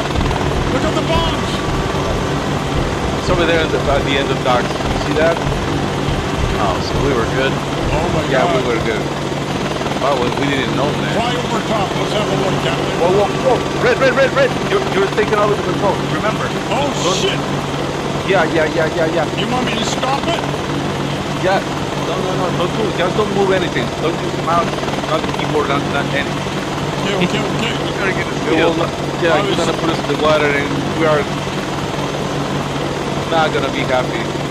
Look at the bombs. It's over there at the, at the end of docks. See that? Oh, so we were good. Oh my Yeah, God. we were good. Wow, we we didn't know, that. Fly over top. Let's have a look, Captain. Whoa, whoa, whoa! Red, red, red, red! You're, you're taking over the control. Remember? Oh shit! Yeah, yeah, yeah, yeah, yeah, You want me to stop it? yeah. No, no, no, don't do. Just don't move anything. Don't use the mouse, not the keyboard, not, not anything. Okay, okay, okay. You gotta get us not, yeah, you're gonna put us in the water, and we are not gonna be happy.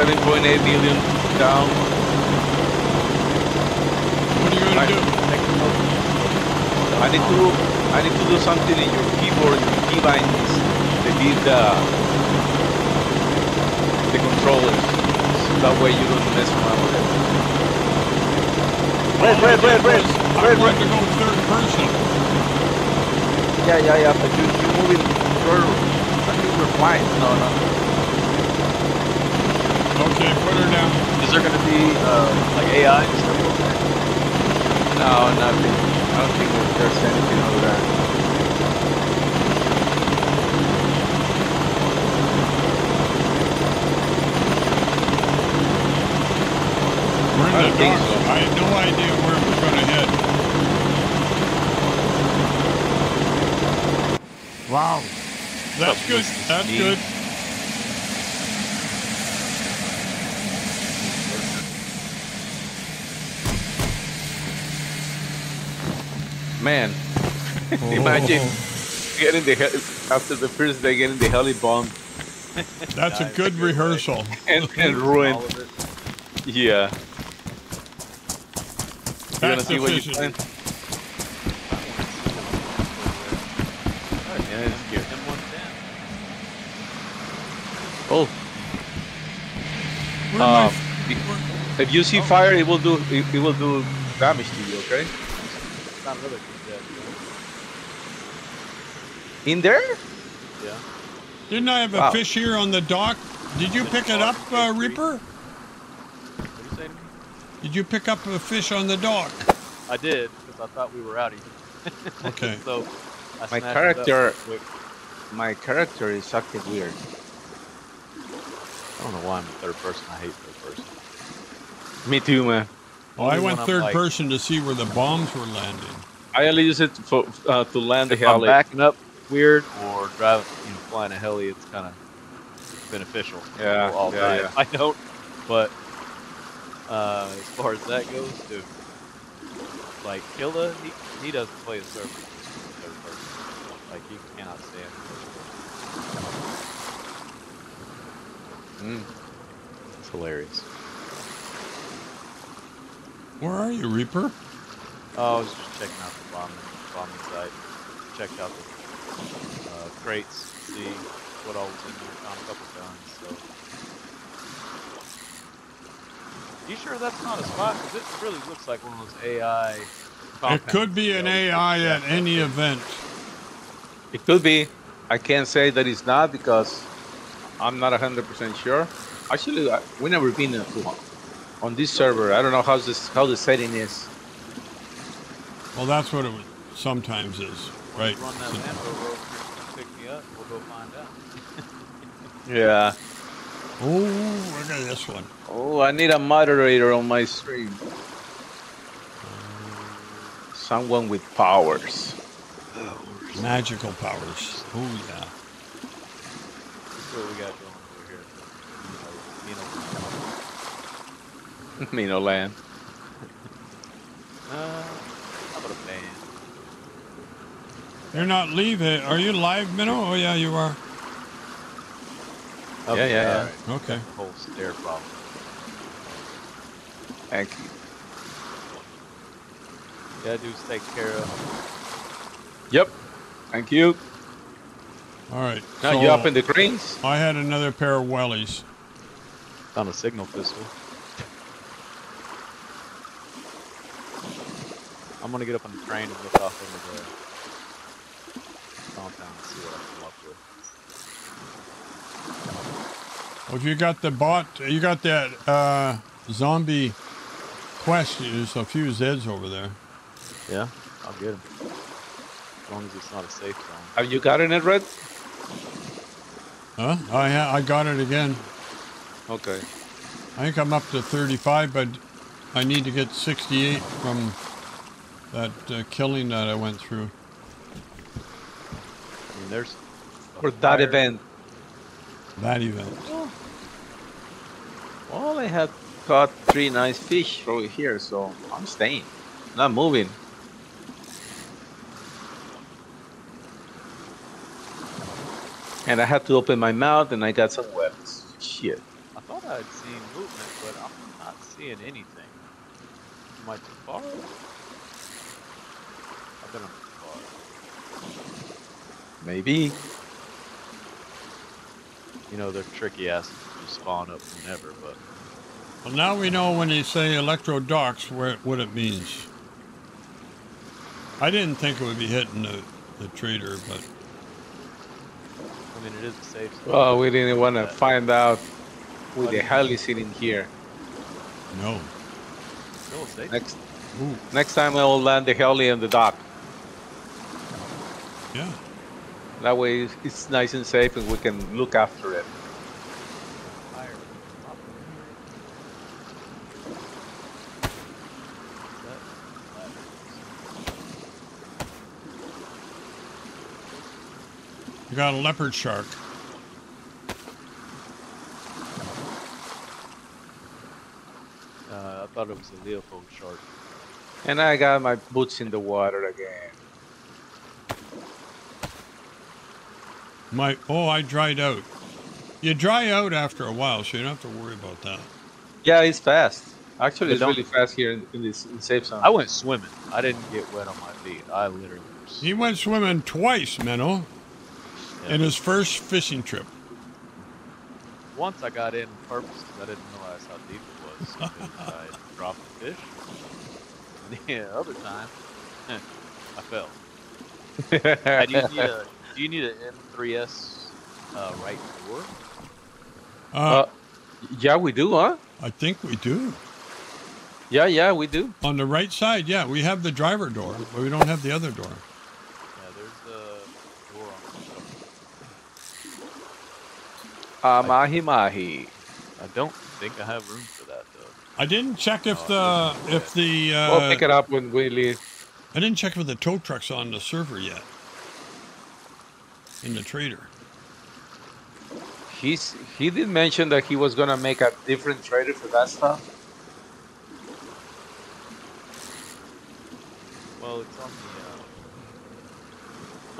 7.8 million down. What are you gonna Right. do? I need to, I need to do something in your keyboard. Your keybind is delete the the controllers. So that way you don't mess around with it. Red, All I red, red, did I red, wanted to go third person. Yeah, yeah, yeah. But you, you're moving. You're, I think we're flying. No, no. Okay, put her down. Is there gonna be uh, like AI and stuff over there? No, nothing. I don't think there's anything over there. We're in I the don't think docks. so. I had no idea where it was gonna hit. Wow. That's good. That's Steve? good. Man, Oh. Imagine getting the after the first day getting the heli bomb That's a Nice. good rehearsal. and, and All ruined. of it. Yeah. You're gonna That's see what you efficient. find. Alright, Yeah, it's here. M110. Oh, Where uh, if you see fire, it will do it, it will do damage to you. Okay. Not another good dead. In there? Yeah. Didn't I have a Wow. fish here on the dock? Did you pick it up, uh, Reaper? What did you say? Did you pick up a fish on the dock? I did because I thought we were out of here. Okay. so I My snatched it up character- My character is acting weird. I don't know why I'm in third person. I hate third person. Me too, man. Well, I went when I'm, third like- person to see where the bombs were landing. I only use it for uh, to land the If I'm backing up weird or driving, you know, flying a heli, it's kind of beneficial. Yeah, All yeah, yeah. I don't. But uh, as far as that goes, dude, like Killa, he, he doesn't play a server. He's Like he cannot stand. Mm. It's hilarious. Where are you, Reaper? Oh, I was just checking out the bombing bombing site. Checked out the uh, crates, see what all was in there. Found a couple guns. So, you sure that's not a spot? Because it really looks like one of those AI. It could be an AI at any event. It could be. I can't say that it's not because I'm not 100% sure. Actually, I- we never been to- on this server. I don't know how this how the setting is. Well, that's what it sometimes is, right? Run that So- Lambo over here, pick me up. We'll go find out. Yeah. Oh, look at this one. Oh, I need a moderator on my stream. Someone with powers. Magical powers. Oh, yeah. That's what we got going over here. You know, you know, Mino land. uh, how about a band? You're not leaving. Are you live, Minnow? Oh, yeah, you are. Yeah, yeah, yeah. Okay. Whole stair problem. Thank you. Yeah, dudes take care of. Yep. Thank you. All right. Now so you up in the greens? I had another pair of wellies. Found a signal pistol. I'm gonna get up on the train and look off into the compound and see what I come up with. Well, if you got the bot, you got that uh, zombie quest. There's a few Zeds over there. Yeah, I'll get him. As long as it's not a safe zone. Have you gotten it, Red? Huh? I ha- I got it again. Okay. I think I'm up to 35, but I need to get 68 from that uh, killing that I went through. I mean, there's. For that event. That event. Well, I had caught three nice fish over here, so I'm staying. Not moving. And I had to open my mouth and I got some webs. Shit. I thought I had seen movement, but I'm not seeing anything. Am I too far? I've been too far. Maybe. You know, they're tricky asses spawn up whenever, but Well, now we know when they say electro docks where what it means. I didn't think it would be hitting the, the trader, but I mean, it is a safe zone. Well, we didn't want to find out who the hell is sitting here. no. Still a safe Next Ooh, next time I will land the heli in the dock. yeah. That way it's- it's nice and safe and we can look after it. fire. You got a leopard shark. Uh, I thought it was a Leopold shark. And I got my boots in the water again. My oh, I dried out. You dry out after a while, so you don't have to worry about that. Yeah, it's fast. Actually, But it's really fast here in, in this in safe zone. I went swimming. I didn't get wet on my feet. I literally. was- He went swimming twice, Minnow, Yeah. in his first fishing trip. Once I got in on purpose because I didn't realize how deep it was. because I dropped the fish. And the other time, I fell. Do you need a Do you need an M3S uh, right door? Uh, Uh, yeah, we do, huh? I think we do. Yeah, yeah, we do. On the right side, yeah, we have the driver door, but we don't have the other door. Yeah, there's a door on the Uh, mahi mahi. I don't think I have room for that though. I didn't check if Oh, the if the uh, we'll pick it up when we leave. I didn't check if the tow truck's on the server yet. In the trader. He's he did mention that he was gonna make a different trader for that stuff. Well, it's on the. It's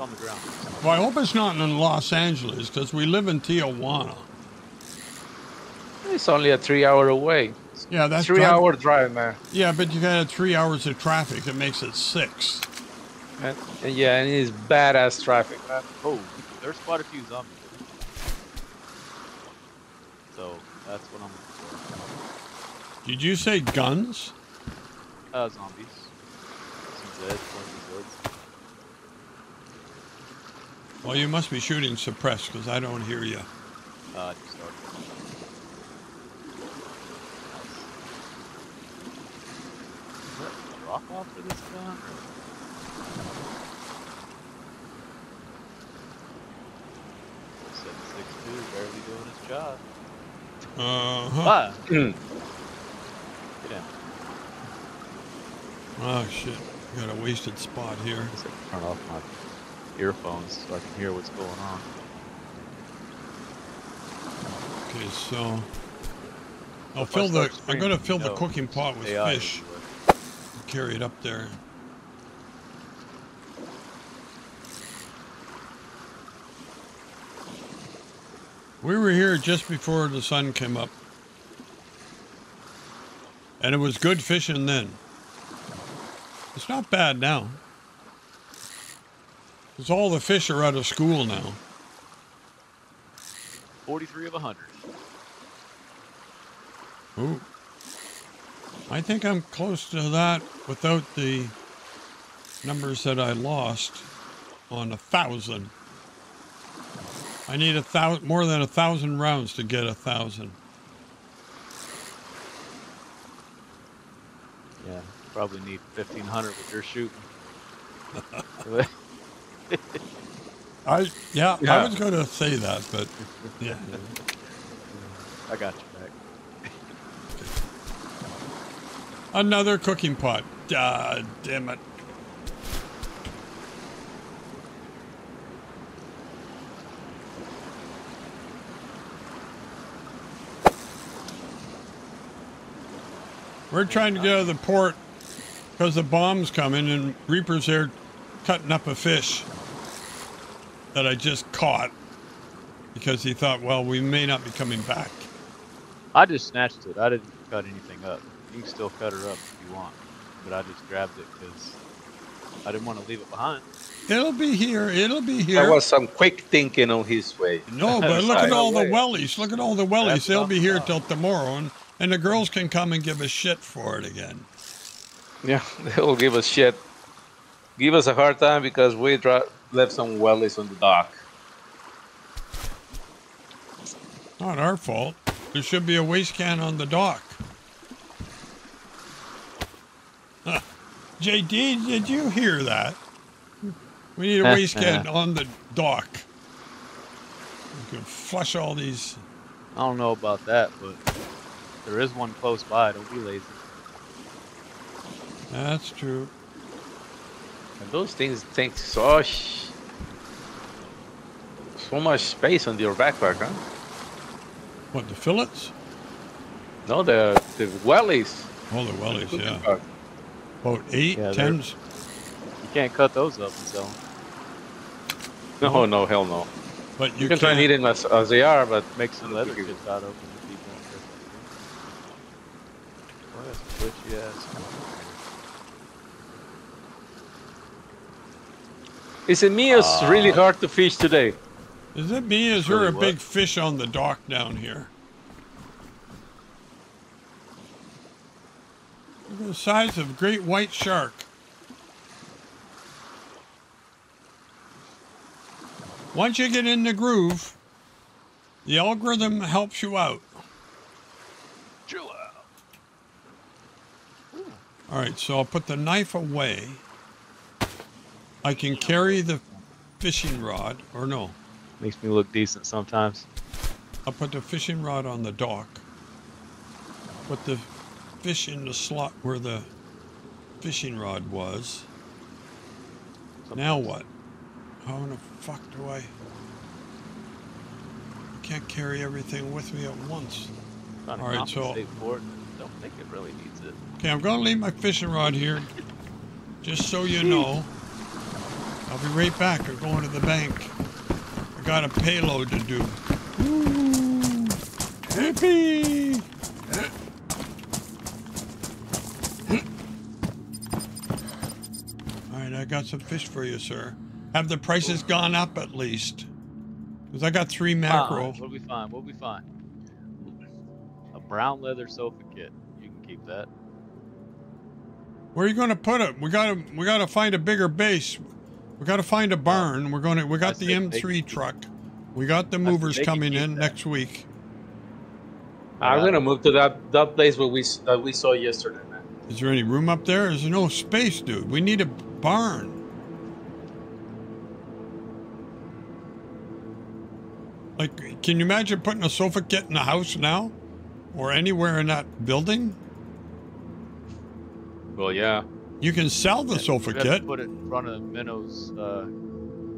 on the ground. Well, I hope it's not in Los Angeles because we live in Tijuana. It's only a three hour away. Yeah, that's three drive- hour drive, man. Yeah, but you got three hours of traffic. It makes it six. And, and yeah, and it's badass traffic, man. Oh, there's quite a few zombies. So that's what I'm looking for. Did you say guns? Uh, zombies. Some Zeds, some Zeds. Well, you must be shooting suppressed because I don't hear you. Uh, I just started. Is that a drop off for this gun? Seven six two, barely doing his job. Uh huh. Ah, get down. Oh shit! Got a wasted spot here. I guess I can turn off my earphones so I can hear what's going on. Okay, so I'll If fill the. I'm gonna fill you the cooking pot with AI fish. Carry it up there. We were here just before the sun came up. And it was good fishing then. It's not bad now. Because all the fish are out of school now. 43 of 100. Ooh. I think I'm close to that without the numbers that I lost on a thousand. I need a thousand, more than a thousand rounds to get a thousand. Yeah, probably need 1500 with your shooting. I yeah, I was going to say that, but yeah. I got you back. Another cooking pot. God damn it. We're trying to get out of the port because the bomb's coming and Reaper's there cutting up a fish that I just caught because he thought, well, we may not be coming back. I just snatched it. I didn't cut anything up. You can still cut her up if you want, but I just grabbed it because I didn't want to leave it behind. It'll be here. It'll be here. There was some quick thinking on his way. No, but look at Right all the away. wellies. Look at all the wellies. That's They'll be here enough. till tomorrow, and, and the girls can come and give us shit for it again. Yeah, they will give us shit. Give us a hard time because we dro- left some wellies on the dock. Not our fault. There should be a waste can on the dock. Huh. JD, did you hear that? We need a waste can on the dock. We can flush all these. I don't know about that, but there is one close by. Don't be lazy. That's true. And those things take so sh- so much space on your backpack, huh? What, the fillets? No, the the wellies. Oh, the wellies, yeah. Uh, About eight, Yeah, they're- ten. You can't cut those up and sell them. No, no, hell no. But You, you, can try and eat them as, as they are, but Make some leather kits out of them if people want. What a glitchy ass. Is it me? It's really uh, hard to fish today. Is it me? Is there Really a what? big fish on the dock down here? Look at the size of great white shark. Once you get in the groove, the algorithm helps you out. Chill out. All right, so I'll put the knife away. I can carry the fishing rod, or no, Makes me look decent sometimes. I'll put the fishing rod on the dock. Put the fish in the slot where the fishing rod was. Now what? How in the fuck do I? I can't carry everything with me at once. All right, so-. Don't think it really needs it. Okay, I'm gonna leave my fishing rod here, just so you know. I'll be right back. I'm going to the bank. I got a payload to do. Hippie! All right, I got some fish for you, sir. Have the prices gone up at least? Because I got three mackerel. What do we find? What do we find? A brown leather sofa kit. You can keep that. Where are you going to put it? We got to we got to find a bigger base. We got to find a barn. We're going to we got the I said make- M3 truck. We got the movers coming in that. next week. I'm Yeah. gonna move to that that place where we that we saw yesterday, man. Is there any room up there? There's no space, dude. We need a barn. Like, can you imagine putting a sofa kit in a house now, or anywhere in that building? Well, yeah. You can sell the sofa We have to kit. put it in front of Minnow's uh,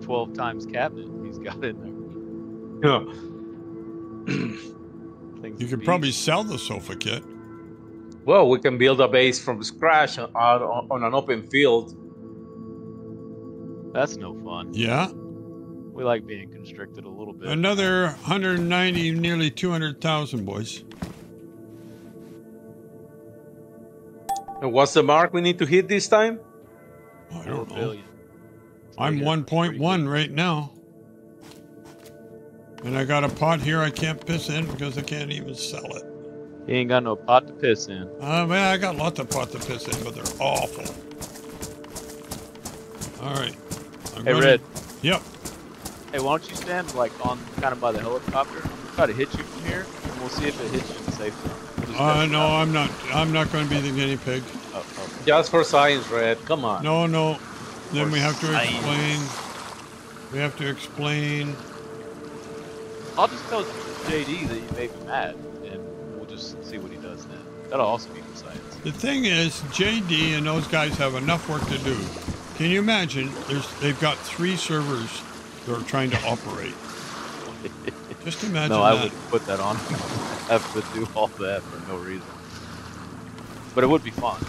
12 times cabinet he's got in there. Yeah. You to could probably sell the sofa kit. Well, we can build a base from scratch on, on, on an open field. That's no fun. Yeah. We like being constricted a little bit. Another 190, nearly 200,000, boys. And what's the mark we need to hit this time? I Four don't know. billion. I'm Yeah, that's pretty 1.1 right now. And I got a pot here I can't piss in because I can't even sell it. He ain't got no pot to piss in. Uh, man, I got lots of pot to piss in, but they're awful. All right. I'm Hey, gonna- Red. Yep. Hey, why don't you stand like on kind of by the helicopter? I'm gonna try to hit you from here, and we'll see if it hits you in safe zone. Uh, no. I'm not. I'm not going to be the guinea pig. Oh, oh. Just for science, Red. Come on. No, no. Then we have to Science. explain. We have to explain. I'll just tell JD that you made me mad, and we'll just see what he does then. That'll also be for science. The thing is, JD and those guys have enough work to do. Can you imagine? There's they've got three servers they're trying to operate. Just imagine no, I that. would put that on. have to do all that for no reason. But it would be fun.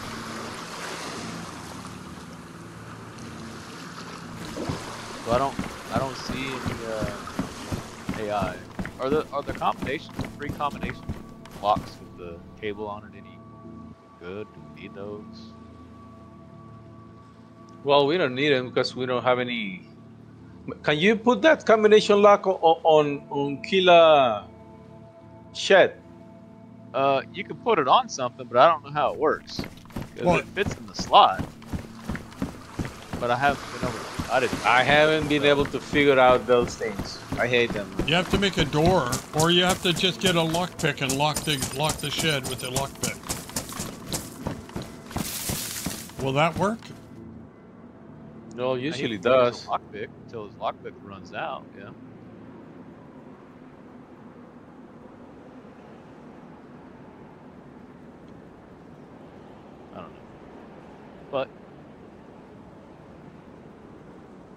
So I don't, I don't see any uh, AI. Are the are the combinations, the free combination locks with the cable on it any good? Do we need those? Well, we don't need them because we don't have any. Can you put that combination lock on on, on Killa shed? Uh, you can put it on something, but I don't know how it works. 'Cause Well- it fits in the slot. But I haven't been able. To, I didn't. I haven't been able to figure out those things. I hate them. You have to make a door, or you have to just get a lockpick and lock the lock the shed with the lockpick. Will that work? No, I usually to does. a Lockpick until his lockpick runs out. Yeah. I don't know, but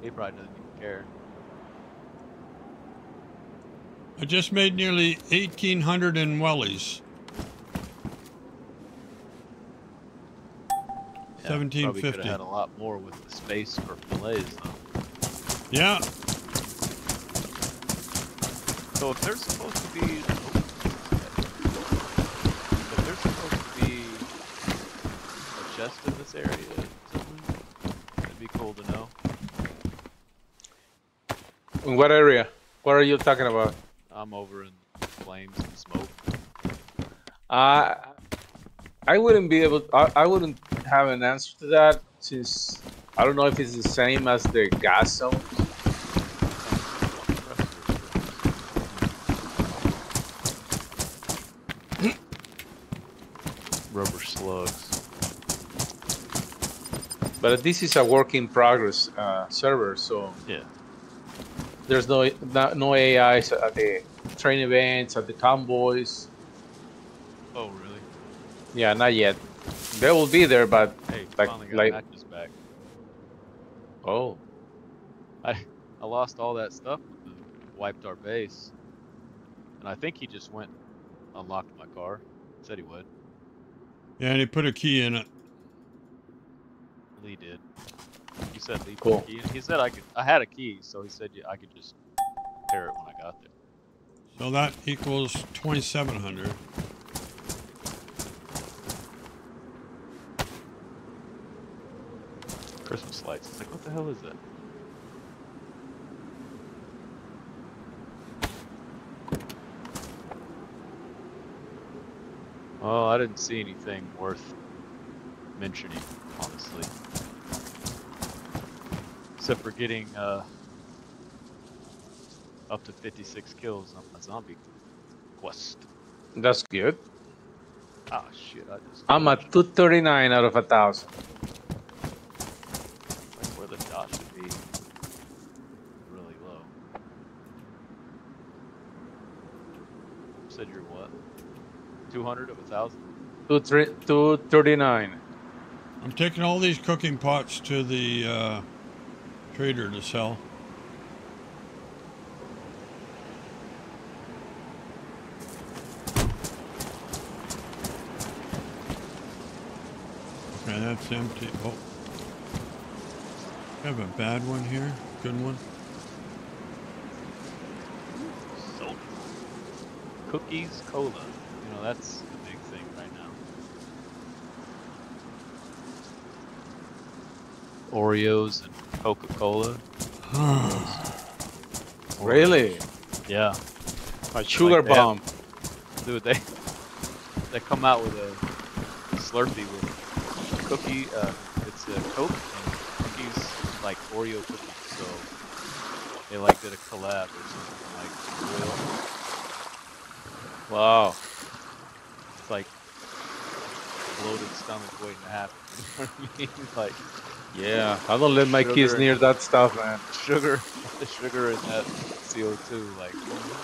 he probably doesn't even care. I just made nearly 1,800 in wellies. Yeah, Probably could 1750. have had a lot more with the space for fillets, though. Yeah, So if there's supposed to be, if there's supposed to be a chest in this area, something, that'd be cool to know. In what area? What are you talking about? I'm over in flames and smoke. Uh, I wouldn't be able. I, I wouldn't have an answer to that since I don't know if it's the same as the gas zone. Rubber slugs. But this is a work in progress uh, server, so Yeah. there's no no, no AIs at the train events at the convoys. Oh really? Yeah, not yet. They will be there, but Hey, Like- finally got like- matches back. oh, I I lost all that stuff wiped our base, and I think he just went unlocked my car. Said he would. yeah, and he put a key in it. Lee did. He said leave Cool. the key. And he said I could. I had a key, so he said yeah, I could just pair it when I got there. So that equals 2,700. Christmas lights. It's like, what the hell is that? Well, I didn't see anything worth mentioning, honestly. Except for getting uh, up to 56 kills on my zombie quest. That's good. Oh shit, I just... I'm at 239 out of a 1000. 200 of a thousand? Two, three, 239. I'm taking all these cooking pots to the uh, trader to sell. Okay, that's empty. Oh. I have a bad one here. Good one. Sold. Cookies, cola. That's the big thing right now. Oreos and Coca Cola. Really? Yeah. A sugar have- bomb. Dude, they they come out with a Slurpee with cookie. Uh, it's a Coke and cookies like Oreo cookies. So they like did a collab or something like real. Wow. It's like bloated stomach waiting to happen. You know what I mean? Like Yeah, I don't let my kids near that stuff, man. sugar, the sugar in that CO2. Like mm-hmm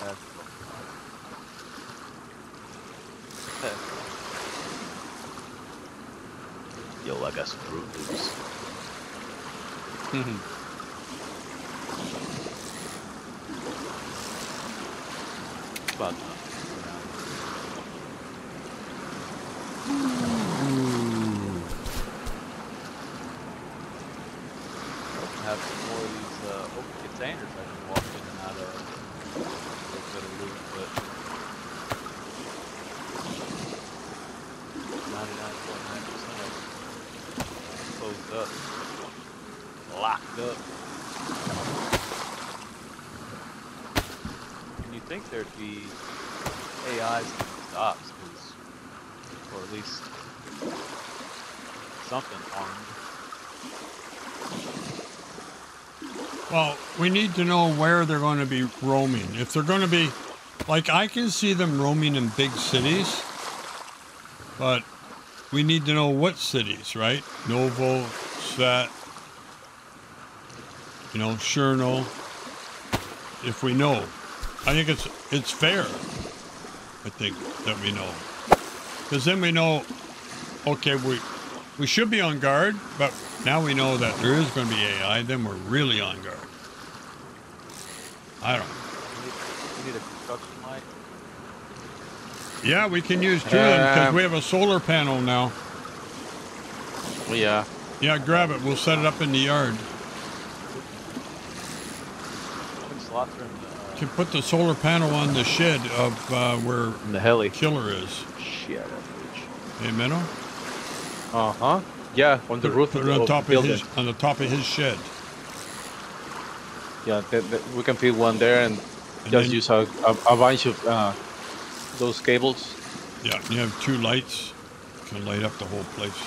that's Yo, I got some Froot Loops. About time. have some more of these uh, open containers I can walk in and out of. A little bit of loot, but 99.9% of them closed up, locked up. And you think there'd be AIs in these docks, 'cause- or at least something armed. Well, we need to know where they're going to be roaming. If they're going to be, like, I can see them roaming in big cities, but we need to know what cities, right? Novo, Svet, you know, Cherno. If we know, I think it's it's fair. I think that we know, because then we know. Okay, we we should be on guard, but now we know that there is going to be AI. Then we're really on guard. I don't. know. Need, a construction light. Yeah, we can use two of them because Um, we have a solar panel now. Yeah. Yeah, grab it. We'll set it up in the yard. Put slots are in the, To put the solar panel on the shed of uh, where in the heli. Killa is. Shit. Hey, Minnow? Uh huh. Yeah, on the Put, roof put of the on top of his on the top of his shed. Yeah, th- th- we can fit one there and, And just use a, a, a bunch of uh, those cables. Yeah, you have two lights. Can light up the whole place.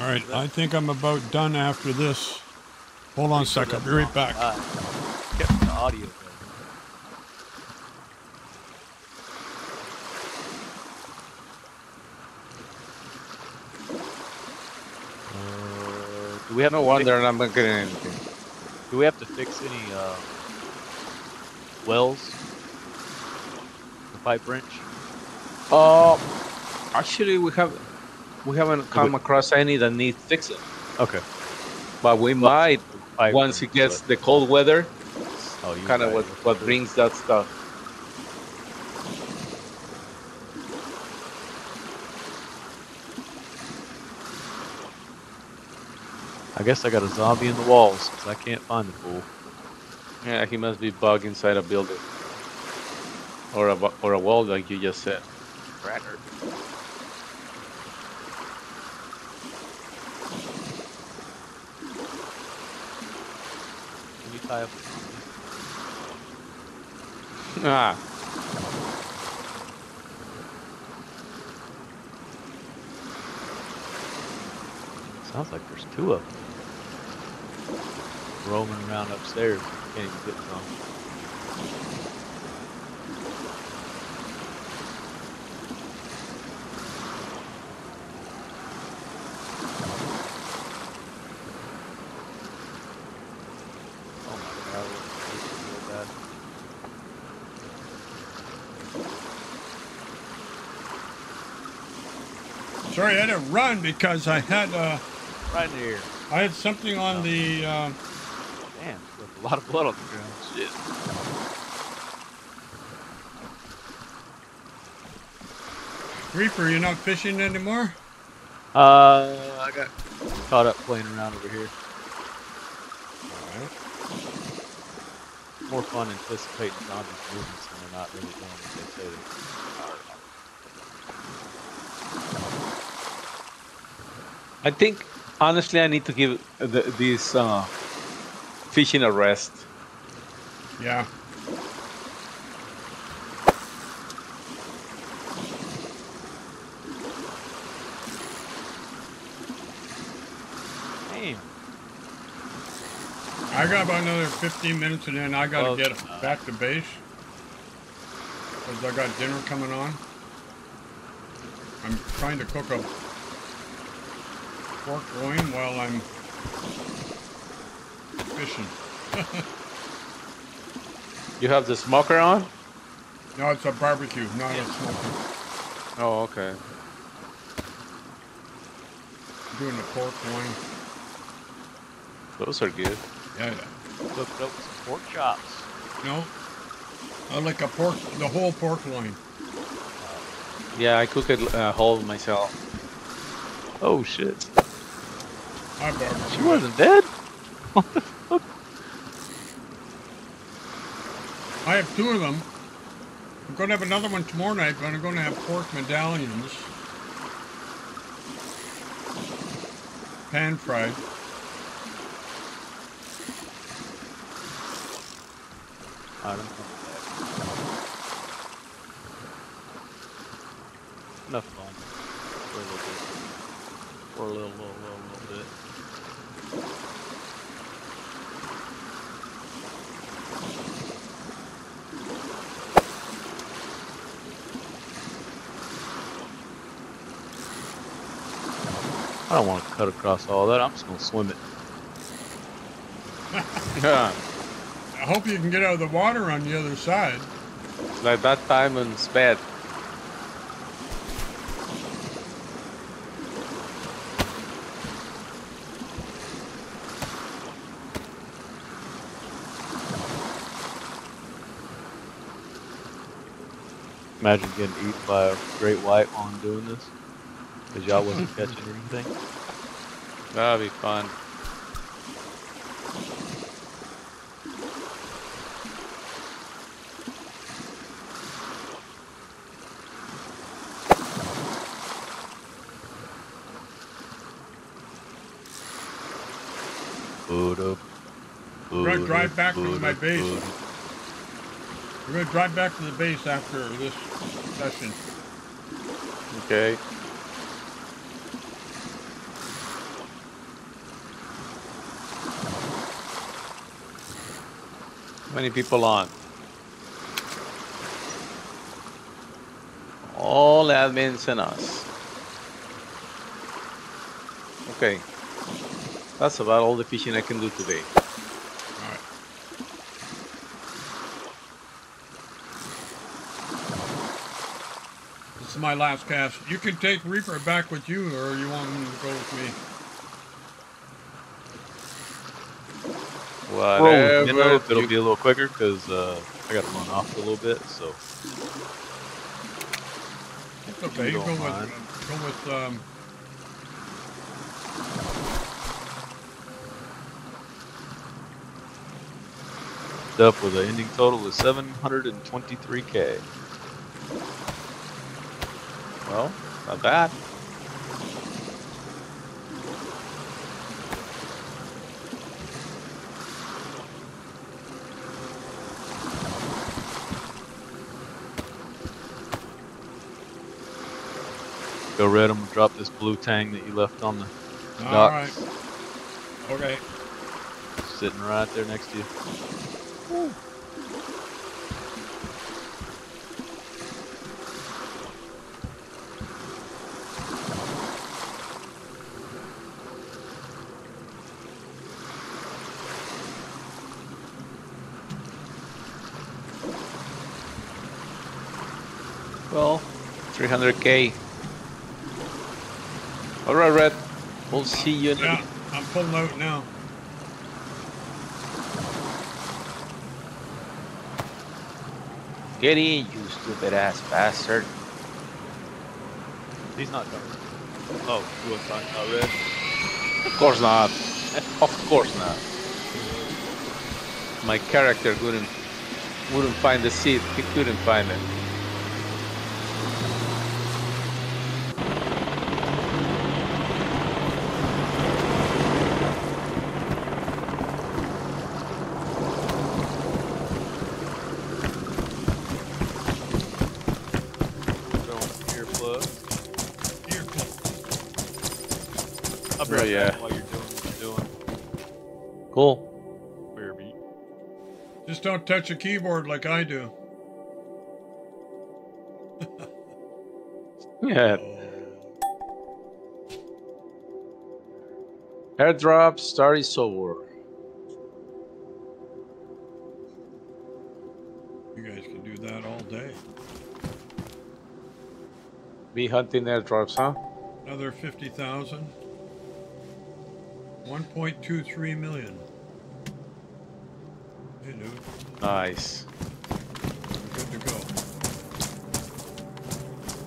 All right, I think I'm about done after this. Hold on a second. I'll be right back. Uh, kept the audio. Uh, do we have No to wonder I'm not getting anything. Fix, do we have to fix any uh, wells The pipe wrench? Uh, actually, we have we haven't come across any that need fixing, Okay. but we might Pipe once it gets the cold weather. oh, Kind of what what brings that stuff. I guess I got a zombie in the walls because I can't find the fool. Yeah, he must be bug inside a building or a or a wall, like you just said. Cracker. Can you tie up a zombie? Ah, Sounds like there's two of them. Roaming around upstairs. Can't even get some. Oh my god, this is real bad. Sorry, I had to run because I had uh, Right here. I had something on the. Uh, Damn, there's a lot of blood on the ground. Shit. Reaper, you're not fishing anymore? Uh, I got caught up playing around over here. Alright. More fun anticipating zombies' movements when they're not really doing what they say I think honestly, I need to give the, this uh, fishing a rest. Yeah. Damn. I got about another 15 minutes and then I gotta Close get back to base. Because I got dinner coming on. I'm trying to cook a pork loin while I'm fishing. You have the smoker on? No, it's a barbecue, not a smoker. Oh, okay. doing the pork loin. Those are good. Yeah, yeah. Cooked up some pork chops. No. I like a pork, the whole pork loin. Yeah, I cook it uh, whole myself. Oh shit. I barbecue. She wasn't dead? I have two of them. I'm gonna have another one tomorrow night, but I'm gonna have pork medallions. Pan fried. I'm coming back. Enough fun. For a little bit. For a little, little, little, little bit. I don't want to cut across all that. I'm just gonna swim it. Yeah, I hope you can get out of the water on the other side. like that time in Spad. Imagine getting eaten by a great white while I'm doing this. Because y'all wasn't catching anything. That'd be fun. Boot up. We're gonna drive back to my base. We're gonna drive back to the base after this session. Okay. Many people on? All admins and us. Okay. That's about all the fishing I can do today. Uh, That's my last cast. You can take Reaper back with you, or you want him to go with me. Whatever. you know, if it'll be a little quicker because uh, I got to run off a little bit. So It's okay. You You go with, mind. go with, um, up with an ending total of 723k. Well, not bad. Go red. I'm gonna drop this blue tang that you left on the all dock. right. Okay. Sitting right there next to you. Well, 300k. All right, Red. We'll see you in Yeah, I'm pulling out now. Get in, you stupid ass bastard. He's not done. Oh, you want to talk about red? Of course not. of course not. My character couldn't wouldn't find the seat. He couldn't find it. Yeah. while you're doing what you're doing. Cool. Bear beat. Just don't touch a keyboard like I do. Yeah. Airdrop, start is over. You guys can do that all day. Be hunting airdrops, huh? Another 50,000. 1.23 million. Hey, dude. Nice. Good to go.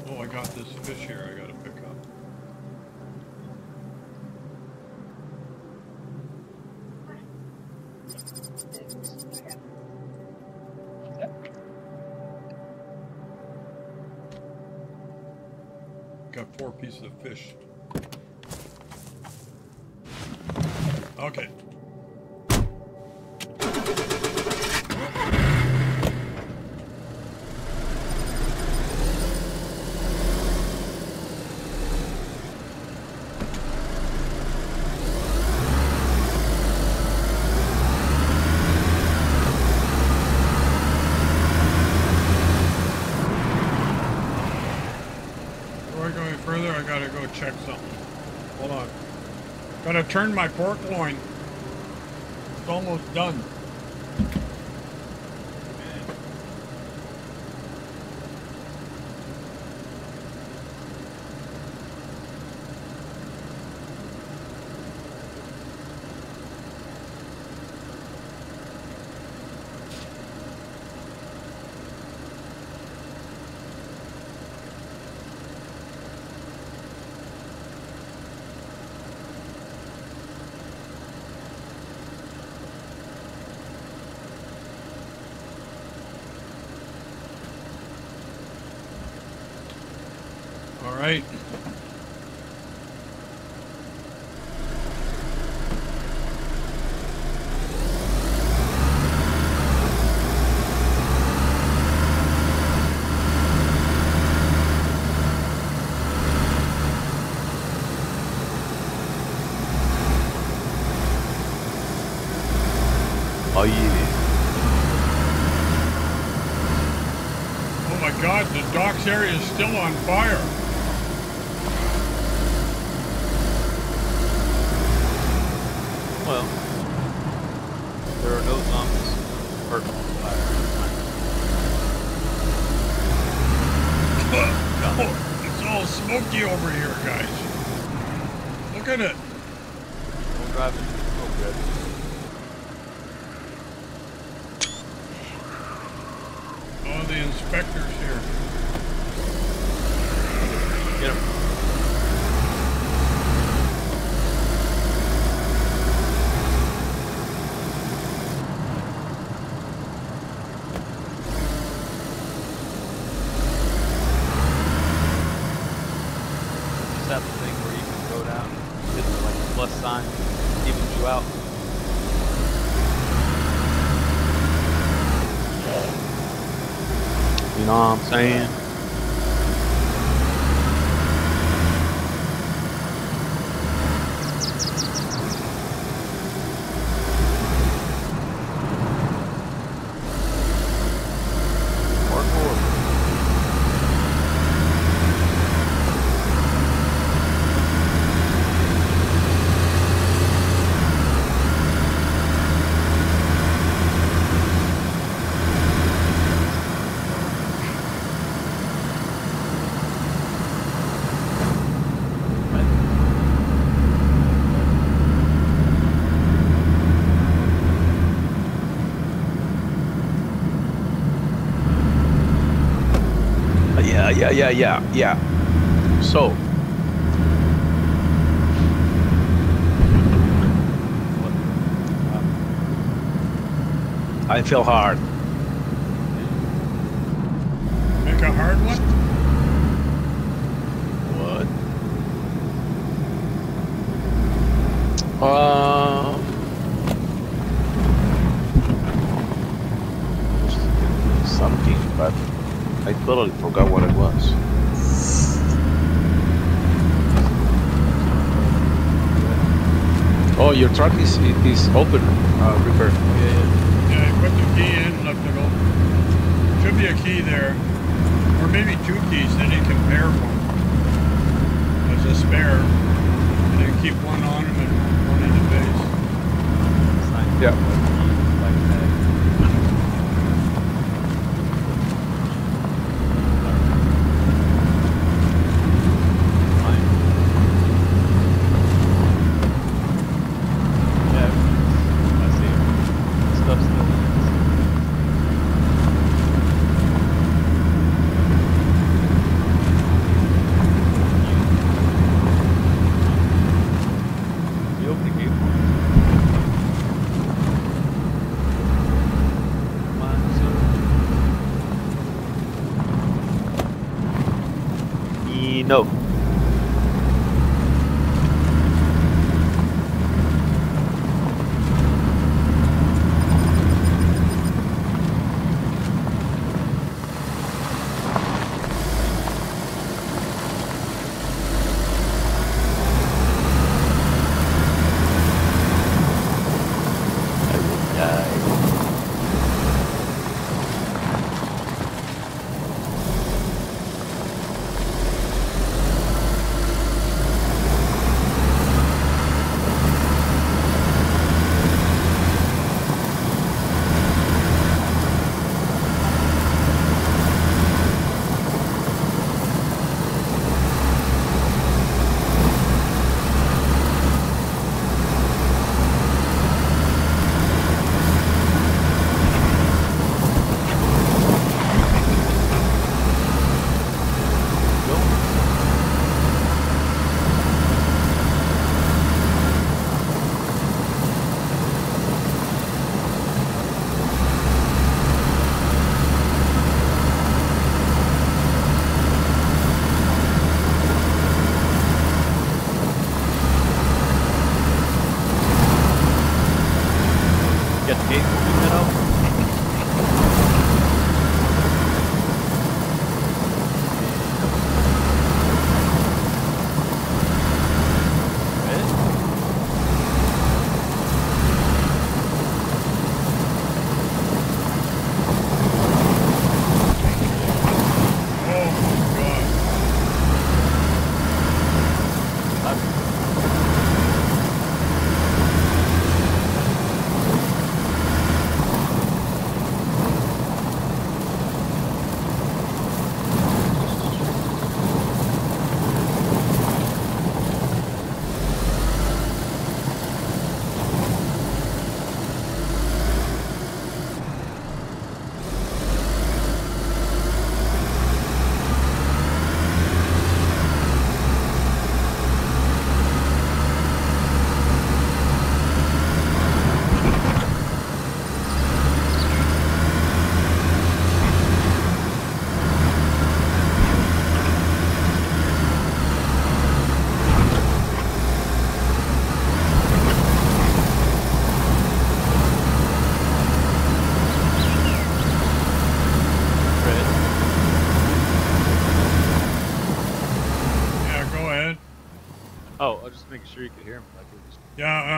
Oh, I got this fish here I gotta Gotta my pork loin. It's almost done. All right. Oh. Oh my God, the docks area is still on fire. Yeah, yeah, yeah, yeah. So, I feel hard. Make a hard one? What? Uh, something, but I totally forgot what it was. Oh, your truck is is open, uh, Ripper. Yeah, you put the key in, left it open. Should be a key there. Or maybe two keys, then you can pair one. As a spare. And then keep one on him and one in the base. Yeah.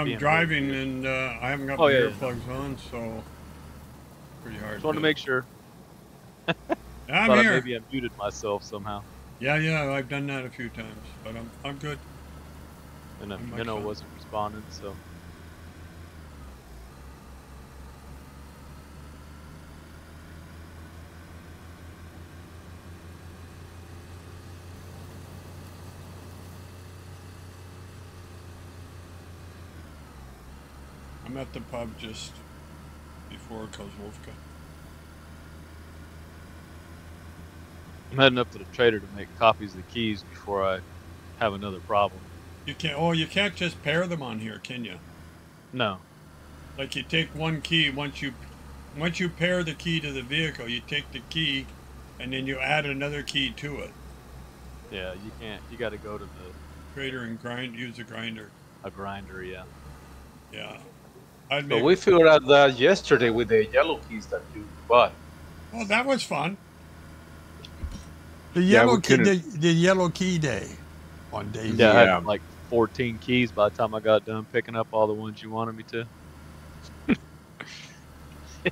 I'm driving and uh, I haven't got Oh, my yeah, yeah. earplugs on, so pretty hard. Just wanted to make sure. I'm Thought I here. maybe I muted myself somehow. Yeah, yeah, I've done that a few times, but I'm I'm good. And uh, Minnow wasn't responding, so. I'm at the pub just before Kozlovka. I'm heading up to the trader to make copies of the keys before I have another problem. You can't. Oh, you can't just pair them on here, can you? No. Like you take one key once you once you pair the key to the vehicle, you take the key, and then you add another key to it. Yeah, you can't. You got to go to the trader and grind. Use a grinder. a grinder. Yeah. Yeah. I'd But we figured out that yesterday with the yellow keys that you bought. oh, that was fun. The yellow we key. The, the yellow key day. On day Yeah, I had like 14 keys by the time I got done picking up all the ones you wanted me to.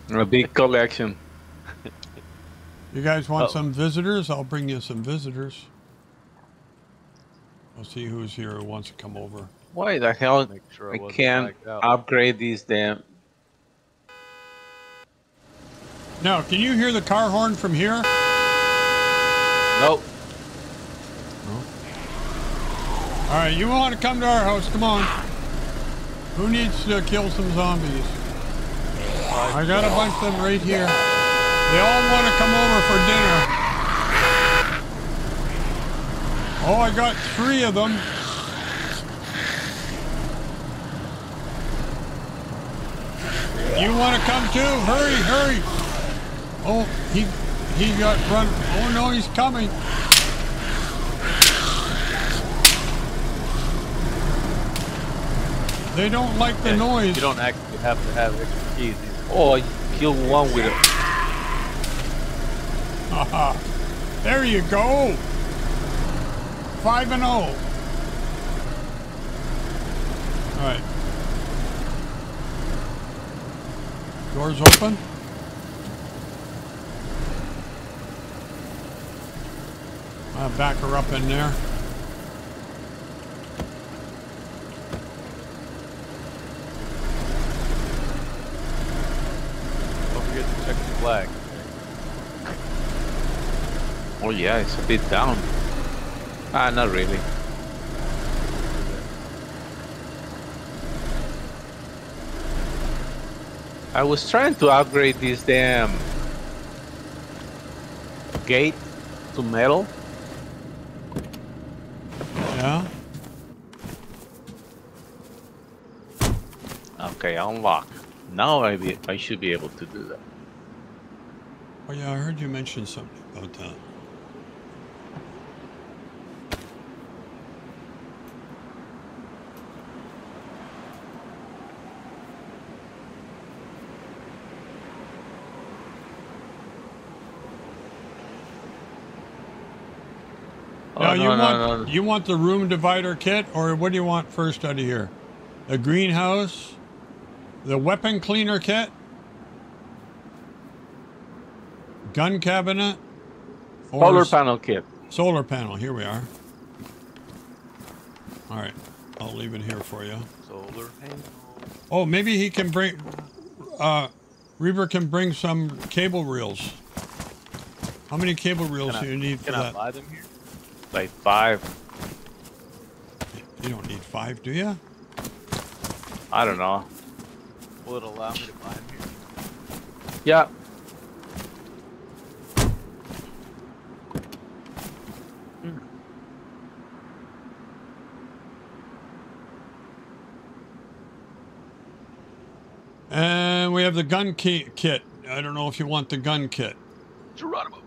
A big collection. You guys want Uh-oh. some visitors? I'll bring you some visitors. I'll see who's here who wants to come over. Why the hell Make sure I, I can't upgrade these damn? Now, can you hear the car horn from here? Nope. All right, you want to come to our house? Come on. Who needs to kill some zombies? I got a bunch of them right here. They all want to come over for dinner. Oh, I got three of them. You want to come too? Hurry, hurry. Oh, he he got run. Oh no, he's coming. They don't like the Yeah, noise. You don't actually have to have extra keys. either. Oh, I killed one with it. Haha. there you go. Five and oh. All right. Doors open. I'll back her up in there. Don't forget to check the flag. Oh yeah, it's a bit down. Ah, not really. I was trying to upgrade this damn gate to metal. Yeah. Okay, unlock. Now I be, I should be able to do that. Oh yeah, I heard you mention something about that. Now Oh, you no, want no, no. you want the room divider kit, or what do you want first out of here? The greenhouse, the weapon cleaner kit, gun cabinet, or Solar panel kit. solar panel. Here we are. All right, I'll leave it here for you. Solar panel. Oh, maybe he can bring. Uh, Reaver can bring some cable reels. How many cable reels Can do you need for can I that? Buy them here? Like five. You don't need five, do you? I don't know. Will it allow me to buy them here? Yeah. And we have the gun ki- kit. I don't know if you want the gun kit. Geronimo.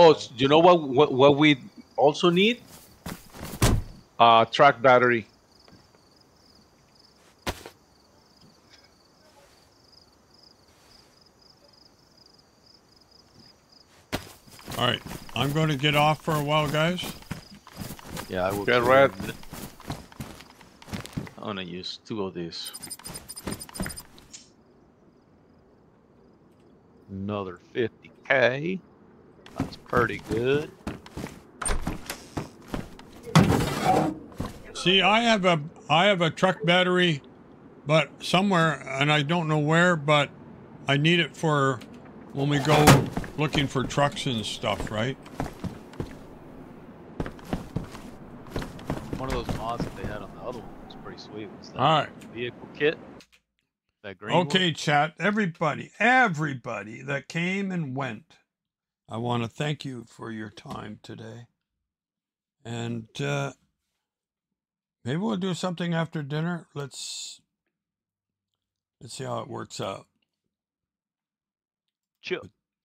Oh, s- you know what? What, what we also need? Uh, track battery. All right, I'm going to get off for a while, guys. Yeah, I will. Get too in a red. minute. I'm gonna use two of these. Another 50k. That's pretty good. See, I have a I have a truck battery, but somewhere, and I don't know where, but I need it for when we go looking for trucks and stuff, right? One of those mods that they had on the other one was pretty sweet. Was that All right. vehicle kit? That green one? Okay, chat. Everybody, everybody that came and went, I want to thank you for your time today. And uh, maybe we'll do something after dinner. Let's let's see how it works out. Chill.